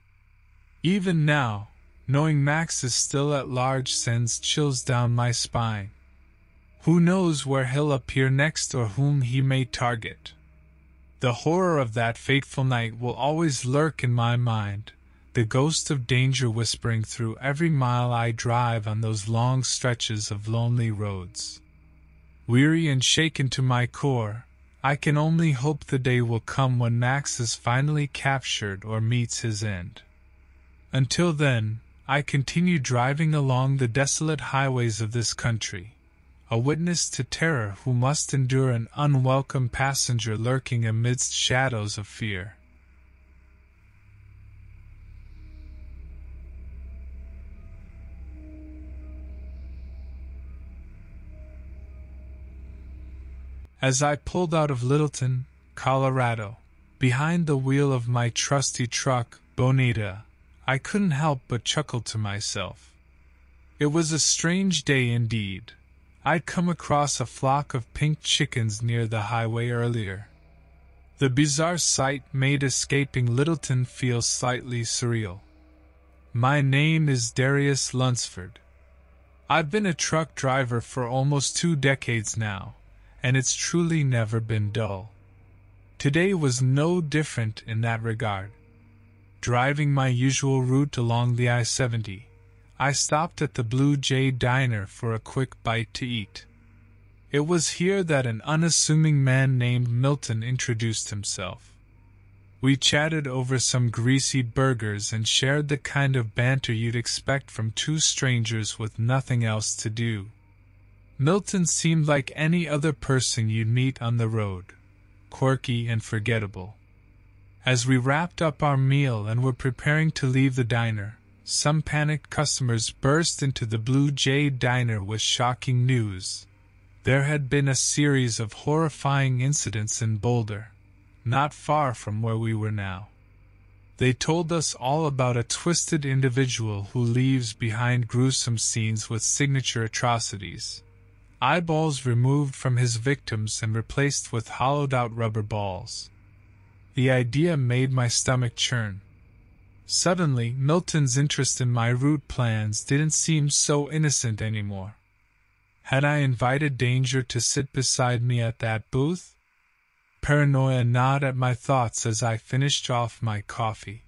Even now, knowing Max is still at large sends chills down my spine. Who knows where he'll appear next or whom he may target? The horror of that fateful night will always lurk in my mind, the ghost of danger whispering through every mile I drive on those long stretches of lonely roads. Weary and shaken to my core, I can only hope the day will come when Max is finally captured or meets his end. Until then, I continue driving along the desolate highways of this country, a witness to terror who must endure an unwelcome passenger lurking amidst shadows of fear. As I pulled out of Littleton, Colorado, behind the wheel of my trusty truck, Bonita, I couldn't help but chuckle to myself. It was a strange day indeed. I'd come across a flock of pink chickens near the highway earlier. The bizarre sight made escaping Littleton feel slightly surreal. My name is Darius Lunsford. I've been a truck driver for almost two decades now, and it's truly never been dull. Today was no different in that regard. Driving my usual route along the I 70, I stopped at the Blue Jay Diner for a quick bite to eat. It was here that an unassuming man named Milton introduced himself. We chatted over some greasy burgers and shared the kind of banter you'd expect from two strangers with nothing else to do. Milton seemed like any other person you'd meet on the road, quirky and forgettable. As we wrapped up our meal and were preparing to leave the diner, some panicked customers burst into the Blue Jay diner with shocking news. There had been a series of horrifying incidents in Boulder, not far from where we were now. They told us all about a twisted individual who leaves behind gruesome scenes with signature atrocities eyeballs removed from his victims and replaced with hollowed out rubber balls. The idea made my stomach churn. Suddenly, Milton's interest in my route plans didn't seem so innocent anymore. Had I invited danger to sit beside me at that booth? Paranoia gnawed at my thoughts as I finished off my coffee.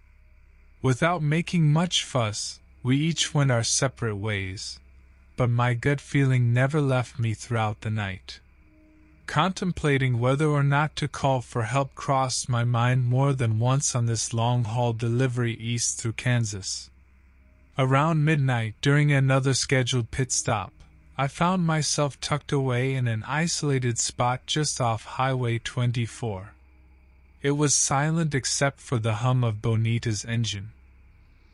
Without making much fuss, we each went our separate ways but my gut feeling never left me throughout the night. Contemplating whether or not to call for help crossed my mind more than once on this long haul delivery east through Kansas. Around midnight, during another scheduled pit stop, I found myself tucked away in an isolated spot just off Highway 24. It was silent except for the hum of Bonita's engine.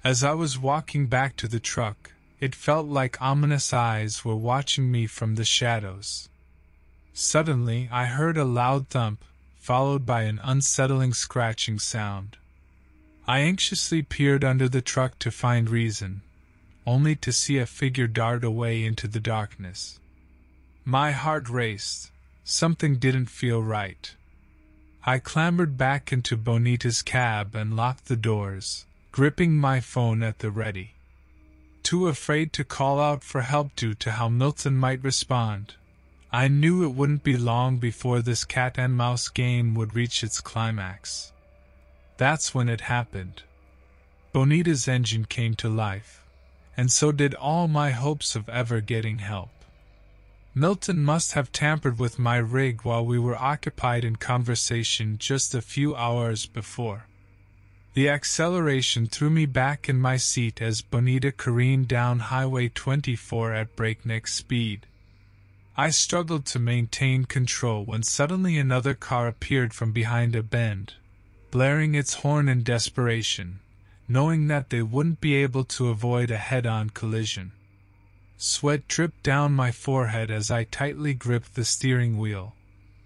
As I was walking back to the truck, it felt like ominous eyes were watching me from the shadows. Suddenly, I heard a loud thump, followed by an unsettling scratching sound. I anxiously peered under the truck to find reason, only to see a figure dart away into the darkness. My heart raced. Something didn't feel right. I clambered back into Bonita's cab and locked the doors, gripping my phone at the ready too afraid to call out for help due to how Milton might respond. I knew it wouldn't be long before this cat and mouse game would reach its climax. That's when it happened. Bonita's engine came to life, and so did all my hopes of ever getting help. Milton must have tampered with my rig while we were occupied in conversation just a few hours before. The acceleration threw me back in my seat as Bonita careened down Highway 24 at breakneck speed. I struggled to maintain control when suddenly another car appeared from behind a bend, blaring its horn in desperation, knowing that they wouldn't be able to avoid a head on collision. Sweat dripped down my forehead as I tightly gripped the steering wheel,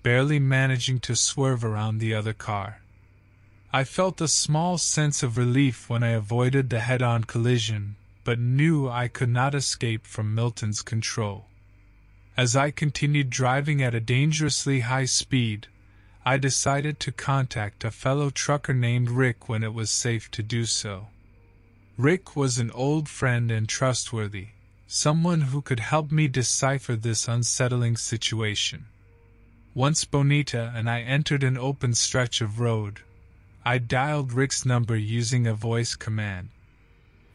barely managing to swerve around the other car. I felt a small sense of relief when I avoided the head on collision, but knew I could not escape from Milton's control. As I continued driving at a dangerously high speed, I decided to contact a fellow trucker named Rick when it was safe to do so. Rick was an old friend and trustworthy, someone who could help me decipher this unsettling situation. Once Bonita and I entered an open stretch of road, I dialed Rick's number using a voice command.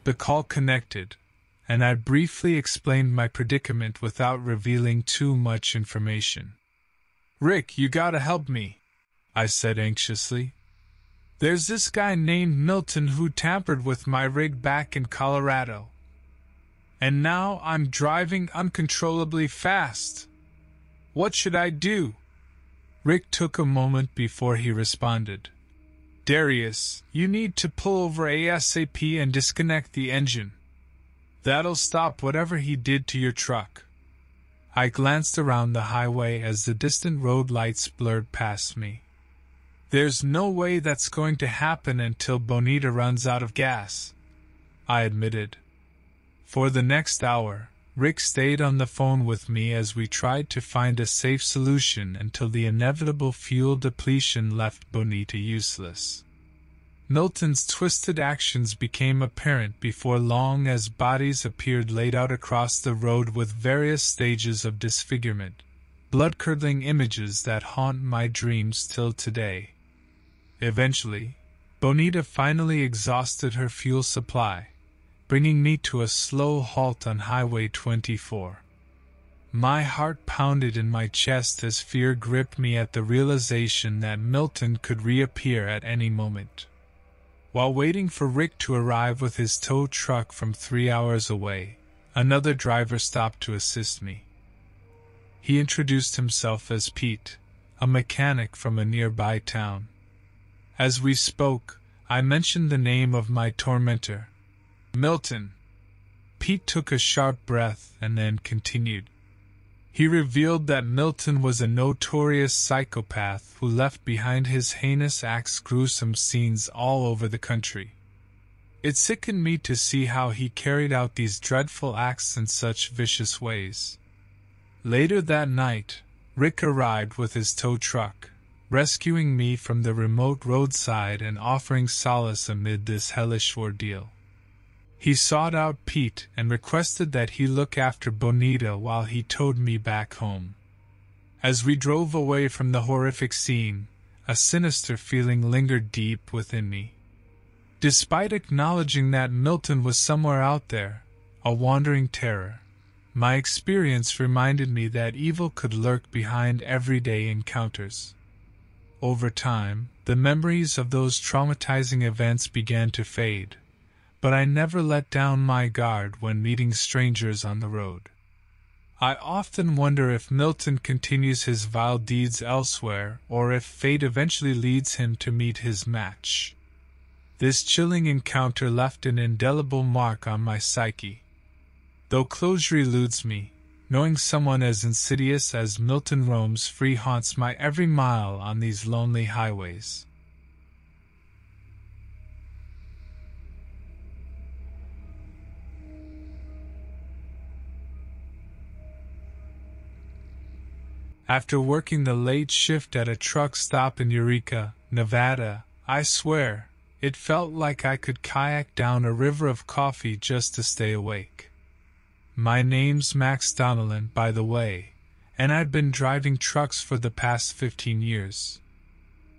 The call connected, and I briefly explained my predicament without revealing too much information. Rick, you gotta help me, I said anxiously. There's this guy named Milton who tampered with my rig back in Colorado. And now I'm driving uncontrollably fast. What should I do? Rick took a moment before he responded. Darius, you need to pull over ASAP and disconnect the engine. That'll stop whatever he did to your truck. I glanced around the highway as the distant road lights blurred past me. There's no way that's going to happen until Bonita runs out of gas, I admitted. For the next hour, Rick stayed on the phone with me as we tried to find a safe solution until the inevitable fuel depletion left Bonita useless. Milton's twisted actions became apparent before long as bodies appeared laid out across the road with various stages of disfigurement, blood curdling images that haunt my dreams till today. Eventually, Bonita finally exhausted her fuel supply bringing me to a slow halt on Highway 24. My heart pounded in my chest as fear gripped me at the realization that Milton could reappear at any moment. While waiting for Rick to arrive with his tow truck from three hours away, another driver stopped to assist me. He introduced himself as Pete, a mechanic from a nearby town. As we spoke, I mentioned the name of my tormentor, Milton. Pete took a sharp breath and then continued. He revealed that Milton was a notorious psychopath who left behind his heinous acts gruesome scenes all over the country. It sickened me to see how he carried out these dreadful acts in such vicious ways. Later that night, Rick arrived with his tow truck, rescuing me from the remote roadside and offering solace amid this hellish ordeal. He sought out Pete and requested that he look after Bonita while he towed me back home. As we drove away from the horrific scene, a sinister feeling lingered deep within me. Despite acknowledging that Milton was somewhere out there, a wandering terror, my experience reminded me that evil could lurk behind everyday encounters. Over time, the memories of those traumatizing events began to fade but I never let down my guard when meeting strangers on the road. I often wonder if Milton continues his vile deeds elsewhere or if fate eventually leads him to meet his match. This chilling encounter left an indelible mark on my psyche. Though closure eludes me, knowing someone as insidious as Milton roams free haunts my every mile on these lonely highways. After working the late shift at a truck stop in Eureka, Nevada, I swear, it felt like I could kayak down a river of coffee just to stay awake. My name's Max Donnellan, by the way, and I've been driving trucks for the past 15 years.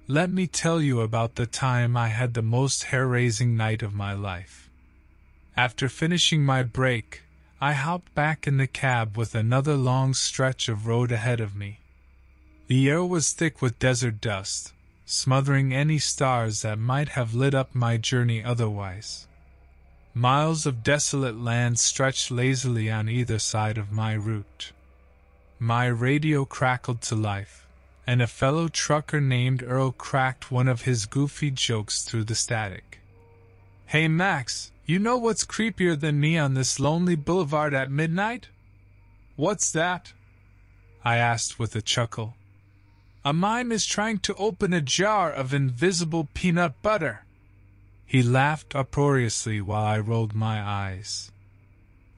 Let me tell you about the time I had the most hair raising night of my life. After finishing my break, I hopped back in the cab with another long stretch of road ahead of me. The air was thick with desert dust, smothering any stars that might have lit up my journey otherwise. Miles of desolate land stretched lazily on either side of my route. My radio crackled to life, and a fellow trucker named Earl cracked one of his goofy jokes through the static. Hey Max, you know what's creepier than me on this lonely boulevard at midnight? What's that? I asked with a chuckle. A mime is trying to open a jar of invisible peanut butter. He laughed uproariously while I rolled my eyes.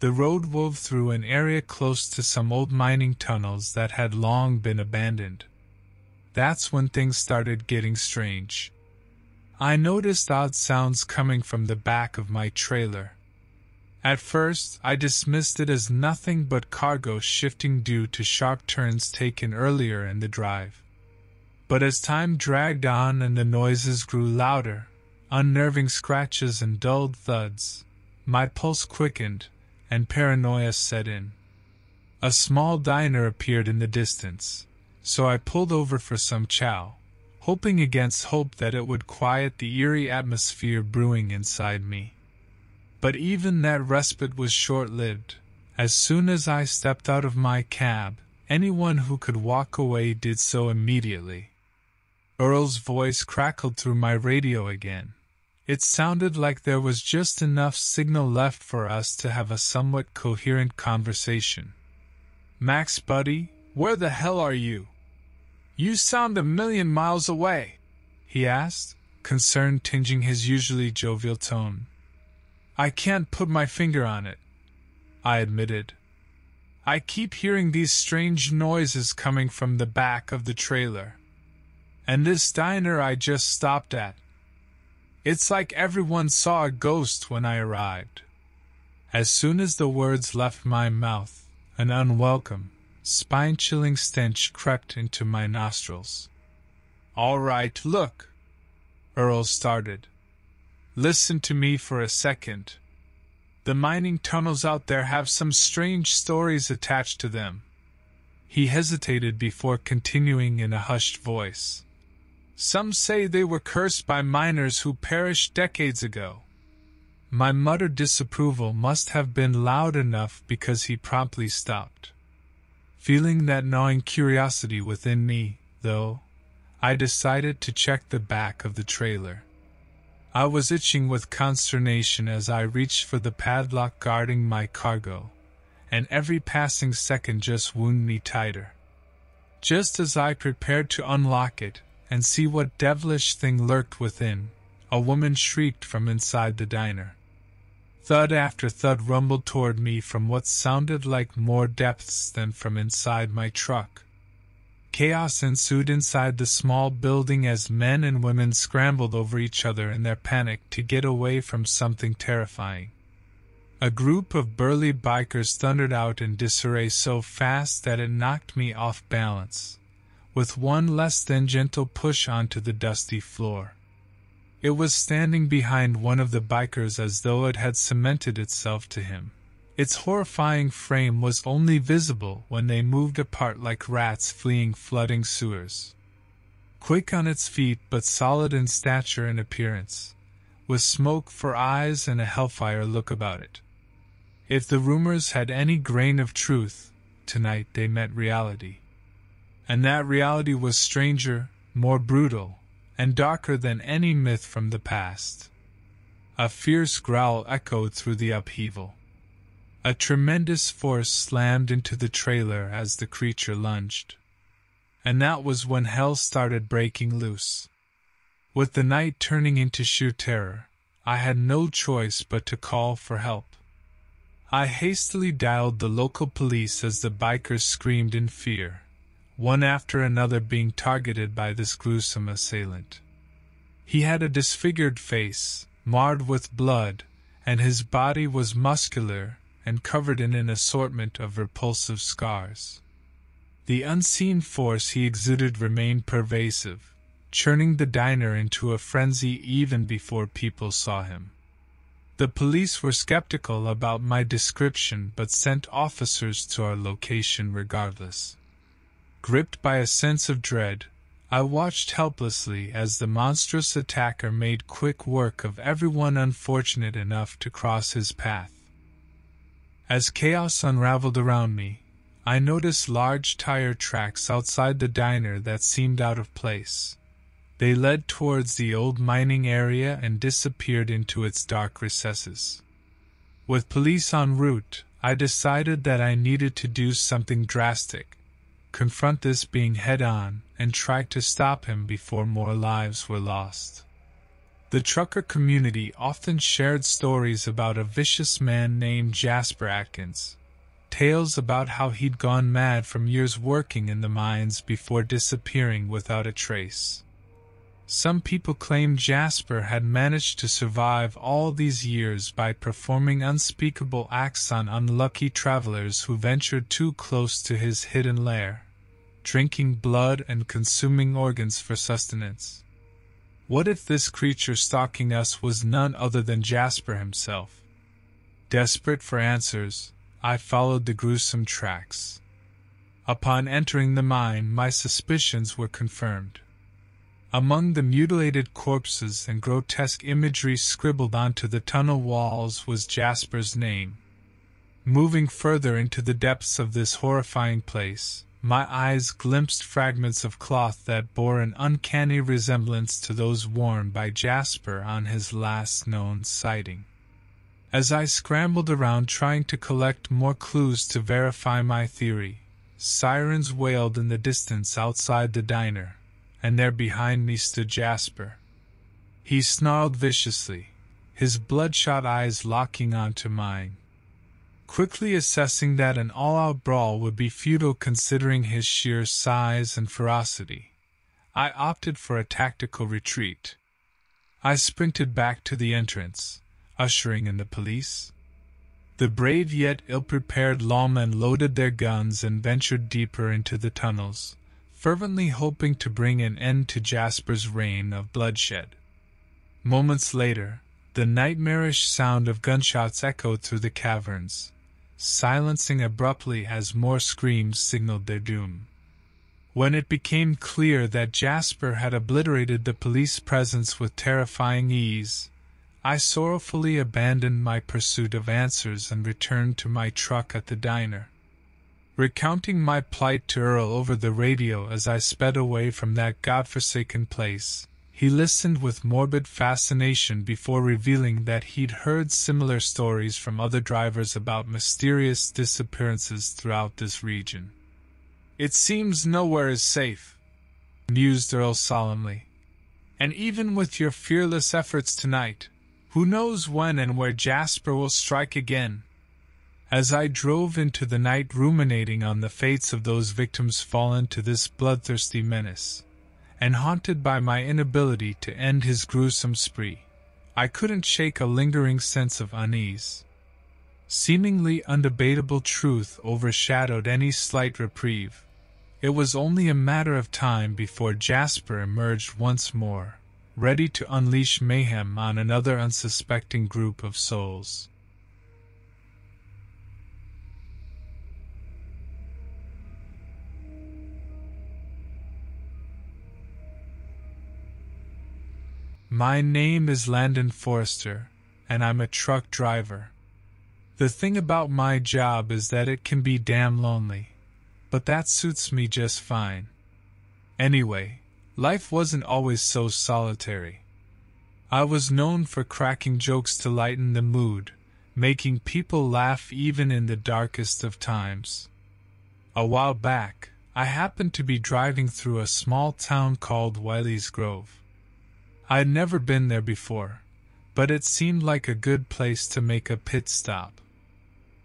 The road wove through an area close to some old mining tunnels that had long been abandoned. That's when things started getting strange. I noticed odd sounds coming from the back of my trailer. At first, I dismissed it as nothing but cargo shifting due to sharp turns taken earlier in the drive. But as time dragged on and the noises grew louder, unnerving scratches and dulled thuds, my pulse quickened and paranoia set in. A small diner appeared in the distance, so I pulled over for some chow, hoping against hope that it would quiet the eerie atmosphere brewing inside me. But even that respite was short lived. As soon as I stepped out of my cab, anyone who could walk away did so immediately. Earl's voice crackled through my radio again. It sounded like there was just enough signal left for us to have a somewhat coherent conversation. Max, buddy, where the hell are you? You sound a million miles away, he asked, concern tinging his usually jovial tone. I can't put my finger on it, I admitted. I keep hearing these strange noises coming from the back of the trailer. And this diner I just stopped at. It's like everyone saw a ghost when I arrived. As soon as the words left my mouth, an unwelcome, spine chilling stench crept into my nostrils. All right, look. Earl started. Listen to me for a second. The mining tunnels out there have some strange stories attached to them. He hesitated before continuing in a hushed voice. Some say they were cursed by miners who perished decades ago. My muttered disapproval must have been loud enough because he promptly stopped. Feeling that gnawing curiosity within me, though, I decided to check the back of the trailer. I was itching with consternation as I reached for the padlock guarding my cargo, and every passing second just wound me tighter. Just as I prepared to unlock it and see what devilish thing lurked within, a woman shrieked from inside the diner. Thud after thud rumbled toward me from what sounded like more depths than from inside my truck. Chaos ensued inside the small building as men and women scrambled over each other in their panic to get away from something terrifying. A group of burly bikers thundered out in disarray so fast that it knocked me off balance, with one less than gentle push onto the dusty floor. It was standing behind one of the bikers as though it had cemented itself to him. Its horrifying frame was only visible when they moved apart like rats fleeing flooding sewers. Quick on its feet but solid in stature and appearance, with smoke for eyes and a hellfire look about it. If the rumors had any grain of truth, tonight they met reality. And that reality was stranger, more brutal, and darker than any myth from the past. A fierce growl echoed through the upheaval. A tremendous force slammed into the trailer as the creature lunged. And that was when hell started breaking loose. With the night turning into sheer terror, I had no choice but to call for help. I hastily dialed the local police as the bikers screamed in fear one after another being targeted by this gruesome assailant. He had a disfigured face, marred with blood, and his body was muscular and covered in an assortment of repulsive scars. The unseen force he exuded remained pervasive, churning the diner into a frenzy even before people saw him. The police were skeptical about my description but sent officers to our location regardless. Gripped by a sense of dread, I watched helplessly as the monstrous attacker made quick work of everyone unfortunate enough to cross his path. As chaos unraveled around me, I noticed large tire tracks outside the diner that seemed out of place. They led towards the old mining area and disappeared into its dark recesses. With police en route, I decided that I needed to do something drastic confront this being head on and try to stop him before more lives were lost. The trucker community often shared stories about a vicious man named Jasper Atkins, tales about how he'd gone mad from years working in the mines before disappearing without a trace. Some people claim Jasper had managed to survive all these years by performing unspeakable acts on unlucky travelers who ventured too close to his hidden lair, drinking blood and consuming organs for sustenance. What if this creature stalking us was none other than Jasper himself? Desperate for answers, I followed the gruesome tracks. Upon entering the mine, my suspicions were confirmed. Among the mutilated corpses and grotesque imagery scribbled onto the tunnel walls was Jasper's name. Moving further into the depths of this horrifying place, my eyes glimpsed fragments of cloth that bore an uncanny resemblance to those worn by Jasper on his last known sighting. As I scrambled around trying to collect more clues to verify my theory, sirens wailed in the distance outside the diner and there behind me stood Jasper. He snarled viciously, his bloodshot eyes locking onto mine. Quickly assessing that an all out brawl would be futile considering his sheer size and ferocity, I opted for a tactical retreat. I sprinted back to the entrance, ushering in the police. The brave yet ill prepared lawmen loaded their guns and ventured deeper into the tunnels, fervently hoping to bring an end to Jasper's reign of bloodshed. Moments later, the nightmarish sound of gunshots echoed through the caverns, silencing abruptly as more screams signaled their doom. When it became clear that Jasper had obliterated the police presence with terrifying ease, I sorrowfully abandoned my pursuit of answers and returned to my truck at the diner recounting my plight to Earl over the radio as I sped away from that god-forsaken place. He listened with morbid fascination before revealing that he'd heard similar stories from other drivers about mysterious disappearances throughout this region. It seems nowhere is safe, mused Earl solemnly. And even with your fearless efforts tonight, who knows when and where Jasper will strike again? As I drove into the night ruminating on the fates of those victims fallen to this bloodthirsty menace, and haunted by my inability to end his gruesome spree, I couldn't shake a lingering sense of unease. Seemingly undebatable truth overshadowed any slight reprieve. It was only a matter of time before Jasper emerged once more, ready to unleash mayhem on another unsuspecting group of souls. My name is Landon Forrester, and I'm a truck driver. The thing about my job is that it can be damn lonely, but that suits me just fine. Anyway, life wasn't always so solitary. I was known for cracking jokes to lighten the mood, making people laugh even in the darkest of times. A while back, I happened to be driving through a small town called Wiley's Grove. I had never been there before, but it seemed like a good place to make a pit stop.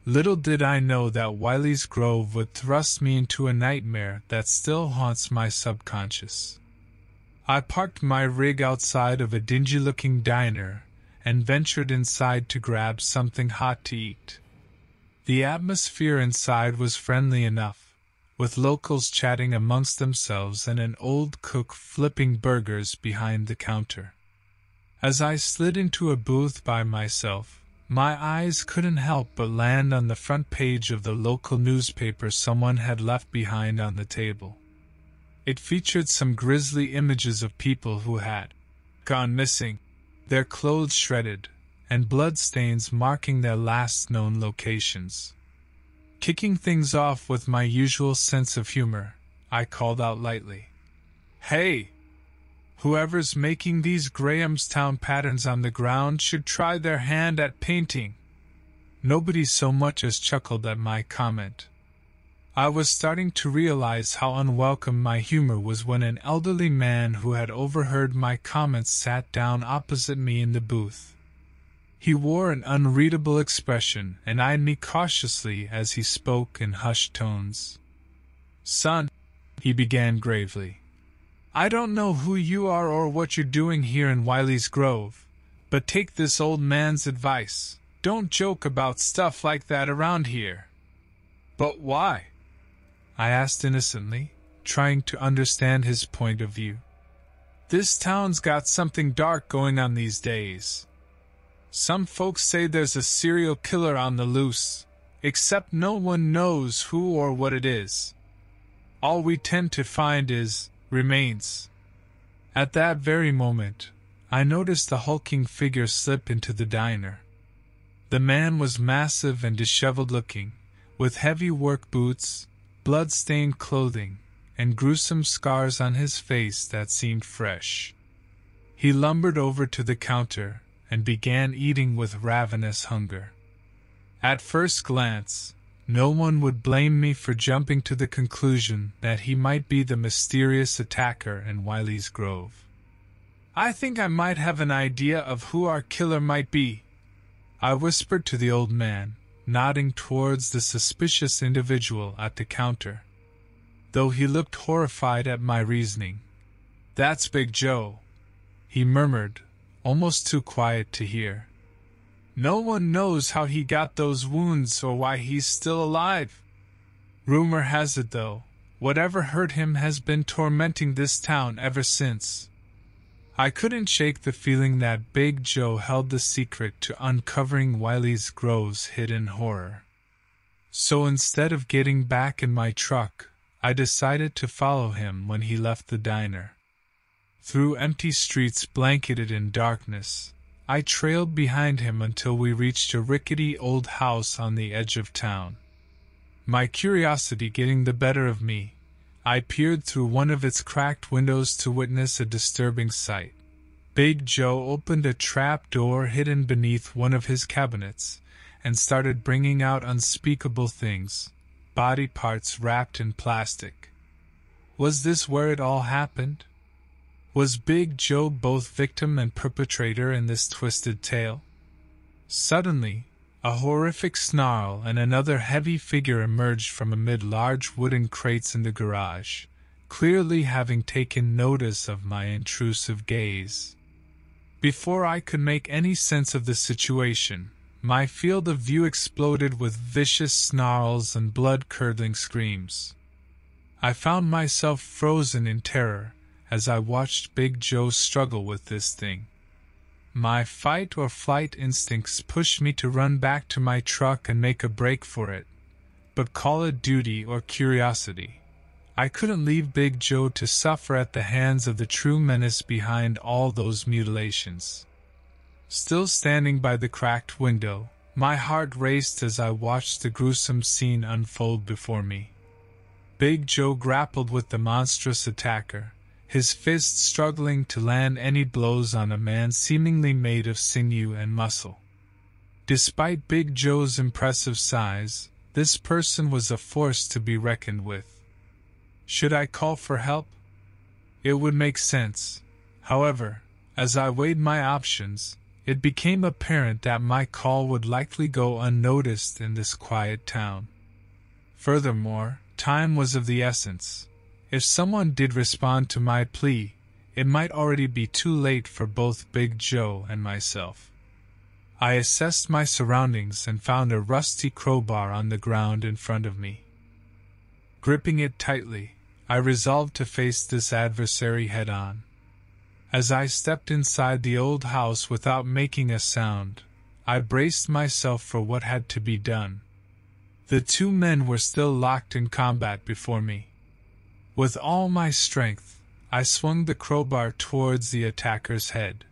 Little did I know that Wiley's Grove would thrust me into a nightmare that still haunts my subconscious. I parked my rig outside of a dingy looking diner and ventured inside to grab something hot to eat. The atmosphere inside was friendly enough, with locals chatting amongst themselves and an old cook flipping burgers behind the counter. As I slid into a booth by myself, my eyes couldn't help but land on the front page of the local newspaper someone had left behind on the table. It featured some grisly images of people who had gone missing, their clothes shredded, and bloodstains marking their last known locations. Kicking things off with my usual sense of humor, I called out lightly. Hey! Whoever's making these Grahamstown patterns on the ground should try their hand at painting. Nobody so much as chuckled at my comment. I was starting to realize how unwelcome my humor was when an elderly man who had overheard my comments sat down opposite me in the booth. He wore an unreadable expression and eyed me cautiously as he spoke in hushed tones. Son, he began gravely, I don't know who you are or what you're doing here in Wiley's Grove, but take this old man's advice. Don't joke about stuff like that around here. But why? I asked innocently, trying to understand his point of view. This town's got something dark going on these days. Some folks say there's a serial killer on the loose, except no one knows who or what it is. All we tend to find is remains. At that very moment, I noticed the hulking figure slip into the diner. The man was massive and disheveled looking, with heavy work boots, blood-stained clothing, and gruesome scars on his face that seemed fresh. He lumbered over to the counter and began eating with ravenous hunger. At first glance, no one would blame me for jumping to the conclusion that he might be the mysterious attacker in Wiley's Grove. I think I might have an idea of who our killer might be, I whispered to the old man, nodding towards the suspicious individual at the counter. Though he looked horrified at my reasoning. That's Big Joe, he murmured, almost too quiet to hear. No one knows how he got those wounds or why he's still alive. Rumor has it, though, whatever hurt him has been tormenting this town ever since. I couldn't shake the feeling that Big Joe held the secret to uncovering Wiley's Grove's hidden horror. So instead of getting back in my truck, I decided to follow him when he left the diner. Through empty streets blanketed in darkness, I trailed behind him until we reached a rickety old house on the edge of town. My curiosity getting the better of me, I peered through one of its cracked windows to witness a disturbing sight. Big Joe opened a trap door hidden beneath one of his cabinets and started bringing out unspeakable things, body parts wrapped in plastic. Was this where it all happened? Was Big Joe both victim and perpetrator in this twisted tale? Suddenly, a horrific snarl and another heavy figure emerged from amid large wooden crates in the garage, clearly having taken notice of my intrusive gaze. Before I could make any sense of the situation, my field of view exploded with vicious snarls and blood curdling screams. I found myself frozen in terror as I watched Big Joe struggle with this thing. My fight or flight instincts pushed me to run back to my truck and make a break for it. But call it duty or curiosity. I couldn't leave Big Joe to suffer at the hands of the true menace behind all those mutilations. Still standing by the cracked window, my heart raced as I watched the gruesome scene unfold before me. Big Joe grappled with the monstrous attacker, his fists struggling to land any blows on a man seemingly made of sinew and muscle. Despite Big Joe's impressive size, this person was a force to be reckoned with. Should I call for help? It would make sense. However, as I weighed my options, it became apparent that my call would likely go unnoticed in this quiet town. Furthermore, time was of the essence. If someone did respond to my plea, it might already be too late for both Big Joe and myself. I assessed my surroundings and found a rusty crowbar on the ground in front of me. Gripping it tightly, I resolved to face this adversary head on. As I stepped inside the old house without making a sound, I braced myself for what had to be done. The two men were still locked in combat before me. With all my strength, I swung the crowbar towards the attacker's head.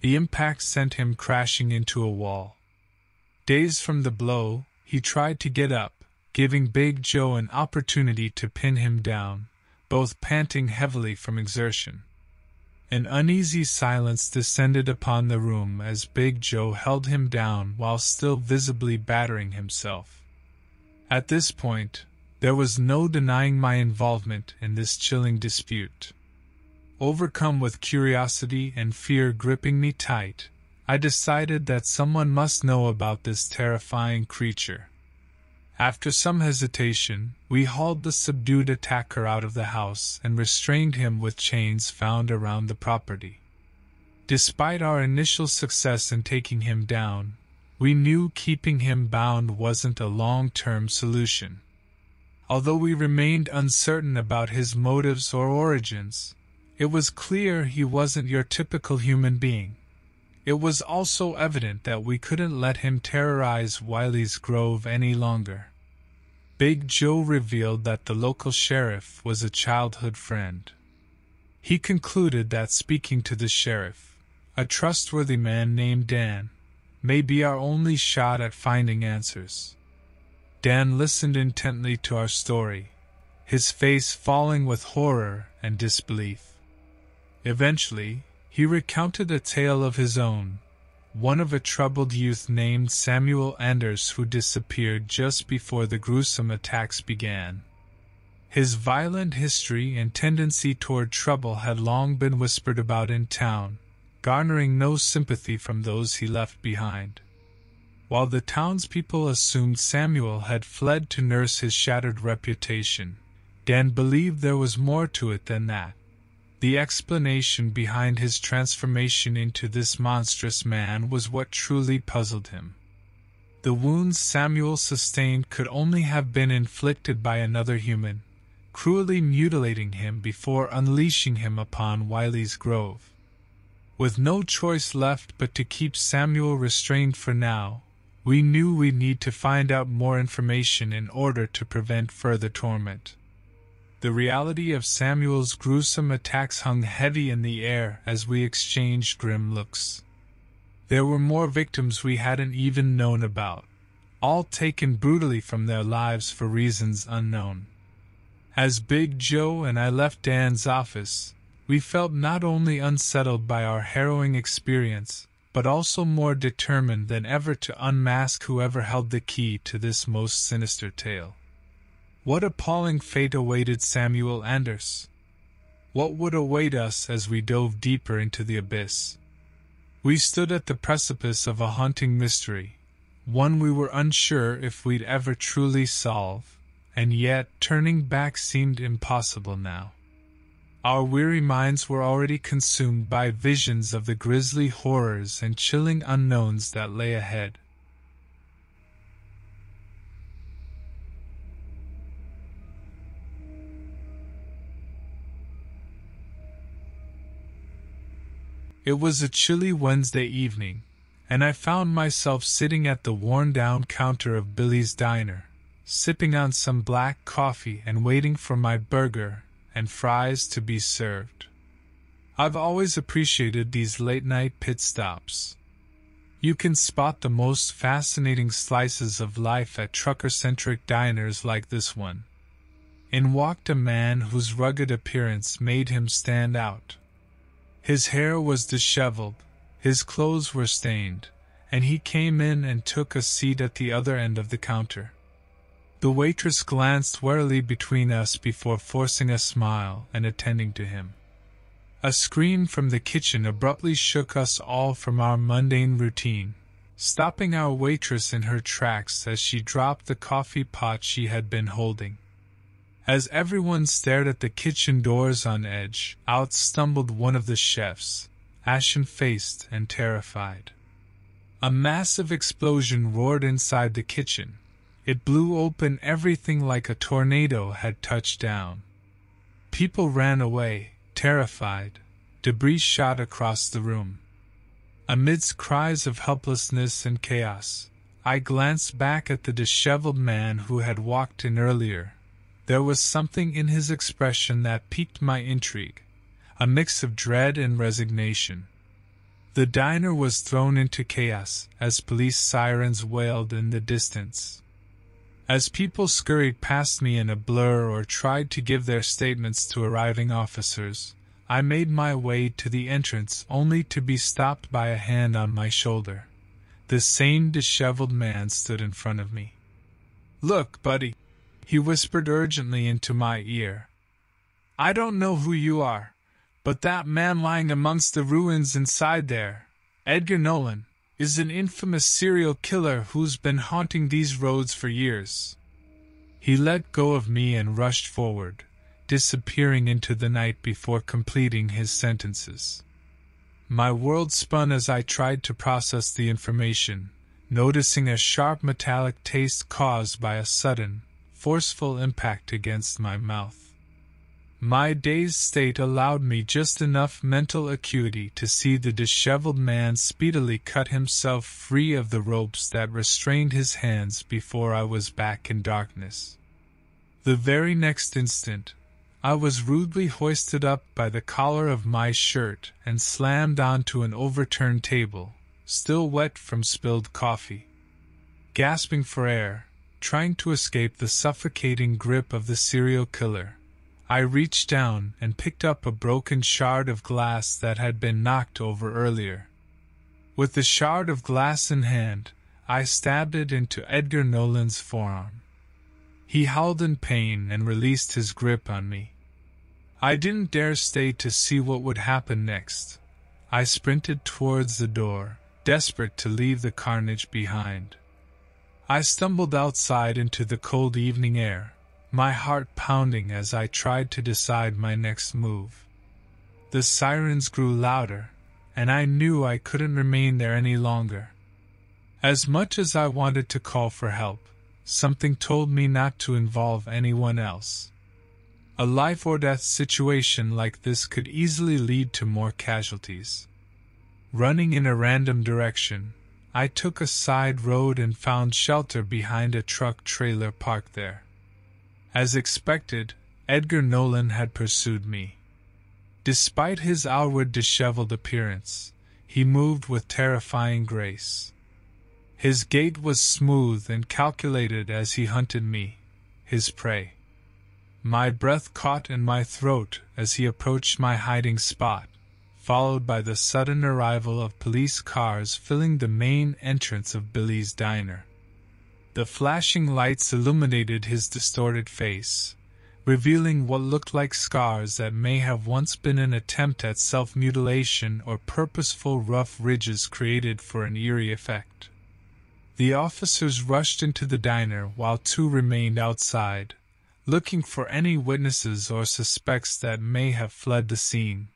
The impact sent him crashing into a wall. Dazed from the blow, he tried to get up, giving Big Joe an opportunity to pin him down, both panting heavily from exertion. An uneasy silence descended upon the room as Big Joe held him down while still visibly battering himself. At this point, There was no denying my involvement in this chilling dispute. Overcome with curiosity and fear gripping me tight, I decided that someone must know about this terrifying creature. After some hesitation, we hauled the subdued attacker out of the house and restrained him with chains found around the property. Despite our initial success in taking him down, we knew keeping him bound wasn't a long term solution. Although we remained uncertain about his motives or origins, it was clear he wasn't your typical human being. It was also evident that we couldn't let him terrorize Wiley's Grove any longer. Big Joe revealed that the local sheriff was a childhood friend. He concluded that speaking to the sheriff, a trustworthy man named Dan, may be our only shot at finding answers. Dan listened intently to our story, his face falling with horror and disbelief. Eventually, he recounted a tale of his own, one of a troubled youth named Samuel Anders who disappeared just before the gruesome attacks began. His violent history and tendency toward trouble had long been whispered about in town, garnering no sympathy from those he left behind. While the townspeople assumed Samuel had fled to nurse his shattered reputation, Dan believed there was more to it than that. The explanation behind his transformation into this monstrous man was what truly puzzled him. The wounds Samuel sustained could only have been inflicted by another human, cruelly mutilating him before unleashing him upon Wiley's Grove. With no choice left but to keep Samuel restrained for now, we knew we'd need to find out more information in order to prevent further torment. The reality of Samuel's gruesome attacks hung heavy in the air as we exchanged grim looks. There were more victims we hadn't even known about, all taken brutally from their lives for reasons unknown. As Big Joe and I left Dan's office, we felt not only unsettled by our harrowing experience, but also more determined than ever to unmask whoever held the key to this most sinister tale. What appalling fate awaited Samuel Anders? What would await us as we dove deeper into the abyss? We stood at the precipice of a haunting mystery, one we were unsure if we'd ever truly solve, and yet turning back seemed impossible now. Our weary minds were already consumed by visions of the grisly horrors and chilling unknowns that lay ahead. It was a chilly Wednesday evening, and I found myself sitting at the worn down counter of Billy's Diner, sipping on some black coffee and waiting for my burger and fries to be served. I've always appreciated these late night pit stops. You can spot the most fascinating slices of life at trucker centric diners like this one. In walked a man whose rugged appearance made him stand out. His hair was disheveled, his clothes were stained, and he came in and took a seat at the other end of the counter. The waitress glanced warily between us before forcing a smile and attending to him. A scream from the kitchen abruptly shook us all from our mundane routine, stopping our waitress in her tracks as she dropped the coffee pot she had been holding. As everyone stared at the kitchen doors on edge, out stumbled one of the chefs, ashen faced and terrified. A massive explosion roared inside the kitchen. It blew open everything like a tornado had touched down. People ran away, terrified. Debris shot across the room. Amidst cries of helplessness and chaos, I glanced back at the disheveled man who had walked in earlier, there was something in his expression that piqued my intrigue, a mix of dread and resignation. The diner was thrown into chaos as police sirens wailed in the distance. As people scurried past me in a blur or tried to give their statements to arriving officers, I made my way to the entrance only to be stopped by a hand on my shoulder. The same disheveled man stood in front of me. Look, buddy, he whispered urgently into my ear. I don't know who you are, but that man lying amongst the ruins inside there, Edgar Nolan, is an infamous serial killer who's been haunting these roads for years. He let go of me and rushed forward, disappearing into the night before completing his sentences. My world spun as I tried to process the information, noticing a sharp metallic taste caused by a sudden, forceful impact against my mouth. My dazed state allowed me just enough mental acuity to see the disheveled man speedily cut himself free of the ropes that restrained his hands before I was back in darkness. The very next instant, I was rudely hoisted up by the collar of my shirt and slammed onto an overturned table, still wet from spilled coffee. Gasping for air, trying to escape the suffocating grip of the serial killer, I reached down and picked up a broken shard of glass that had been knocked over earlier. With the shard of glass in hand, I stabbed it into Edgar Nolan's forearm. He howled in pain and released his grip on me. I didn't dare stay to see what would happen next. I sprinted towards the door, desperate to leave the carnage behind. I stumbled outside into the cold evening air, my heart pounding as I tried to decide my next move. The sirens grew louder, and I knew I couldn't remain there any longer. As much as I wanted to call for help, something told me not to involve anyone else. A life or death situation like this could easily lead to more casualties. Running in a random direction, I took a side road and found shelter behind a truck trailer parked there. As expected, Edgar Nolan had pursued me. Despite his outward disheveled appearance, he moved with terrifying grace. His gait was smooth and calculated as he hunted me, his prey. My breath caught in my throat as he approached my hiding spot, followed by the sudden arrival of police cars filling the main entrance of Billy's diner. The flashing lights illuminated his distorted face, revealing what looked like scars that may have once been an attempt at self mutilation or purposeful rough ridges created for an eerie effect. The officers rushed into the diner while two remained outside, looking for any witnesses or suspects that may have fled the scene.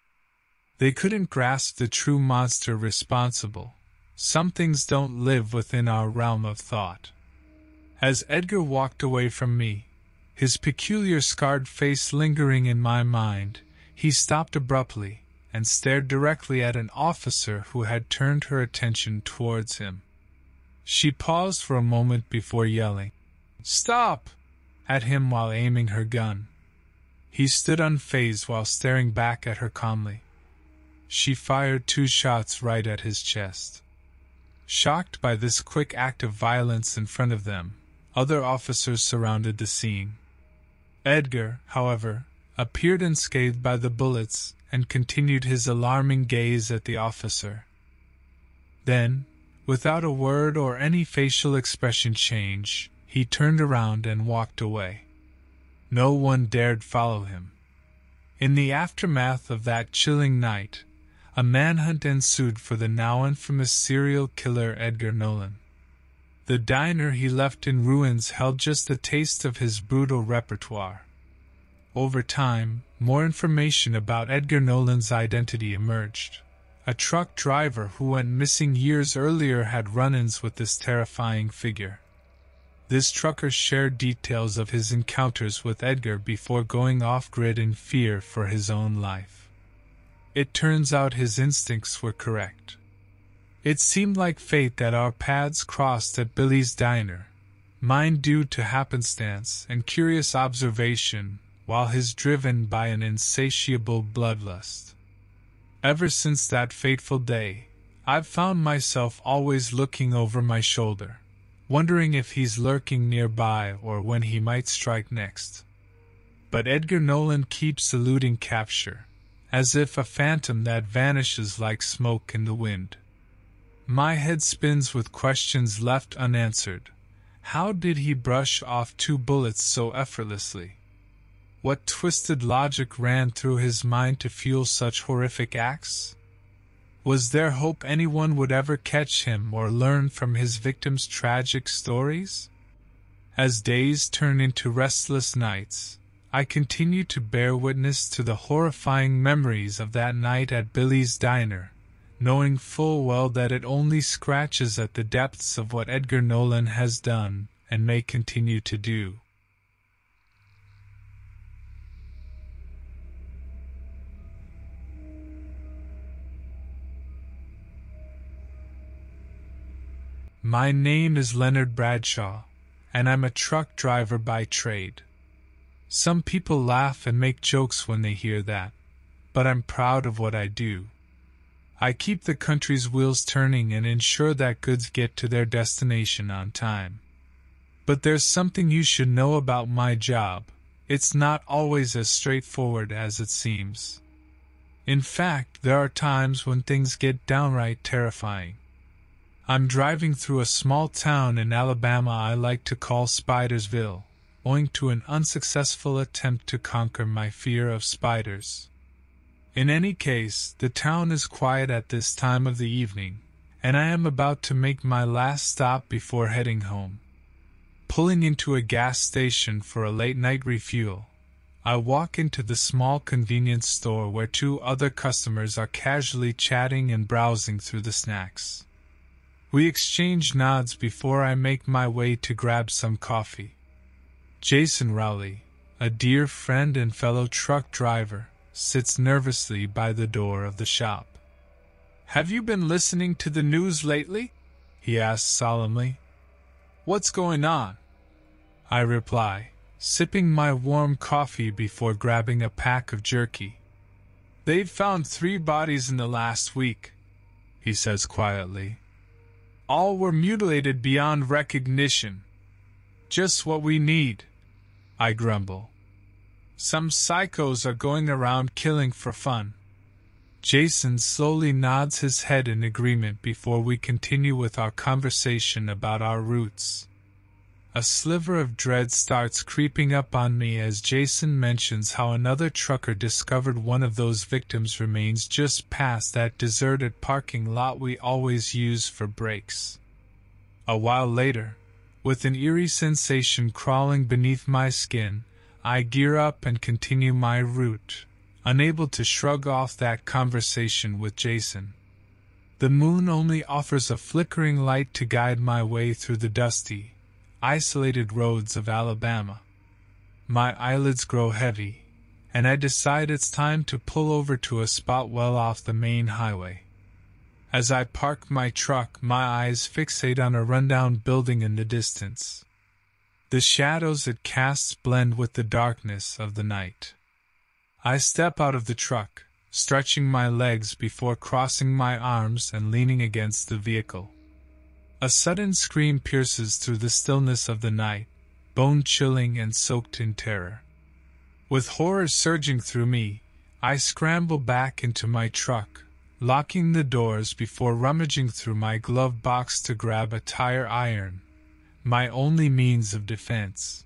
They couldn't grasp the true monster responsible. Some things don't live within our realm of thought. As Edgar walked away from me, his peculiar scarred face lingering in my mind, he stopped abruptly and stared directly at an officer who had turned her attention towards him. She paused for a moment before yelling, Stop! at him while aiming her gun. He stood unfazed while staring back at her calmly. She fired two shots right at his chest. Shocked by this quick act of violence in front of them, other officers surrounded the scene. Edgar, however, appeared unscathed by the bullets and continued his alarming gaze at the officer. Then, without a word or any facial expression change, he turned around and walked away. No one dared follow him. In the aftermath of that chilling night, a manhunt ensued for the now infamous serial killer Edgar Nolan. The diner he left in ruins held just a taste of his brutal repertoire. Over time, more information about Edgar Nolan's identity emerged. A truck driver who went missing years earlier had run ins with this terrifying figure. This trucker shared details of his encounters with Edgar before going off grid in fear for his own life. It turns out his instincts were correct. It seemed like fate that our paths crossed at Billy's diner, mine due to happenstance and curious observation, while his driven by an insatiable bloodlust. Ever since that fateful day, I've found myself always looking over my shoulder, wondering if he's lurking nearby or when he might strike next. But Edgar Nolan keeps eluding capture, as if a phantom that vanishes like smoke in the wind. My head spins with questions left unanswered, How did he brush off two bullets so effortlessly? What twisted logic ran through his mind to fuel such horrific acts? Was there hope anyone would ever catch him or learn from his victims' tragic stories? As days turn into restless nights, I continue to bear witness to the horrifying memories of that night at Billy's Diner, knowing full well that it only scratches at the depths of what Edgar Nolan has done and may continue to do. My name is Leonard Bradshaw, and I'm a truck driver by trade. Some people laugh and make jokes when they hear that, but I'm proud of what I do. I keep the country's wheels turning and ensure that goods get to their destination on time. But there's something you should know about my job. It's not always as straightforward as it seems. In fact, there are times when things get downright terrifying. I'm driving through a small town in Alabama I like to call Spidersville, owing to an unsuccessful attempt to conquer my fear of spiders. In any case, the town is quiet at this time of the evening, and I am about to make my last stop before heading home. Pulling into a gas station for a late night refuel, I walk into the small convenience store where two other customers are casually chatting and browsing through the snacks. We exchange nods before I make my way to grab some coffee. Jason Rowley, a dear friend and fellow truck driver, sits nervously by the door of the shop. Have you been listening to the news lately? he asks solemnly. What's going on? I reply, sipping my warm coffee before grabbing a pack of jerky. They've found three bodies in the last week, he says quietly. All were mutilated beyond recognition. Just what we need, I grumble. Some psychos are going around killing for fun. Jason slowly nods his head in agreement before we continue with our conversation about our roots. A sliver of dread starts creeping up on me as Jason mentions how another trucker discovered one of those victims' remains just past that deserted parking lot we always use for breaks. A while later, with an eerie sensation crawling beneath my skin, I gear up and continue my route, unable to shrug off that conversation with Jason. The moon only offers a flickering light to guide my way through the dusty, isolated roads of Alabama. My eyelids grow heavy, and I decide it's time to pull over to a spot well off the main highway. As I park my truck, my eyes fixate on a rundown building in the distance. The shadows it casts blend with the darkness of the night. I step out of the truck, stretching my legs before crossing my arms and leaning against the vehicle. A sudden scream pierces through the stillness of the night, bone chilling and soaked in terror. With horror surging through me, I scramble back into my truck, locking the doors before rummaging through my glove box to grab a tire iron, my only means of defense.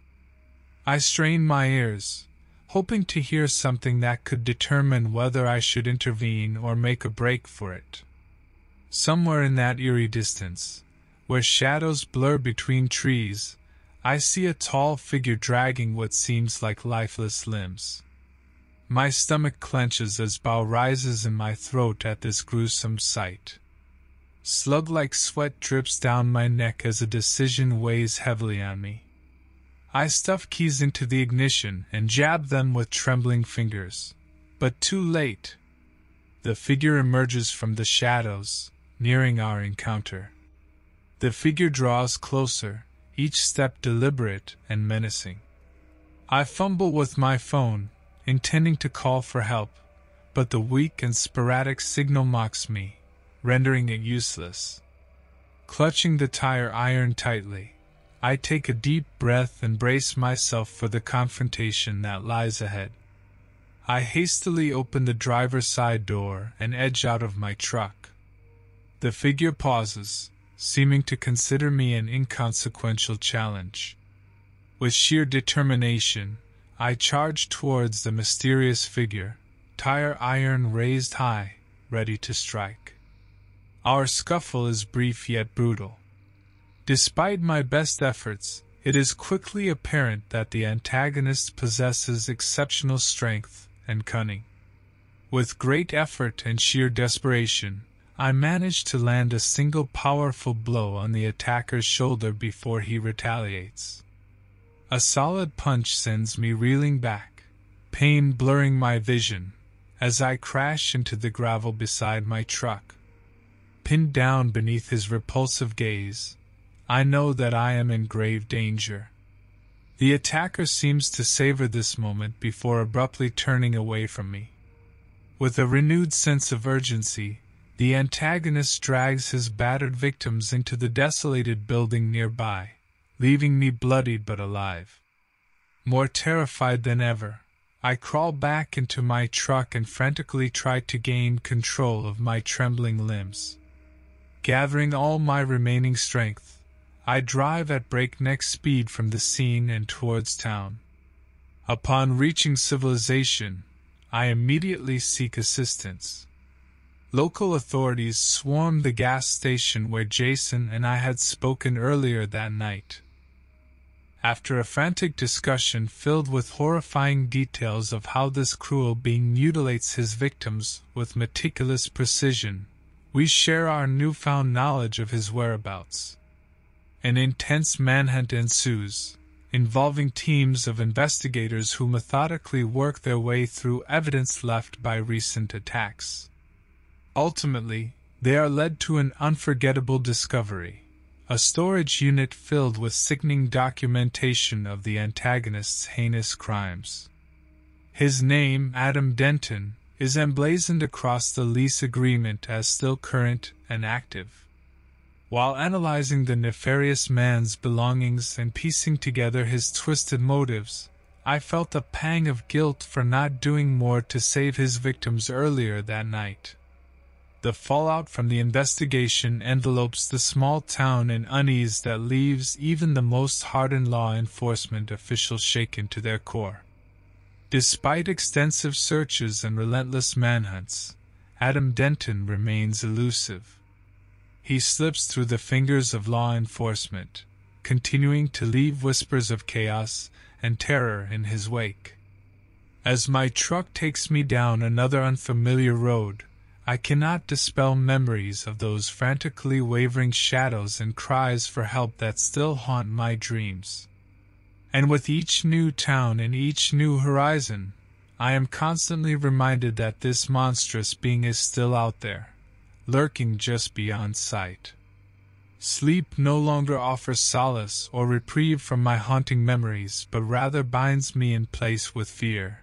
I strain my ears, hoping to hear something that could determine whether I should intervene or make a break for it. Somewhere in that eerie distance, where shadows blur between trees, I see a tall figure dragging what seems like lifeless limbs. My stomach clenches as bow rises in my throat at this gruesome sight. Slug like sweat drips down my neck as a decision weighs heavily on me. I stuff keys into the ignition and jab them with trembling fingers. But too late. The figure emerges from the shadows, nearing our encounter. The figure draws closer, each step deliberate and menacing. I fumble with my phone, intending to call for help, but the weak and sporadic signal mocks me, rendering it useless. Clutching the tire iron tightly, I take a deep breath and brace myself for the confrontation that lies ahead. I hastily open the driver's side door and edge out of my truck. The figure pauses, seeming to consider me an inconsequential challenge. With sheer determination, I charge towards the mysterious figure, tire iron raised high, ready to strike. Our scuffle is brief yet brutal. Despite my best efforts, it is quickly apparent that the antagonist possesses exceptional strength and cunning. With great effort and sheer desperation, I manage to land a single powerful blow on the attacker's shoulder before he retaliates. A solid punch sends me reeling back, pain blurring my vision, as I crash into the gravel beside my truck. Pinned down beneath his repulsive gaze, I know that I am in grave danger. The attacker seems to savor this moment before abruptly turning away from me. With a renewed sense of urgency, the antagonist drags his battered victims into the desolated building nearby leaving me bloodied but alive. More terrified than ever, I crawl back into my truck and frantically try to gain control of my trembling limbs. Gathering all my remaining strength, I drive at breakneck speed from the scene and towards town. Upon reaching civilization, I immediately seek assistance. Local authorities swarm the gas station where Jason and I had spoken earlier that night. After a frantic discussion filled with horrifying details of how this cruel being mutilates his victims with meticulous precision, we share our newfound knowledge of his whereabouts. An intense manhunt ensues, involving teams of investigators who methodically work their way through evidence left by recent attacks. Ultimately, they are led to an unforgettable discovery a storage unit filled with sickening documentation of the antagonist's heinous crimes. His name, Adam Denton, is emblazoned across the lease agreement as still current and active. While analyzing the nefarious man's belongings and piecing together his twisted motives, I felt a pang of guilt for not doing more to save his victims earlier that night. The fallout from the investigation envelopes the small town in unease that leaves even the most hardened law enforcement officials shaken to their core. Despite extensive searches and relentless manhunts, Adam Denton remains elusive. He slips through the fingers of law enforcement, continuing to leave whispers of chaos and terror in his wake. As my truck takes me down another unfamiliar road, I cannot dispel memories of those frantically wavering shadows and cries for help that still haunt my dreams. And with each new town and each new horizon, I am constantly reminded that this monstrous being is still out there, lurking just beyond sight. Sleep no longer offers solace or reprieve from my haunting memories, but rather binds me in place with fear.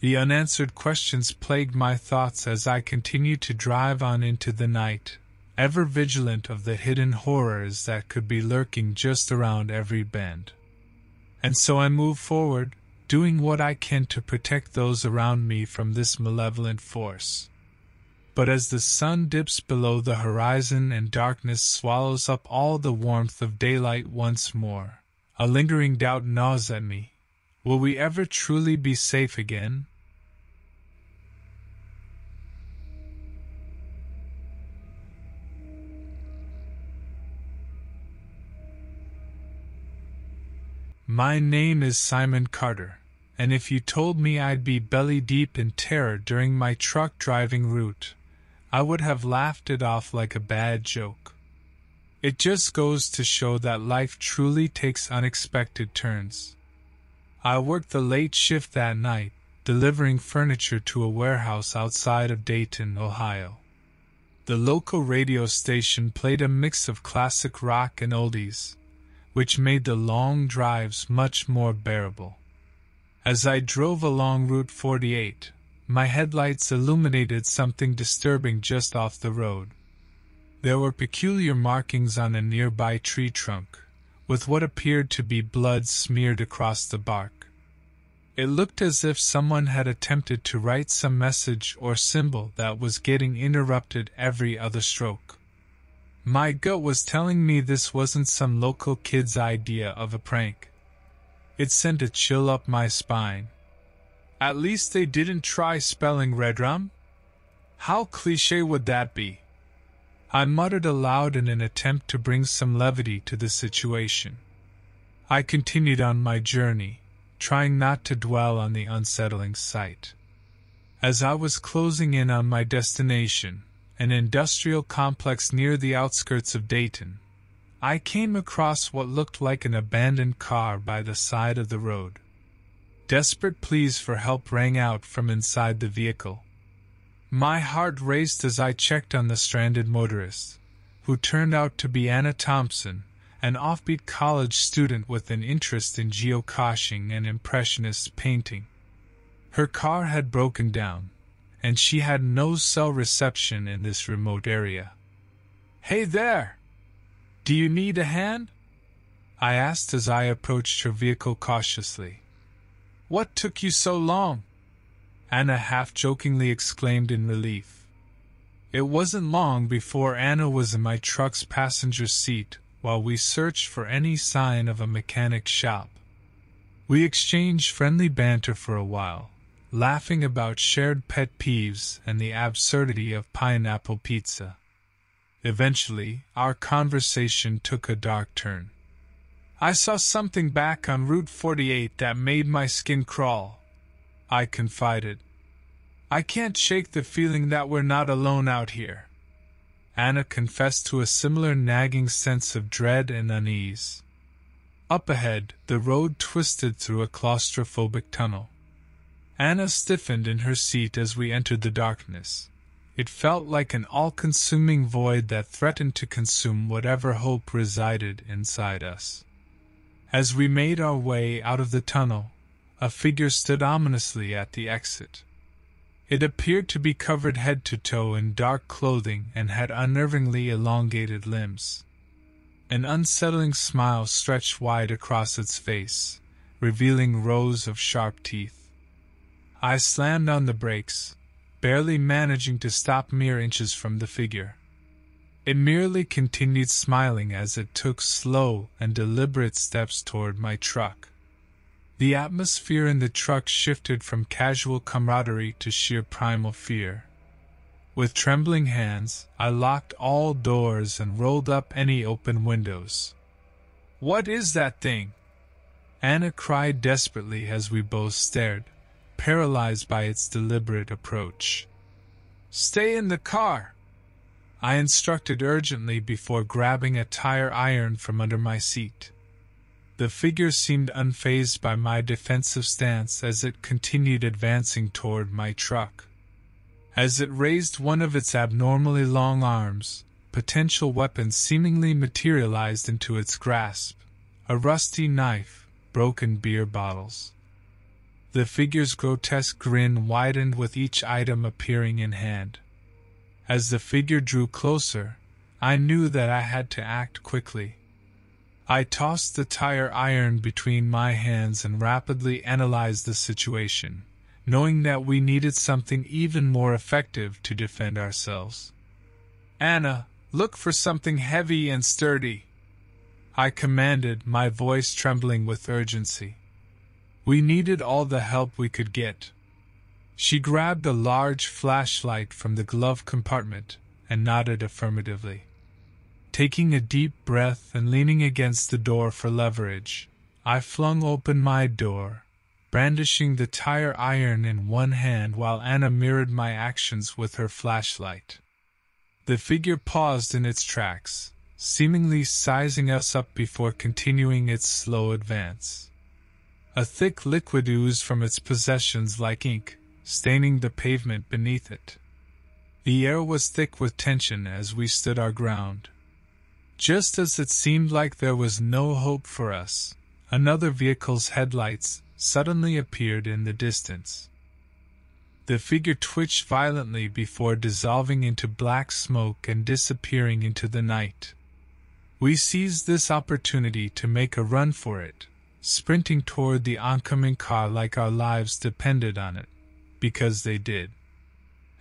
The unanswered questions plagued my thoughts as I continued to drive on into the night, ever vigilant of the hidden horrors that could be lurking just around every bend. And so I move forward, doing what I can to protect those around me from this malevolent force. But as the sun dips below the horizon and darkness swallows up all the warmth of daylight once more, a lingering doubt gnaws at me Will we ever truly be safe again? My name is Simon Carter, and if you told me I'd be belly deep in terror during my truck driving route, I would have laughed it off like a bad joke. It just goes to show that life truly takes unexpected turns. I worked the late shift that night, delivering furniture to a warehouse outside of Dayton, Ohio. The local radio station played a mix of classic rock and oldies, which made the long drives much more bearable. As I drove along Route 48, my headlights illuminated something disturbing just off the road. There were peculiar markings on a nearby tree trunk, with what appeared to be blood smeared across the bark. It looked as if someone had attempted to write some message or symbol that was getting interrupted every other stroke. My gut was telling me this wasn't some local kid's idea of a prank. It sent a chill up my spine. At least they didn't try spelling Redrum? How cliche would that be? I muttered aloud in an attempt to bring some levity to the situation. I continued on my journey, trying not to dwell on the unsettling sight. As I was closing in on my destination, an industrial complex near the outskirts of Dayton, I came across what looked like an abandoned car by the side of the road. Desperate pleas for help rang out from inside the vehicle. My heart raced as I checked on the stranded motorist, who turned out to be Anna Thompson, an offbeat college student with an interest in geocaching and impressionist painting. Her car had broken down, and she had no cell reception in this remote area. Hey there! Do you need a hand? I asked as I approached her vehicle cautiously. What took you so long? Anna half jokingly exclaimed in relief. It wasn't long before Anna was in my truck's passenger seat while we searched for any sign of a mechanic shop. We exchanged friendly banter for a while, laughing about shared pet peeves and the absurdity of pineapple pizza. Eventually, our conversation took a dark turn. I saw something back on Route 48 that made my skin crawl. I confided. I can't shake the feeling that we're not alone out here. Anna confessed to a similar nagging sense of dread and unease. Up ahead, the road twisted through a claustrophobic tunnel. Anna stiffened in her seat as we entered the darkness. It felt like an all consuming void that threatened to consume whatever hope resided inside us. As we made our way out of the tunnel, a figure stood ominously at the exit. It appeared to be covered head to toe in dark clothing and had unnervingly elongated limbs. An unsettling smile stretched wide across its face, revealing rows of sharp teeth. I slammed on the brakes, barely managing to stop mere inches from the figure. It merely continued smiling as it took slow and deliberate steps toward my truck. The atmosphere in the truck shifted from casual camaraderie to sheer primal fear. With trembling hands, I locked all doors and rolled up any open windows. What is that thing? Anna cried desperately as we both stared, paralyzed by its deliberate approach. Stay in the car! I instructed urgently before grabbing a tire iron from under my seat. The figure seemed unfazed by my defensive stance as it continued advancing toward my truck. As it raised one of its abnormally long arms, potential weapons seemingly materialized into its grasp a rusty knife, broken beer bottles. The figure's grotesque grin widened with each item appearing in hand. As the figure drew closer, I knew that I had to act quickly. I tossed the tire iron between my hands and rapidly analyzed the situation, knowing that we needed something even more effective to defend ourselves. Anna, look for something heavy and sturdy. I commanded, my voice trembling with urgency. We needed all the help we could get. She grabbed a large flashlight from the glove compartment and nodded affirmatively. Taking a deep breath and leaning against the door for leverage, I flung open my door, brandishing the tire iron in one hand while Anna mirrored my actions with her flashlight. The figure paused in its tracks, seemingly sizing us up before continuing its slow advance. A thick liquid oozed from its possessions like ink, staining the pavement beneath it. The air was thick with tension as we stood our ground. Just as it seemed like there was no hope for us, another vehicle's headlights suddenly appeared in the distance. The figure twitched violently before dissolving into black smoke and disappearing into the night. We seized this opportunity to make a run for it, sprinting toward the oncoming car like our lives depended on it because they did.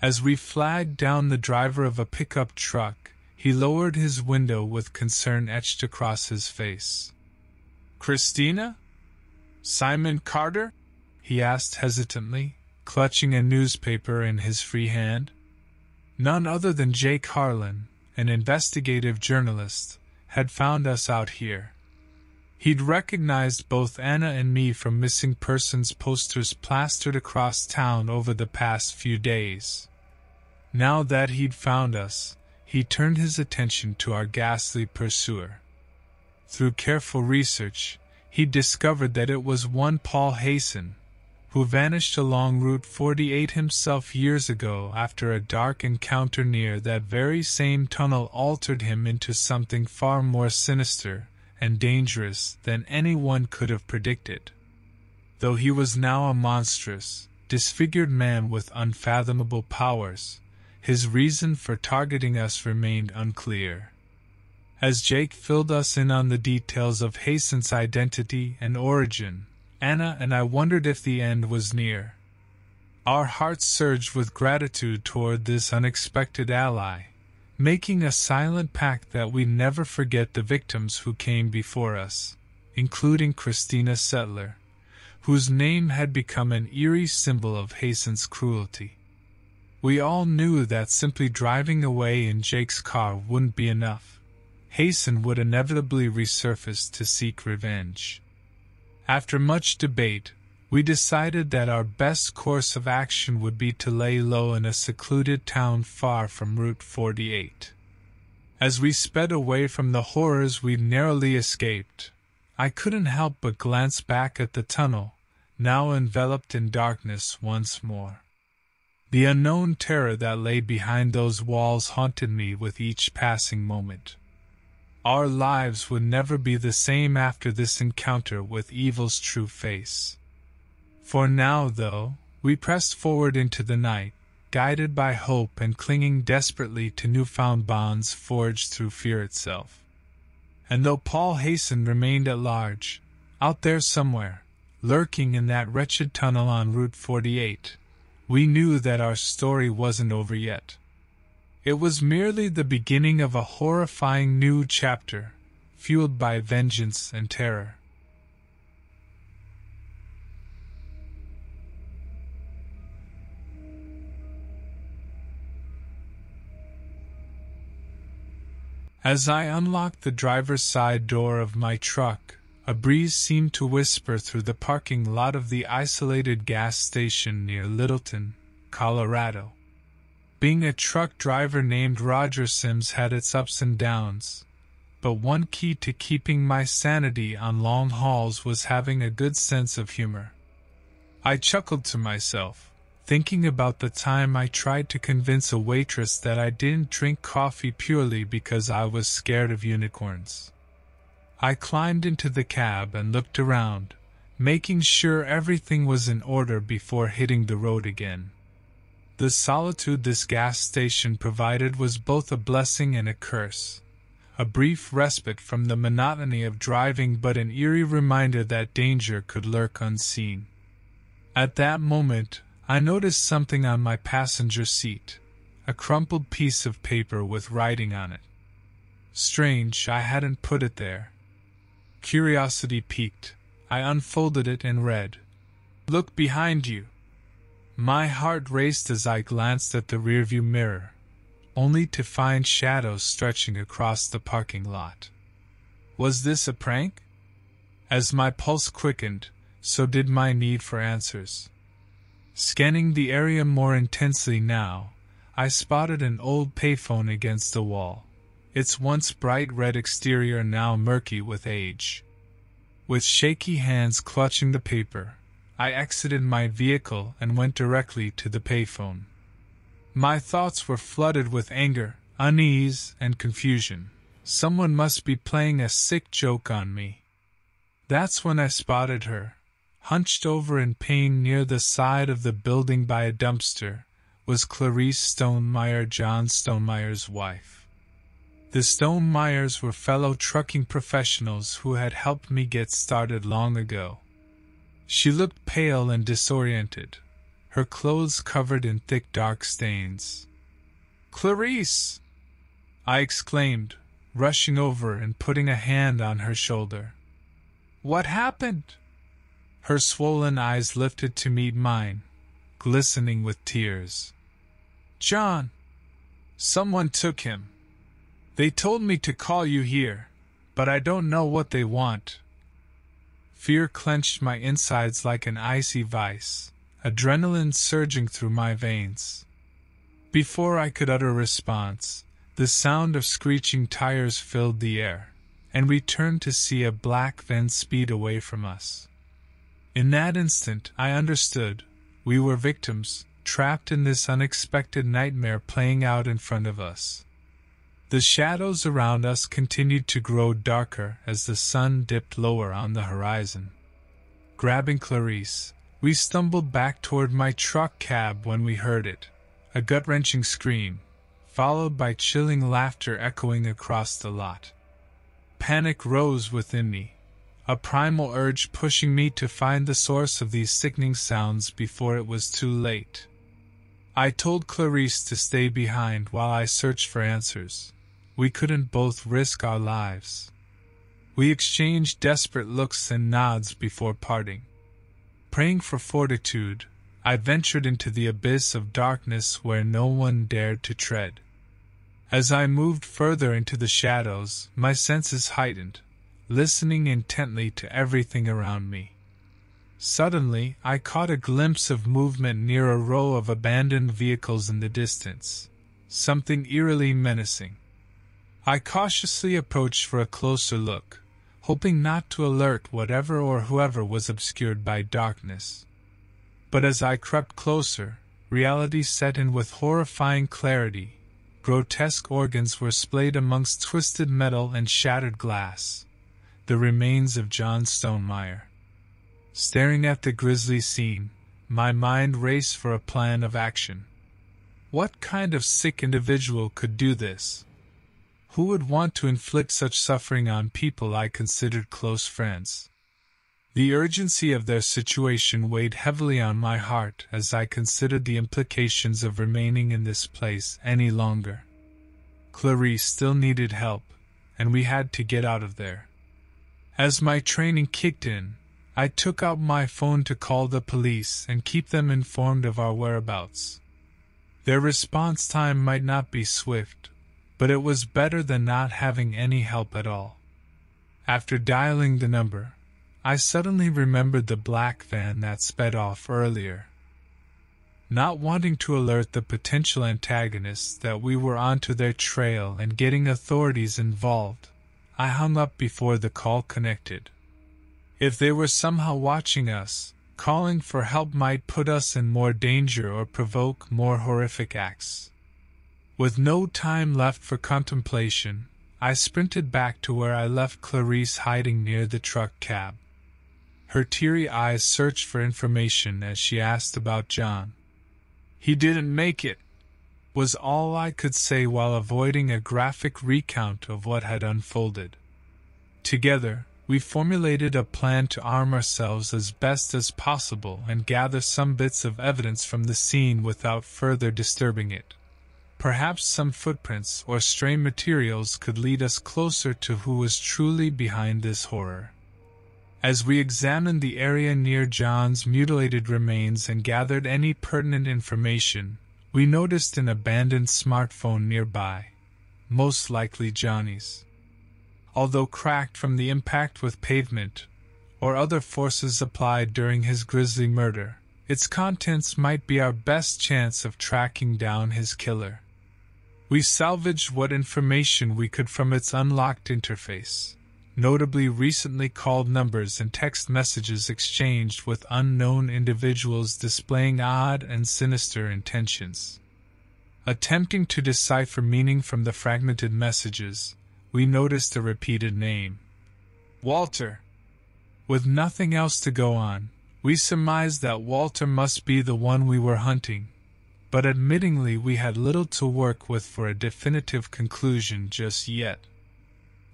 As we flagged down the driver of a pickup truck, He lowered his window with concern etched across his face. Christina? Simon Carter? he asked hesitantly, clutching a newspaper in his free hand. None other than Jake Harlan, an investigative journalist, had found us out here. He'd recognized both Anna and me from missing persons posters plastered across town over the past few days. Now that he'd found us, he turned his attention to our ghastly pursuer. Through careful research, he discovered that it was one Paul Hasten, who vanished along Route 48 himself years ago after a dark encounter near that very same tunnel altered him into something far more sinister and dangerous than anyone could have predicted. Though he was now a monstrous, disfigured man with unfathomable powers, his reason for targeting us remained unclear. As Jake filled us in on the details of Hasten's identity and origin, Anna and I wondered if the end was near. Our hearts surged with gratitude toward this unexpected ally, making a silent pact that we never forget the victims who came before us, including Christina Settler, whose name had become an eerie symbol of Hasten's cruelty. We all knew that simply driving away in Jake's car wouldn't be enough. Hasten would inevitably resurface to seek revenge. After much debate, we decided that our best course of action would be to lay low in a secluded town far from Route 48. As we sped away from the horrors we'd narrowly escaped, I couldn't help but glance back at the tunnel, now enveloped in darkness once more. The unknown terror that lay behind those walls haunted me with each passing moment. Our lives would never be the same after this encounter with evil's true face. For now, though, we pressed forward into the night, guided by hope and clinging desperately to newfound bonds forged through fear itself. And though Paul Hasten remained at large, out there somewhere, lurking in that wretched tunnel on Route 48, we knew that our story wasn't over yet. It was merely the beginning of a horrifying new chapter, fueled by vengeance and terror. As I unlocked the driver's side door of my truck, a breeze seemed to whisper through the parking lot of the isolated gas station near Littleton, Colorado. Being a truck driver named Roger Sims had its ups and downs, but one key to keeping my sanity on long hauls was having a good sense of humor. I chuckled to myself, thinking about the time I tried to convince a waitress that I didn't drink coffee purely because I was scared of unicorns. I climbed into the cab and looked around, making sure everything was in order before hitting the road again. The solitude this gas station provided was both a blessing and a curse. A brief respite from the monotony of driving, but an eerie reminder that danger could lurk unseen. At that moment, I noticed something on my passenger seat a crumpled piece of paper with writing on it. Strange, I hadn't put it there. Curiosity piqued. I unfolded it and read Look behind you. My heart raced as I glanced at the rearview mirror, only to find shadows stretching across the parking lot. Was this a prank? As my pulse quickened, so did my need for answers. Scanning the area more intensely now, I spotted an old payphone against the wall, its once bright red exterior now murky with age. With shaky hands clutching the paper, I exited my vehicle and went directly to the payphone. My thoughts were flooded with anger, unease, and confusion. Someone must be playing a sick joke on me. That's when I spotted her. Hunched over in pain near the side of the building by a dumpster was Clarice Stonemeyer, John Stonemeyer's wife. The Stonemeyers were fellow trucking professionals who had helped me get started long ago. She looked pale and disoriented, her clothes covered in thick dark stains. Clarice! I exclaimed, rushing over and putting a hand on her shoulder. What happened? Her swollen eyes lifted to meet mine, glistening with tears. John! Someone took him. They told me to call you here, but I don't know what they want. Fear clenched my insides like an icy vice, adrenaline surging through my veins. Before I could utter response, the sound of screeching tires filled the air, and we turned to see a black van speed away from us. In that instant, I understood we were victims, trapped in this unexpected nightmare playing out in front of us. The shadows around us continued to grow darker as the sun dipped lower on the horizon. Grabbing Clarice, we stumbled back toward my truck cab when we heard it a gut wrenching scream, followed by chilling laughter echoing across the lot. Panic rose within me, a primal urge pushing me to find the source of these sickening sounds before it was too late. I told Clarice to stay behind while I searched for answers. We couldn't both risk our lives. We exchanged desperate looks and nods before parting. Praying for fortitude, I ventured into the abyss of darkness where no one dared to tread. As I moved further into the shadows, my senses heightened, listening intently to everything around me. Suddenly, I caught a glimpse of movement near a row of abandoned vehicles in the distance, something eerily menacing. I cautiously approached for a closer look, hoping not to alert whatever or whoever was obscured by darkness. But as I crept closer, reality set in with horrifying clarity. Grotesque organs were splayed amongst twisted metal and shattered glass, the remains of John Stonemeyer. Staring at the grisly scene, my mind raced for a plan of action. What kind of sick individual could do this? Who would want to inflict such suffering on people I considered close friends? The urgency of their situation weighed heavily on my heart as I considered the implications of remaining in this place any longer. Clarice still needed help, and we had to get out of there. As my training kicked in, I took out my phone to call the police and keep them informed of our whereabouts. Their response time might not be swift, but it was better than not having any help at all. After dialing the number, I suddenly remembered the black van that sped off earlier. Not wanting to alert the potential antagonists that we were onto their trail and getting authorities involved, I hung up before the call connected. If they were somehow watching us, calling for help might put us in more danger or provoke more horrific acts. With no time left for contemplation, I sprinted back to where I left Clarice hiding near the truck cab. Her teary eyes searched for information as she asked about John. He didn't make it, was all I could say while avoiding a graphic recount of what had unfolded. Together, we formulated a plan to arm ourselves as best as possible and gather some bits of evidence from the scene without further disturbing it. Perhaps some footprints or stray materials could lead us closer to who was truly behind this horror. As we examined the area near John's mutilated remains and gathered any pertinent information, we noticed an abandoned smartphone nearby, most likely Johnny's. Although cracked from the impact with pavement or other forces applied during his grisly murder, its contents might be our best chance of tracking down his killer. We salvaged what information we could from its unlocked interface, notably recently called numbers and text messages exchanged with unknown individuals displaying odd and sinister intentions. Attempting to decipher meaning from the fragmented messages, we noticed a repeated name Walter. With nothing else to go on, we surmised that Walter must be the one we were hunting, but admittingly we had little to work with for a definitive conclusion just yet.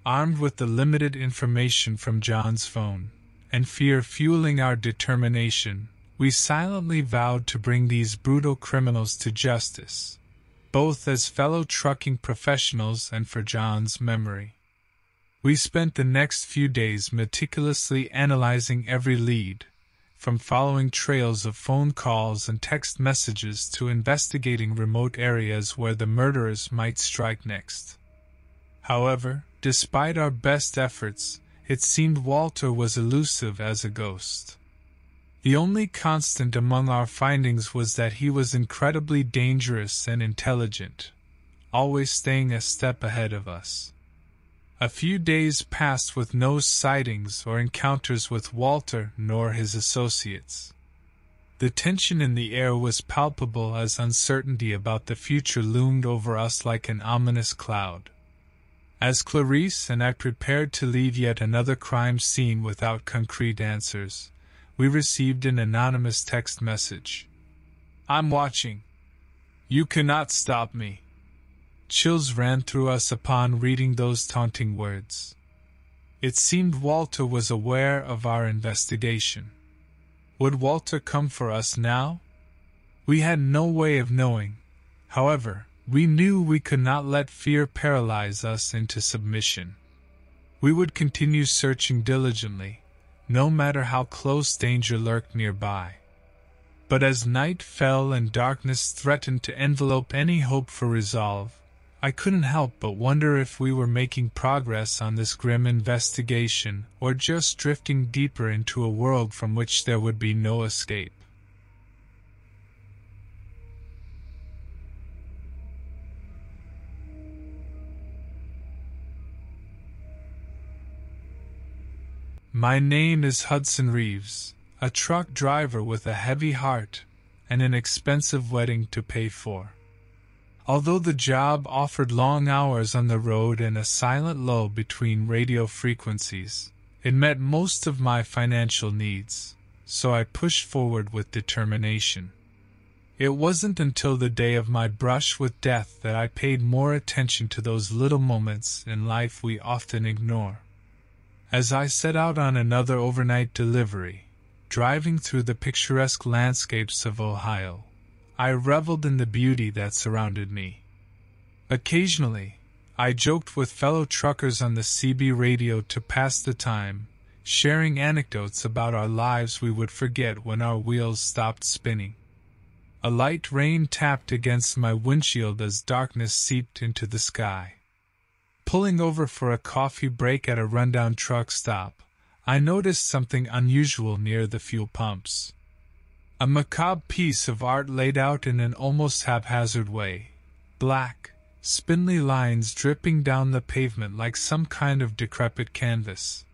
Armed with the limited information from John's phone, and fear fueling our determination, we silently vowed to bring these brutal criminals to justice. both as fellow trucking professionals and for John's memory. We spent the next few days meticulously analyzing every lead, from following trails of phone calls and text messages to investigating remote areas where the murderers might strike next. However, despite our best efforts, it seemed Walter was elusive as a ghost. The only constant among our findings was that he was incredibly dangerous and intelligent, always staying a step ahead of us. A few days passed with no sightings or encounters with Walter nor his associates. The tension in the air was palpable as uncertainty about the future loomed over us like an ominous cloud. As Clarice and I prepared to leave yet another crime scene without concrete answers, we received an anonymous text message. I'm watching. You cannot stop me. Chills ran through us upon reading those taunting words. It seemed Walter was aware of our investigation. Would Walter come for us now? We had no way of knowing. However, we knew we could not let fear paralyze us into submission. We would continue searching diligently, no matter how close danger lurked nearby. But as night fell and darkness threatened to envelope any hope for resolve, I couldn't help but wonder if we were making progress on this grim investigation or just drifting deeper into a world from which there would be no escape. My name is Hudson Reeves, a truck driver with a heavy heart and an expensive wedding to pay for. Although the job offered long hours on the road and a silent lull between radio frequencies, it met most of my financial needs, so I pushed forward with determination. It wasn't until the day of my brush with death that I paid more attention to those little moments in life we often ignore. As I set out on another overnight delivery, driving through the picturesque landscapes of Ohio, I reveled in the beauty that surrounded me. Occasionally, I joked with fellow truckers on the CB radio to pass the time, sharing anecdotes about our lives we would forget when our wheels stopped spinning. A light rain tapped against my windshield as darkness seeped into the sky. Pulling over for a coffee break at a rundown truck stop, I noticed something unusual near the fuel pumps. A macabre piece of art laid out in an almost haphazard way. Black, spindly lines dripping down the pavement like some kind of decrepit canvas.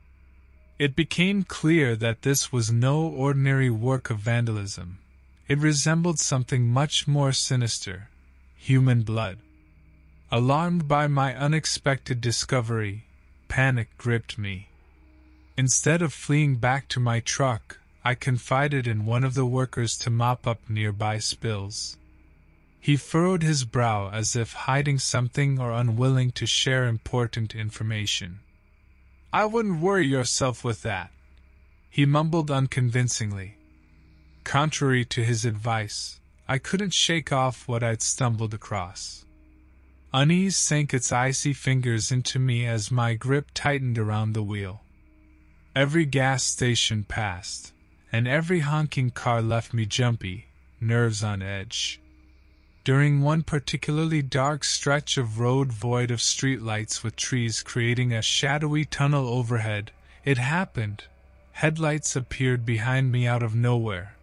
It became clear that this was no ordinary work of vandalism. It resembled something much more sinister human blood. Alarmed by my unexpected discovery, panic gripped me. Instead of fleeing back to my truck, I confided in one of the workers to mop up nearby spills. He furrowed his brow as if hiding something or unwilling to share important information. I wouldn't worry yourself with that, he mumbled unconvincingly. Contrary to his advice, I couldn't shake off what I'd stumbled across. Unease sank its icy fingers into me as my grip tightened around the wheel. Every gas station passed, and every honking car left me jumpy, nerves on edge. During one particularly dark stretch of road void of streetlights with trees creating a shadowy tunnel overhead, it happened. Headlights appeared behind me out of nowhere,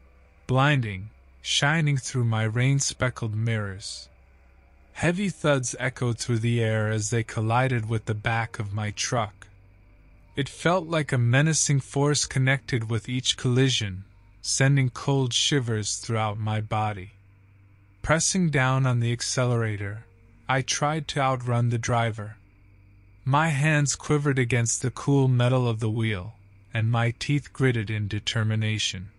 blinding, shining through my rain speckled mirrors. Heavy thuds echoed through the air as they collided with the back of my truck. It felt like a menacing force connected with each collision, sending cold shivers throughout my body. Pressing down on the accelerator, I tried to outrun the driver. My hands quivered against the cool metal of the wheel, and my teeth gritted in determination.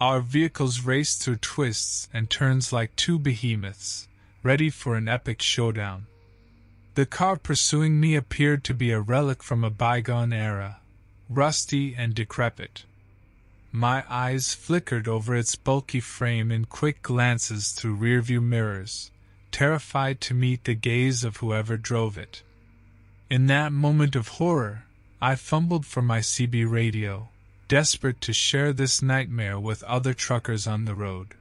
Our vehicles raced through twists and turns like two behemoths, ready for an epic showdown. The car pursuing me appeared to be a relic from a bygone era, rusty and decrepit. My eyes flickered over its bulky frame in quick glances through rearview mirrors, terrified to meet the gaze of whoever drove it. In that moment of horror, I fumbled for my CB radio, desperate to share this nightmare with other truckers on the road.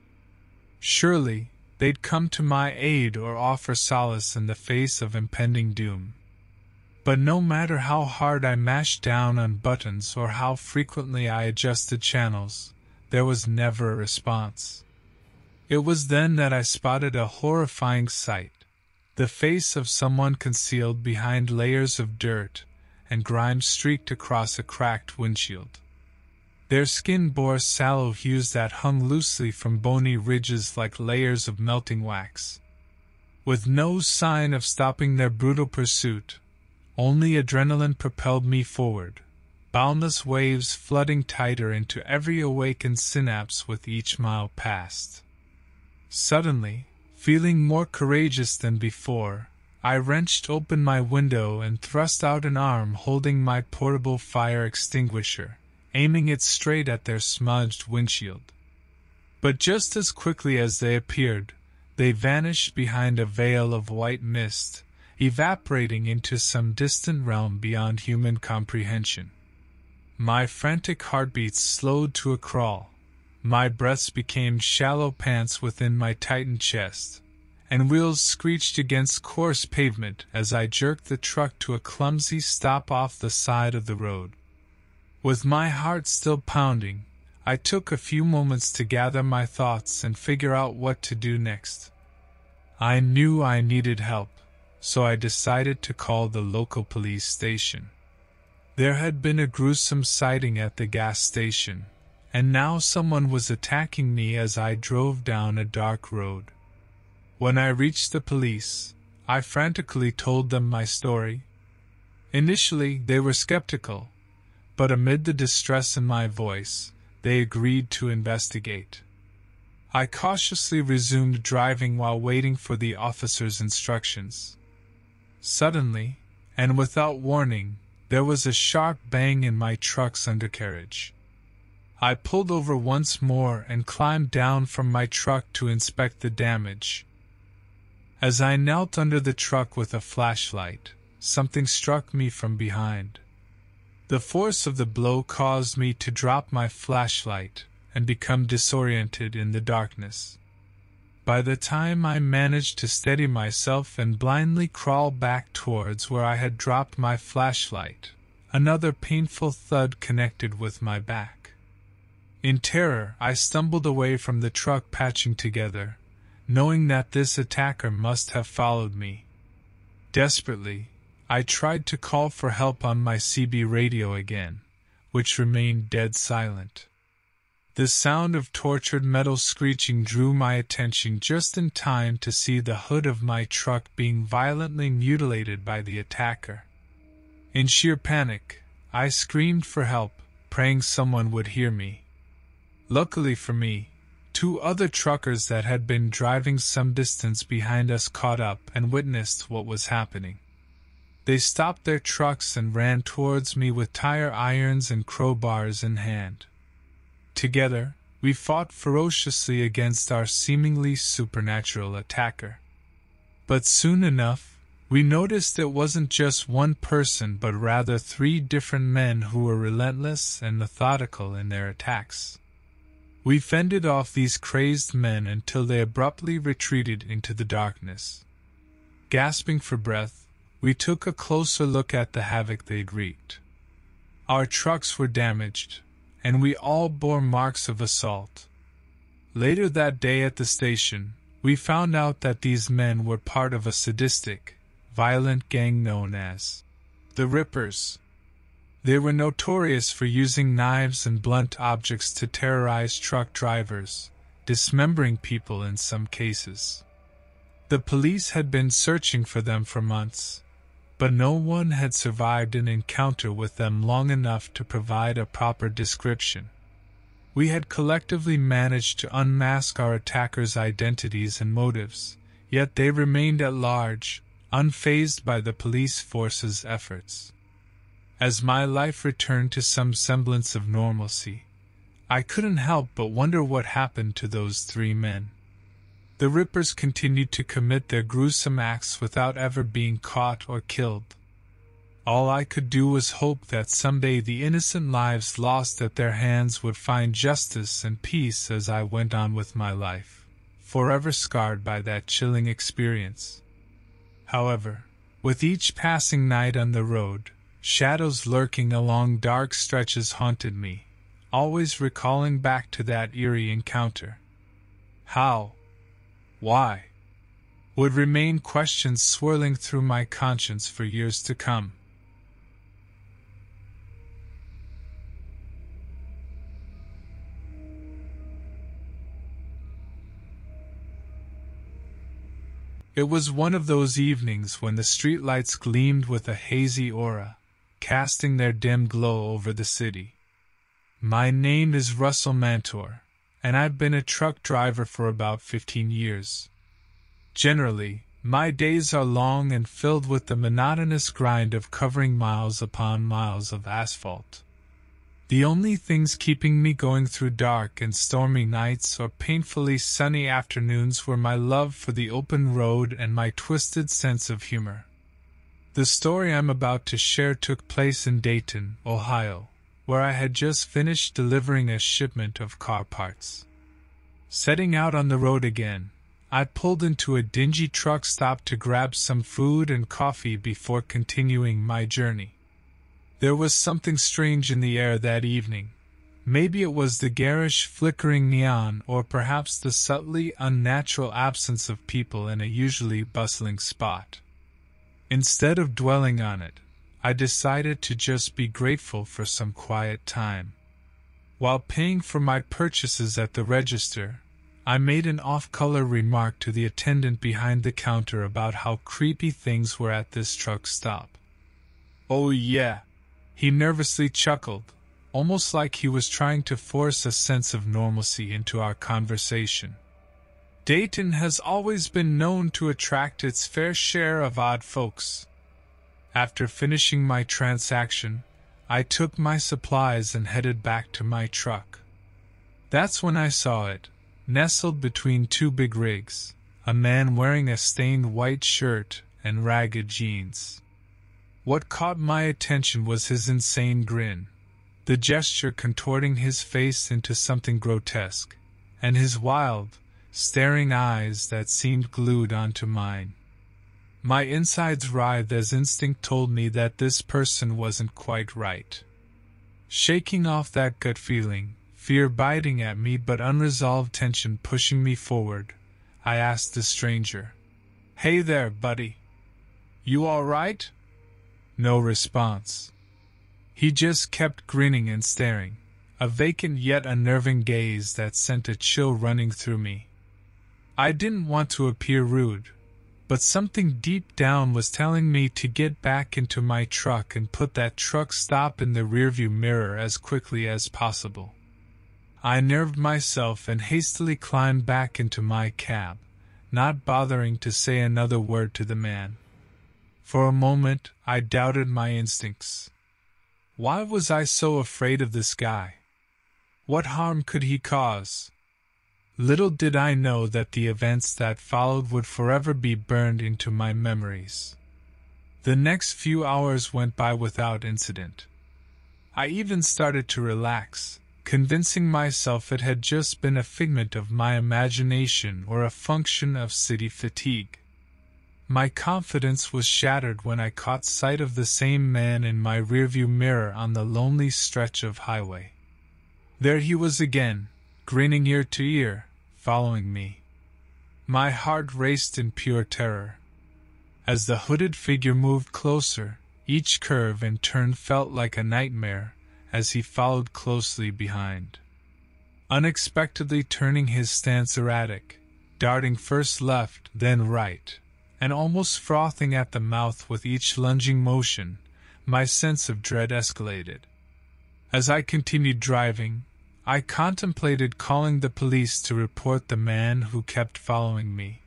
Surely, they'd come to my aid or offer solace in the face of impending doom. But no matter how hard I mashed down on buttons or how frequently I adjusted channels, there was never a response. It was then that I spotted a horrifying sight the face of someone concealed behind layers of dirt and grime streaked across a cracked windshield. Their skin bore sallow hues that hung loosely from bony ridges like layers of melting wax. With no sign of stopping their brutal pursuit, only adrenaline propelled me forward, boundless waves flooding tighter into every awakened synapse with each mile passed. Suddenly, feeling more courageous than before, I wrenched open my window and thrust out an arm holding my portable fire extinguisher aiming it straight at their smudged windshield. But just as quickly as they appeared, they vanished behind a veil of white mist, evaporating into some distant realm beyond human comprehension. My frantic heartbeats slowed to a crawl. My breaths became shallow pants within my tightened chest, and wheels screeched against coarse pavement as I jerked the truck to a clumsy stop off the side of the road. With my heart still pounding, I took a few moments to gather my thoughts and figure out what to do next. I knew I needed help, so I decided to call the local police station. There had been a gruesome sighting at the gas station, and now someone was attacking me as I drove down a dark road. When I reached the police, I frantically told them my story. Initially, they were skeptical, but amid the distress in my voice, they agreed to investigate. I cautiously resumed driving while waiting for the officer's instructions. Suddenly, and without warning, there was a sharp bang in my truck's undercarriage. I pulled over once more and climbed down from my truck to inspect the damage. As I knelt under the truck with a flashlight, something struck me from behind. The force of the blow caused me to drop my flashlight and become disoriented in the darkness. By the time I managed to steady myself and blindly crawl back towards where I had dropped my flashlight, another painful thud connected with my back. In terror, I stumbled away from the truck patching together, knowing that this attacker must have followed me. Desperately, I tried to call for help on my CB radio again, which remained dead silent. The sound of tortured metal screeching drew my attention just in time to see the hood of my truck being violently mutilated by the attacker. In sheer panic, I screamed for help, praying someone would hear me. Luckily for me, two other truckers that had been driving some distance behind us caught up and witnessed what was happening. They stopped their trucks and ran towards me with tire irons and crowbars in hand. Together, we fought ferociously against our seemingly supernatural attacker. But soon enough, we noticed it wasn't just one person but rather three different men who were relentless and methodical in their attacks. We fended off these crazed men until they abruptly retreated into the darkness. Gasping for breath, we took a closer look at the havoc they'd wreaked. Our trucks were damaged, and we all bore marks of assault. Later that day at the station, we found out that these men were part of a sadistic, violent gang known as the Rippers. They were notorious for using knives and blunt objects to terrorize truck drivers, dismembering people in some cases. The police had been searching for them for months, but no one had survived an encounter with them long enough to provide a proper description. We had collectively managed to unmask our attackers' identities and motives, yet they remained at large, unfazed by the police force's efforts. As my life returned to some semblance of normalcy, I couldn't help but wonder what happened to those three men. The Rippers continued to commit their gruesome acts without ever being caught or killed. All I could do was hope that someday the innocent lives lost at their hands would find justice and peace as I went on with my life, forever scarred by that chilling experience. However, with each passing night on the road, shadows lurking along dark stretches haunted me, always recalling back to that eerie encounter. How, why? Would remain questions swirling through my conscience for years to come. It was one of those evenings when the streetlights gleamed with a hazy aura, casting their dim glow over the city. My name is Russell Mantor, and I've been a truck driver for about 15 years. Generally, my days are long and filled with the monotonous grind of covering miles upon miles of asphalt. The only things keeping me going through dark and stormy nights or painfully sunny afternoons were my love for the open road and my twisted sense of humor. The story I'm about to share took place in Dayton, Ohio, where I had just finished delivering a shipment of car parts. Setting out on the road again, I pulled into a dingy truck stop to grab some food and coffee before continuing my journey. There was something strange in the air that evening. Maybe it was the garish, flickering neon, or perhaps the subtly unnatural absence of people in a usually bustling spot. Instead of dwelling on it, I decided to just be grateful for some quiet time. While paying for my purchases at the register, I made an off color remark to the attendant behind the counter about how creepy things were at this truck stop. Oh, yeah. He nervously chuckled, almost like he was trying to force a sense of normalcy into our conversation. Dayton has always been known to attract its fair share of odd folks. After finishing my transaction, I took my supplies and headed back to my truck. That's when I saw it, nestled between two big rigs, a man wearing a stained white shirt and ragged jeans. What caught my attention was his insane grin, the gesture contorting his face into something grotesque, and his wild, staring eyes that seemed glued onto mine. My insides writhed as instinct told me that this person wasn't quite right. Shaking off that gut feeling, fear biting at me but unresolved tension pushing me forward, I asked the stranger, Hey there, buddy. You all right? No response. He just kept grinning and staring, a vacant yet unnerving gaze that sent a chill running through me. I didn't want to appear rude, but something deep down was telling me to get back into my truck and put that truck stop in the rearview mirror as quickly as possible. I nerved myself and hastily climbed back into my cab, not bothering to say another word to the man. For a moment, I doubted my instincts. Why was I so afraid of this guy? What harm could he cause? Little did I know that the events that followed would forever be burned into my memories. The next few hours went by without incident. I even started to relax, convincing myself it had just been a figment of my imagination or a function of city fatigue. My confidence was shattered when I caught sight of the same man in my rearview mirror on the lonely stretch of highway. There he was again, grinning ear to ear, following me. My heart raced in pure terror. As the hooded figure moved closer, each curve and turn felt like a nightmare as he followed closely behind. Unexpectedly turning his stance erratic, darting first left, then right, and almost frothing at the mouth with each lunging motion, my sense of dread escalated. As I continued driving, I contemplated calling the police to report the man who kept following me.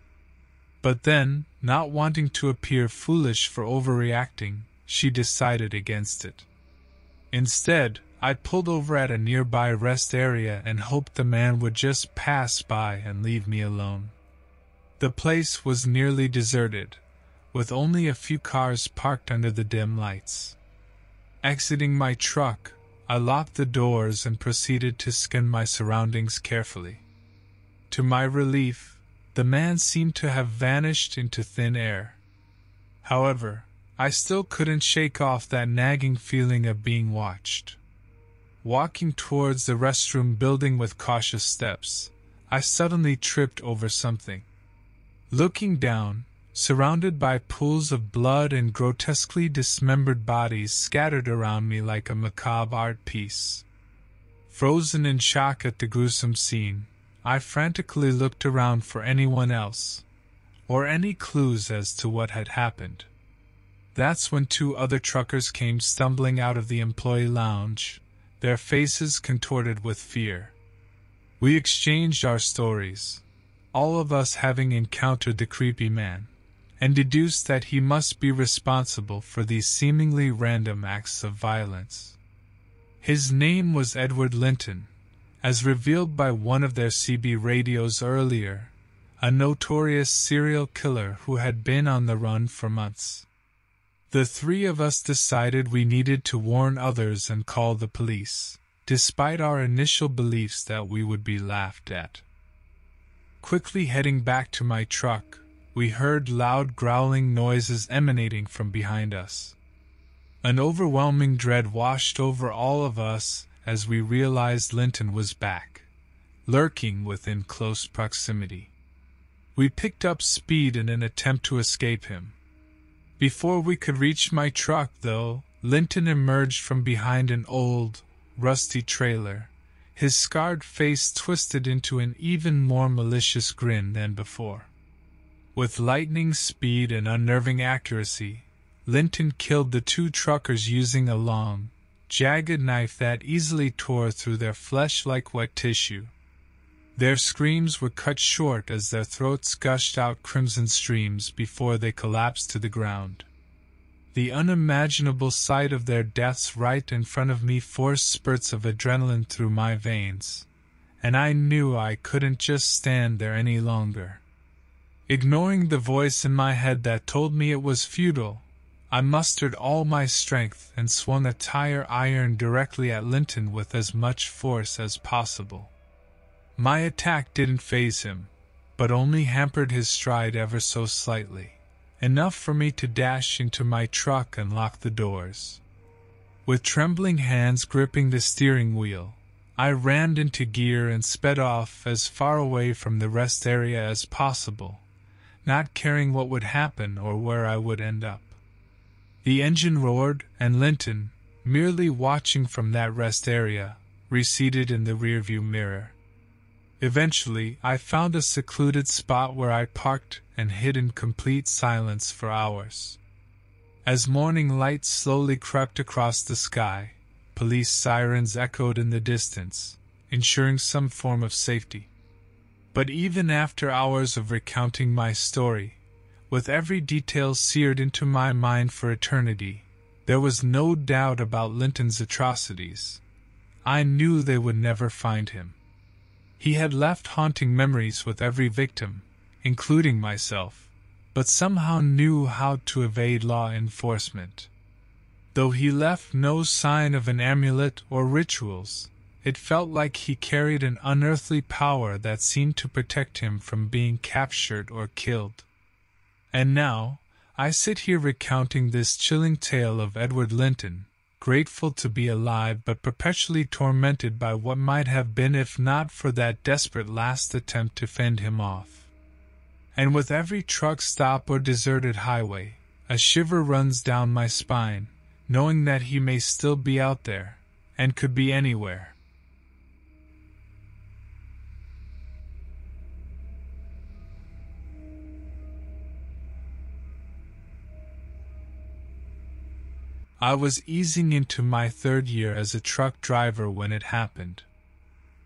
But then, not wanting to appear foolish for overreacting, she decided against it. Instead, I pulled over at a nearby rest area and hoped the man would just pass by and leave me alone. The place was nearly deserted, with only a few cars parked under the dim lights. Exiting my truck, I locked the doors and proceeded to scan my surroundings carefully. To my relief, the man seemed to have vanished into thin air. However, I still couldn't shake off that nagging feeling of being watched. Walking towards the restroom building with cautious steps, I suddenly tripped over something. Looking down, surrounded by pools of blood and grotesquely dismembered bodies scattered around me like a macabre art piece. Frozen in shock at the gruesome scene, I frantically looked around for anyone else, or any clues as to what had happened. That's when two other truckers came stumbling out of the employee lounge, their faces contorted with fear. We exchanged our stories, all of us having encountered the creepy man and deduced that he must be responsible for these seemingly random acts of violence. His name was Edward Linton, as revealed by one of their CB radios earlier, a notorious serial killer who had been on the run for months. The three of us decided we needed to warn others and call the police, despite our initial beliefs that we would be laughed at. Quickly heading back to my truck, we heard loud growling noises emanating from behind us. An overwhelming dread washed over all of us as we realized Linton was back, lurking within close proximity. We picked up speed in an attempt to escape him. Before we could reach my truck, though, Linton emerged from behind an old, rusty trailer, his scarred face twisted into an even more malicious grin than before. With lightning speed and unnerving accuracy, Linton killed the two truckers using a long, jagged knife that easily tore through their flesh like wet tissue. Their screams were cut short as their throats gushed out crimson streams before they collapsed to the ground. The unimaginable sight of their deaths right in front of me forced spurts of adrenaline through my veins, and I knew I couldn't just stand there any longer. Ignoring the voice in my head that told me it was futile, I mustered all my strength and swung a tire iron directly at Linton with as much force as possible. My attack didn't faze him, but only hampered his stride ever so slightly, enough for me to dash into my truck and lock the doors. With trembling hands gripping the steering wheel, I rammed into gear and sped off as far away from the rest area as possible not caring what would happen or where I would end up. The engine roared, and Linton, merely watching from that rest area, receded in the rearview mirror. Eventually, I found a secluded spot where I parked and hid in complete silence for hours. As morning light slowly crept across the sky, police sirens echoed in the distance, ensuring some form of safety. But even after hours of recounting my story, with every detail seared into my mind for eternity, there was no doubt about Linton's atrocities. I knew they would never find him. He had left haunting memories with every victim, including myself, but somehow knew how to evade law enforcement. Though he left no sign of an amulet or rituals, it felt like he carried an unearthly power that seemed to protect him from being captured or killed. And now, I sit here recounting this chilling tale of Edward Linton, grateful to be alive but perpetually tormented by what might have been if not for that desperate last attempt to fend him off. And with every truck stop or deserted highway, a shiver runs down my spine, knowing that he may still be out there, and could be anywhere. I was easing into my third year as a truck driver when it happened.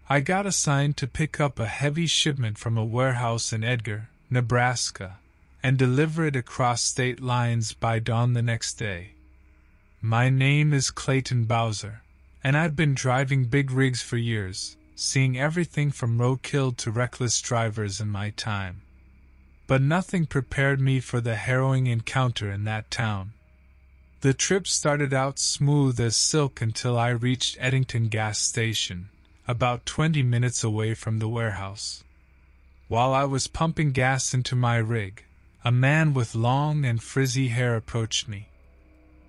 I got assigned to pick up a heavy shipment from a warehouse in Edgar, Nebraska, and deliver it across state lines by dawn the next day. My name is Clayton Bowser, and I've been driving big rigs for years, seeing everything from roadkill to reckless drivers in my time. but nothing prepared me for the harrowing encounter in that town. The trip started out smooth as silk until I reached Eddington Gas Station, about 20 minutes away from the warehouse. While I was pumping gas into my rig, a man with long and frizzy hair approached me.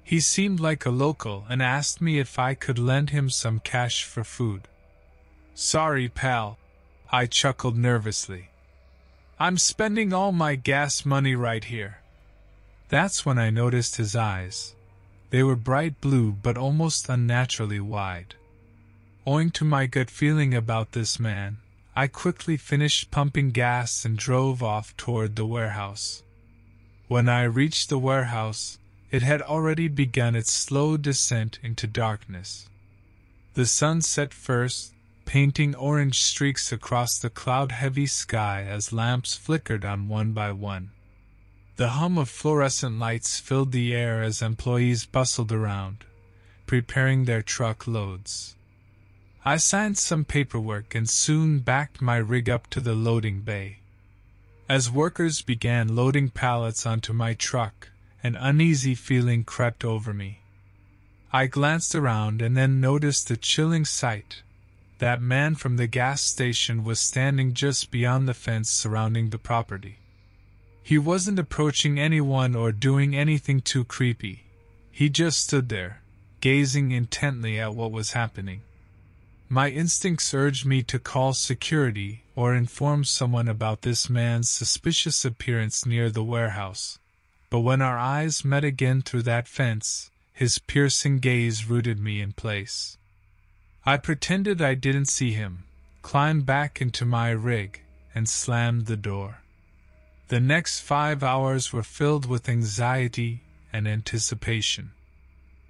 He seemed like a local and asked me if I could lend him some cash for food. Sorry, pal. I chuckled nervously. I'm spending all my gas money right here. That's when I noticed his eyes. They were bright blue but almost unnaturally wide. Owing to my gut feeling about this man, I quickly finished pumping gas and drove off toward the warehouse. When I reached the warehouse, it had already begun its slow descent into darkness. The sun set first, painting orange streaks across the cloud heavy sky as lamps flickered on one by one. The hum of fluorescent lights filled the air as employees bustled around, preparing their truck loads. I signed some paperwork and soon backed my rig up to the loading bay. As workers began loading pallets onto my truck, an uneasy feeling crept over me. I glanced around and then noticed the chilling sight. That man from the gas station was standing just beyond the fence surrounding the property. He wasn't approaching anyone or doing anything too creepy. He just stood there, gazing intently at what was happening. My instincts urged me to call security or inform someone about this man's suspicious appearance near the warehouse. But when our eyes met again through that fence, his piercing gaze rooted me in place. I pretended I didn't see him, climbed back into my rig, and slammed the door. The next five hours were filled with anxiety and anticipation.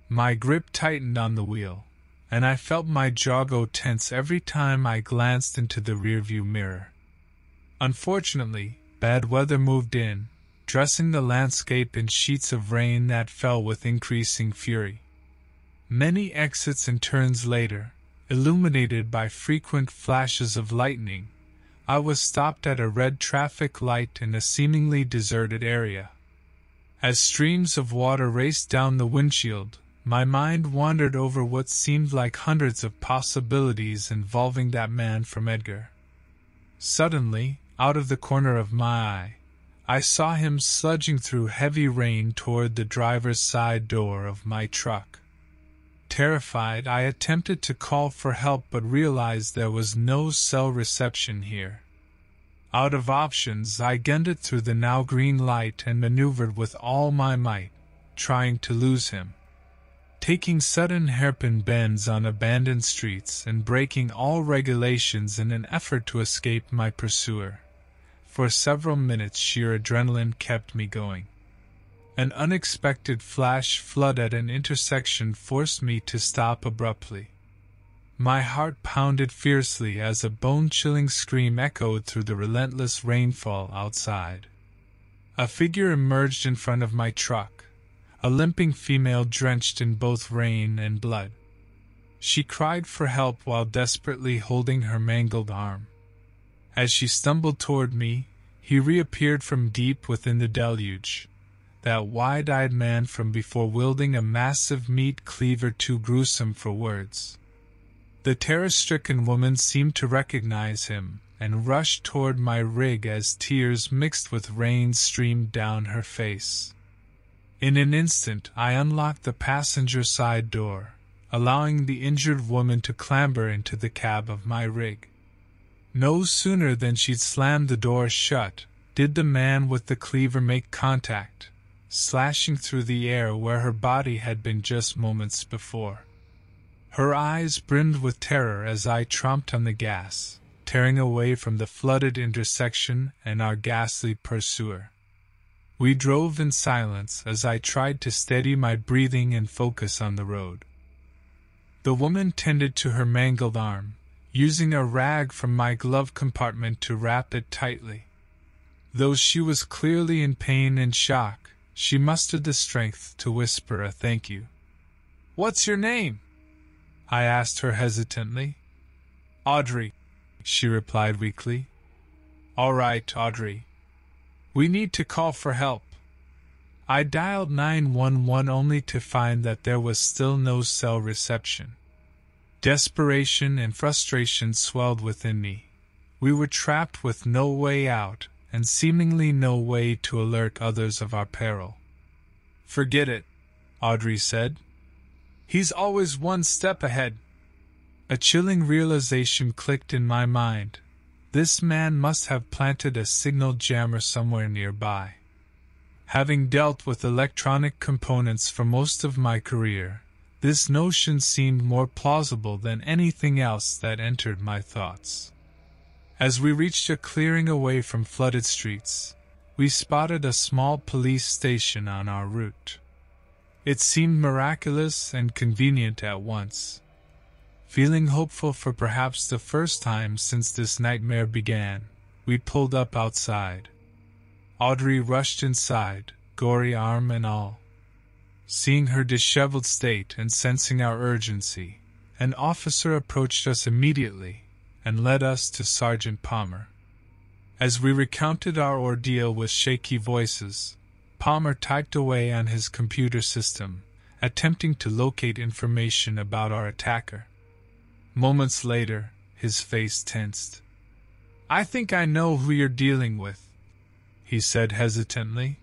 My grip tightened on the wheel, and I felt my jaw go tense every time I glanced into the rearview mirror. Unfortunately, bad weather moved in, dressing the landscape in sheets of rain that fell with increasing fury. Many exits and turns later, illuminated by frequent flashes of lightning, I was stopped at a red traffic light in a seemingly deserted area. As streams of water raced down the windshield, my mind wandered over what seemed like hundreds of possibilities involving that man from Edgar. Suddenly, out of the corner of my eye, I saw him sludging through heavy rain toward the driver's side door of my truck. Terrified, I attempted to call for help but realized there was no cell reception here. Out of options, I gunned it through the now green light and maneuvered with all my might, trying to lose him. Taking sudden hairpin bends on abandoned streets and breaking all regulations in an effort to escape my pursuer. For several minutes, sheer adrenaline kept me going. An unexpected flash flood at an intersection forced me to stop abruptly. My heart pounded fiercely as a bone chilling scream echoed through the relentless rainfall outside. A figure emerged in front of my truck, a limping female drenched in both rain and blood. She cried for help while desperately holding her mangled arm. As she stumbled toward me, he reappeared from deep within the deluge, that wide eyed man from before wielding a massive meat cleaver too gruesome for words. The terror stricken woman seemed to recognize him and rushed toward my rig as tears mixed with rain streamed down her face. In an instant, I unlocked the passenger side door, allowing the injured woman to clamber into the cab of my rig. No sooner than she'd slammed the door shut did the man with the cleaver make contact, slashing through the air where her body had been just moments before. Her eyes brimmed with terror as I tromped on the gas, tearing away from the flooded intersection and our ghastly pursuer. We drove in silence as I tried to steady my breathing and focus on the road. The woman tended to her mangled arm, using a rag from my glove compartment to wrap it tightly. Though she was clearly in pain and shock, she mustered the strength to whisper a thank you. What's your name? I asked her hesitantly. Audrey, she replied weakly. All right, Audrey. We need to call for help. I dialed 911 only to find that there was still no cell reception. Desperation and frustration swelled within me. We were trapped with no way out, and seemingly no way to alert others of our peril. Forget it, Audrey said. He's always one step ahead. A chilling realization clicked in my mind. This man must have planted a signal jammer somewhere nearby. Having dealt with electronic components for most of my career, this notion seemed more plausible than anything else that entered my thoughts. As we reached a clearing away from flooded streets, we spotted a small police station on our route. It seemed miraculous and convenient at once. Feeling hopeful for perhaps the first time since this nightmare began, we pulled up outside. Audrey rushed inside, gory arm and all. Seeing her disheveled state and sensing our urgency, an officer approached us immediately and led us to Sergeant Palmer. As we recounted our ordeal with shaky voices, Palmer typed away on his computer system, attempting to locate information about our attacker. Moments later, his face tensed. I think I know who you're dealing with, he said hesitantly.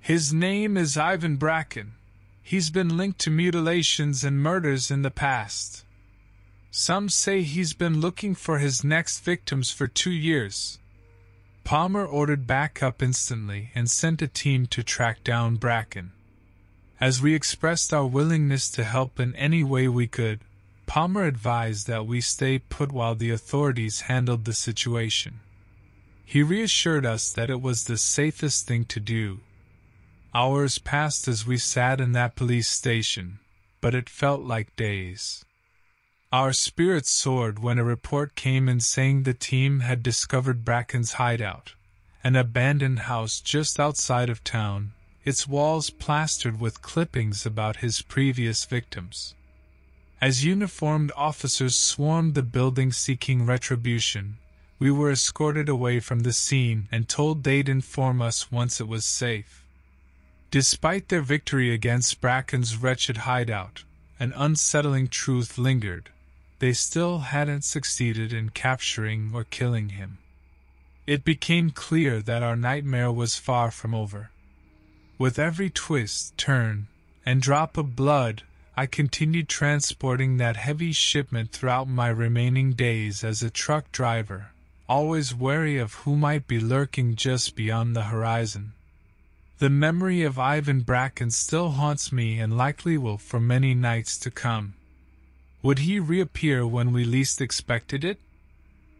His name is Ivan Bracken. He's been linked to mutilations and murders in the past. Some say he's been looking for his next victims for two years. Palmer ordered backup instantly and sent a team to track down Bracken. As we expressed our willingness to help in any way we could, Palmer advised that we stay put while the authorities handled the situation. He reassured us that it was the safest thing to do. Hours passed as we sat in that police station, but it felt like days. Our spirits soared when a report came in saying the team had discovered Bracken's hideout, an abandoned house just outside of town, its walls plastered with clippings about his previous victims. As uniformed officers swarmed the building seeking retribution, we were escorted away from the scene and told they'd inform us once it was safe. Despite their victory against Bracken's wretched hideout, an unsettling truth lingered. They still hadn't succeeded in capturing or killing him. It became clear that our nightmare was far from over. With every twist, turn, and drop of blood I continued transporting that heavy shipment throughout my remaining days as a truck driver, always wary of who might be lurking just beyond the horizon. The memory of Ivan Bracken still haunts me and likely will for many nights to come. Would he reappear when we least expected it?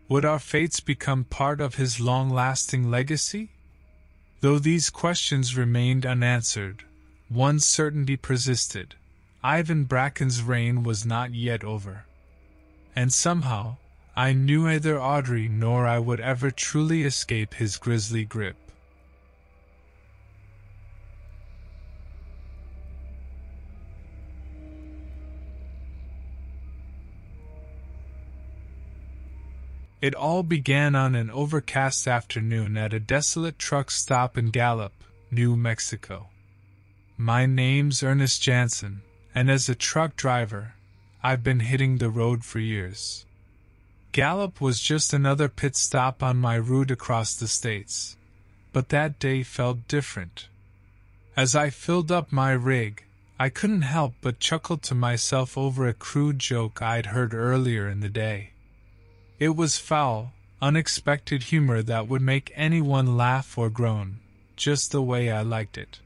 Would our fates become part of his long lasting legacy? Though these questions remained unanswered, one certainty persisted. Ivan Bracken's reign was not yet over. And somehow, I knew neither Audrey nor I would ever truly escape his grisly grip. It all began on an overcast afternoon at a desolate truck stop in Gallup, New Mexico. My name's Ernest Jansen, and as a truck driver, I've been hitting the road for years. Gallup was just another pit stop on my route across the states, but that day felt different. As I filled up my rig, I couldn't help but chuckle to myself over a crude joke I'd heard earlier in the day. It was foul, unexpected humor that would make anyone laugh or groan, just the way I liked it.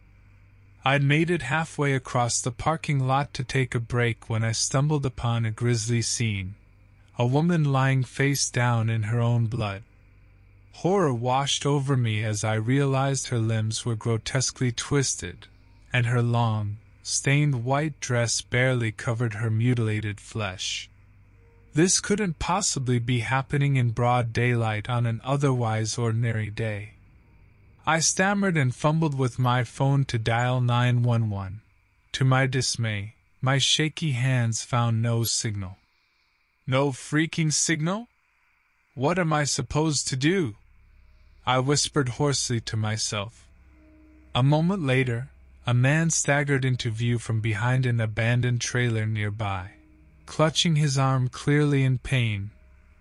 I'd made it halfway across the parking lot to take a break when I stumbled upon a grisly scene a woman lying face down in her own blood. Horror washed over me as I realized her limbs were grotesquely twisted, and her long, stained white dress barely covered her mutilated flesh. This couldn't possibly be happening in broad daylight on an otherwise ordinary day. I stammered and fumbled with my phone to dial 911. To my dismay, my shaky hands found no signal. No freaking signal? What am I supposed to do? I whispered hoarsely to myself. A moment later, a man staggered into view from behind an abandoned trailer nearby, clutching his arm clearly in pain,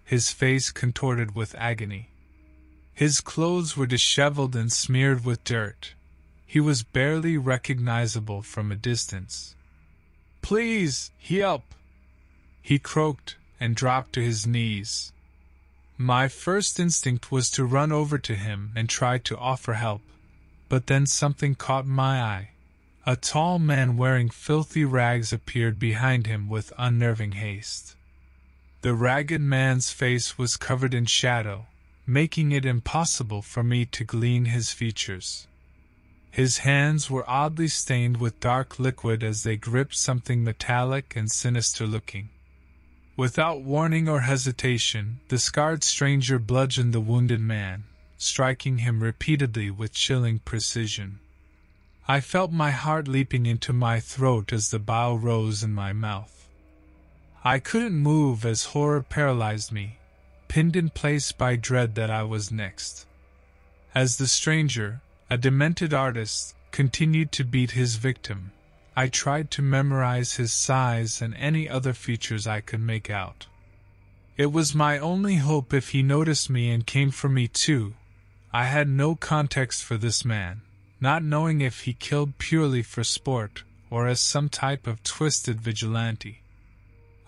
his face contorted with agony. His clothes were disheveled and smeared with dirt. He was barely recognizable from a distance. Please, help! He croaked and dropped to his knees. My first instinct was to run over to him and try to offer help, but then something caught my eye. A tall man wearing filthy rags appeared behind him with unnerving haste. The ragged man's face was covered in shadow, making it impossible for me to glean his features. His hands were oddly stained with dark liquid as they gripped something metallic and sinister looking. Without warning or hesitation, the scarred stranger bludgeoned the wounded man, striking him repeatedly with chilling precision. I felt my heart leaping into my throat as the bile rose in my mouth. I couldn't move as horror paralyzed me, pinned in place by dread that I was next. As the stranger, a demented artist, continued to beat his victim, I tried to memorize his size and any other features I could make out. It was my only hope if he noticed me and came for me too. I had no context for this man, not knowing if he killed purely for sport or as some type of twisted vigilante.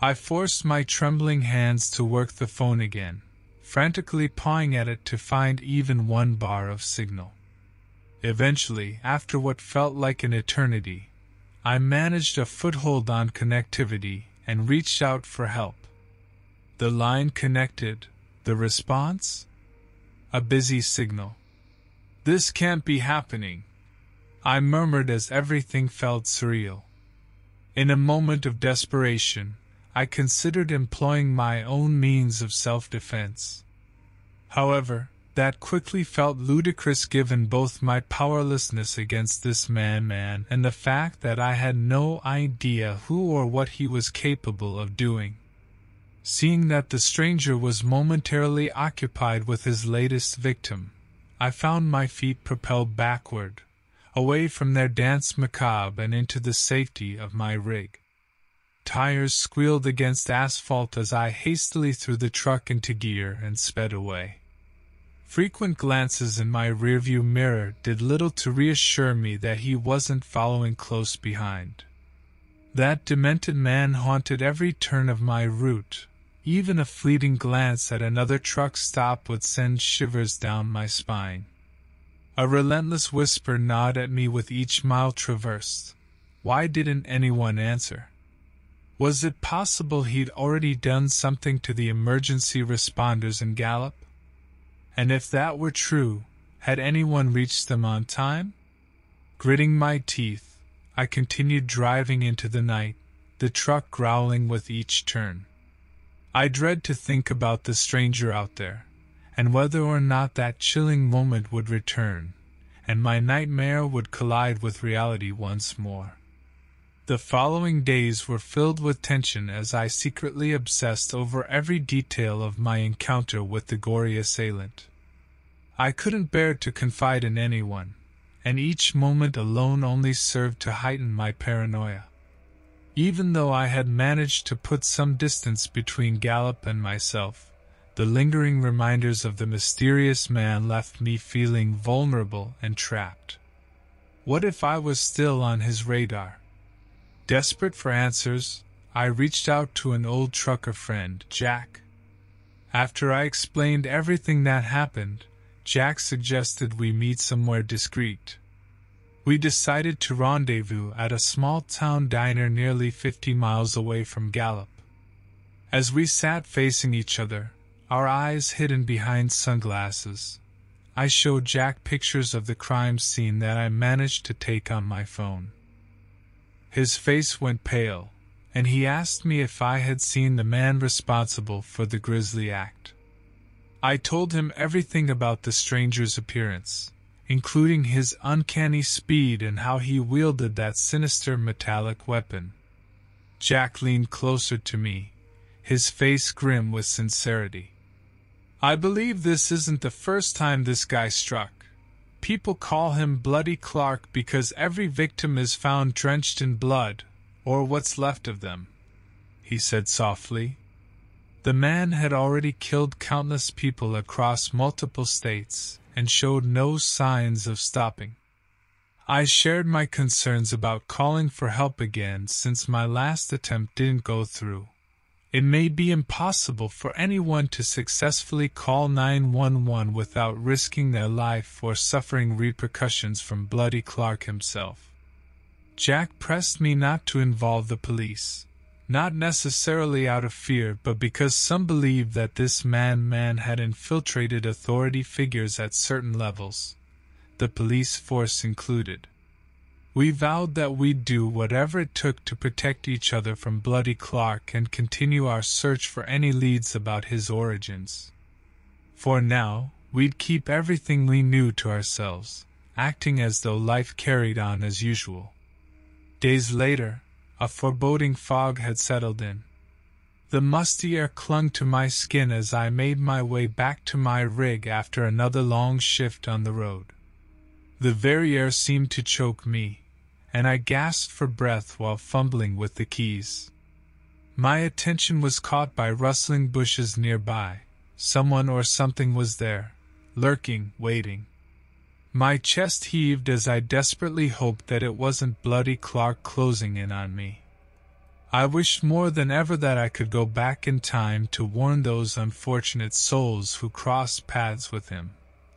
I forced my trembling hands to work the phone again, frantically pawing at it to find even one bar of signal. Eventually, after what felt like an eternity, I managed a foothold on connectivity and reached out for help. The line connected. The response? A busy signal. This can't be happening. I murmured as everything felt surreal. In a moment of desperation, I considered employing my own means of self defense. However, that quickly felt ludicrous given both my powerlessness against this man man and the fact that I had no idea who or what he was capable of doing. Seeing that the stranger was momentarily occupied with his latest victim, I found my feet propelled backward, away from their dance macabre and into the safety of my rig. Tires squealed against asphalt as I hastily threw the truck into gear and sped away. Frequent glances in my rearview mirror did little to reassure me that he wasn't following close behind. That demented man haunted every turn of my route. Even a fleeting glance at another truck stop would send shivers down my spine. A relentless whisper gnawed at me with each mile traversed. Why didn't anyone answer? Was it possible he'd already done something to the emergency responders in Gallup? And if that were true, had anyone reached them on time? Gritting my teeth, I continued driving into the night, the truck growling with each turn. I dread to think about the stranger out there, and whether or not that chilling moment would return, and my nightmare would collide with reality once more. The following days were filled with tension as I secretly obsessed over every detail of my encounter with the gory assailant. I couldn't bear to confide in anyone, and each moment alone only served to heighten my paranoia. Even though I had managed to put some distance between Gallup and myself, the lingering reminders of the mysterious man left me feeling vulnerable and trapped. What if I was still on his radar? Desperate for answers, I reached out to an old trucker friend, Jack. After I explained everything that happened, Jack suggested we meet somewhere discreet. We decided to rendezvous at a small town diner nearly 50 miles away from Gallup. As we sat facing each other, our eyes hidden behind sunglasses, I showed Jack pictures of the crime scene that I managed to take on my phone. His face went pale, and he asked me if I had seen the man responsible for the grisly act. I told him everything about the stranger's appearance, including his uncanny speed and how he wielded that sinister metallic weapon. Jack leaned closer to me, his face grim with sincerity. I believe this isn't the first time this guy struck. People call him Bloody Clark because every victim is found drenched in blood, or what's left of them, he said softly. The man had already killed countless people across multiple states and showed no signs of stopping. I shared my concerns about calling for help again since my last attempt didn't go through. It may be impossible for anyone to successfully call 911 without risking their life or suffering repercussions from Bloody Clark himself. Jack pressed me not to involve the police, not necessarily out of fear, but because some believed that this man man had infiltrated authority figures at certain levels, the police force included. We vowed that we'd do whatever it took to protect each other from Bloody Clark and continue our search for any leads about his origins. For now, we'd keep everything we knew to ourselves, acting as though life carried on as usual. Days later, a foreboding fog had settled in. The musty air clung to my skin as I made my way back to my rig after another long shift on the road. The very air seemed to choke me, and I gasped for breath while fumbling with the keys. My attention was caught by rustling bushes nearby. Someone or something was there, lurking, waiting. My chest heaved as I desperately hoped that it wasn't Bloody Clark closing in on me. I wished more than ever that I could go back in time to warn those unfortunate souls who crossed paths with him,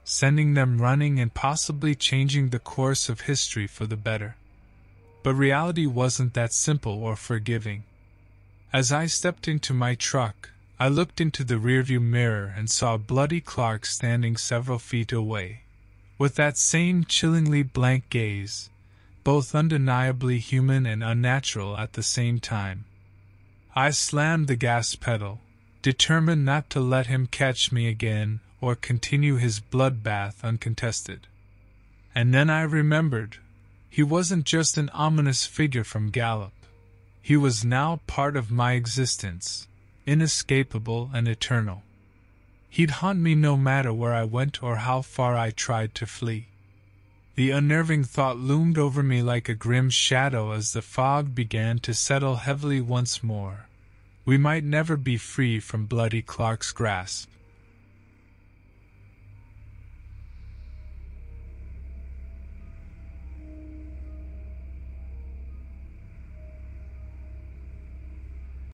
sending them running and possibly changing the course of history for the better. But reality wasn't that simple or forgiving. As I stepped into my truck, I looked into the rearview mirror and saw Bloody Clark standing several feet away, with that same chillingly blank gaze, both undeniably human and unnatural at the same time. I slammed the gas pedal, determined not to let him catch me again or continue his bloodbath uncontested. And then I remembered he wasn't just an ominous figure from Gallup. He was now part of my existence, inescapable and eternal. He'd haunt me no matter where I went or how far I tried to flee. The unnerving thought loomed over me like a grim shadow as the fog began to settle heavily once more. We might never be free from Bloody Clark's grasp.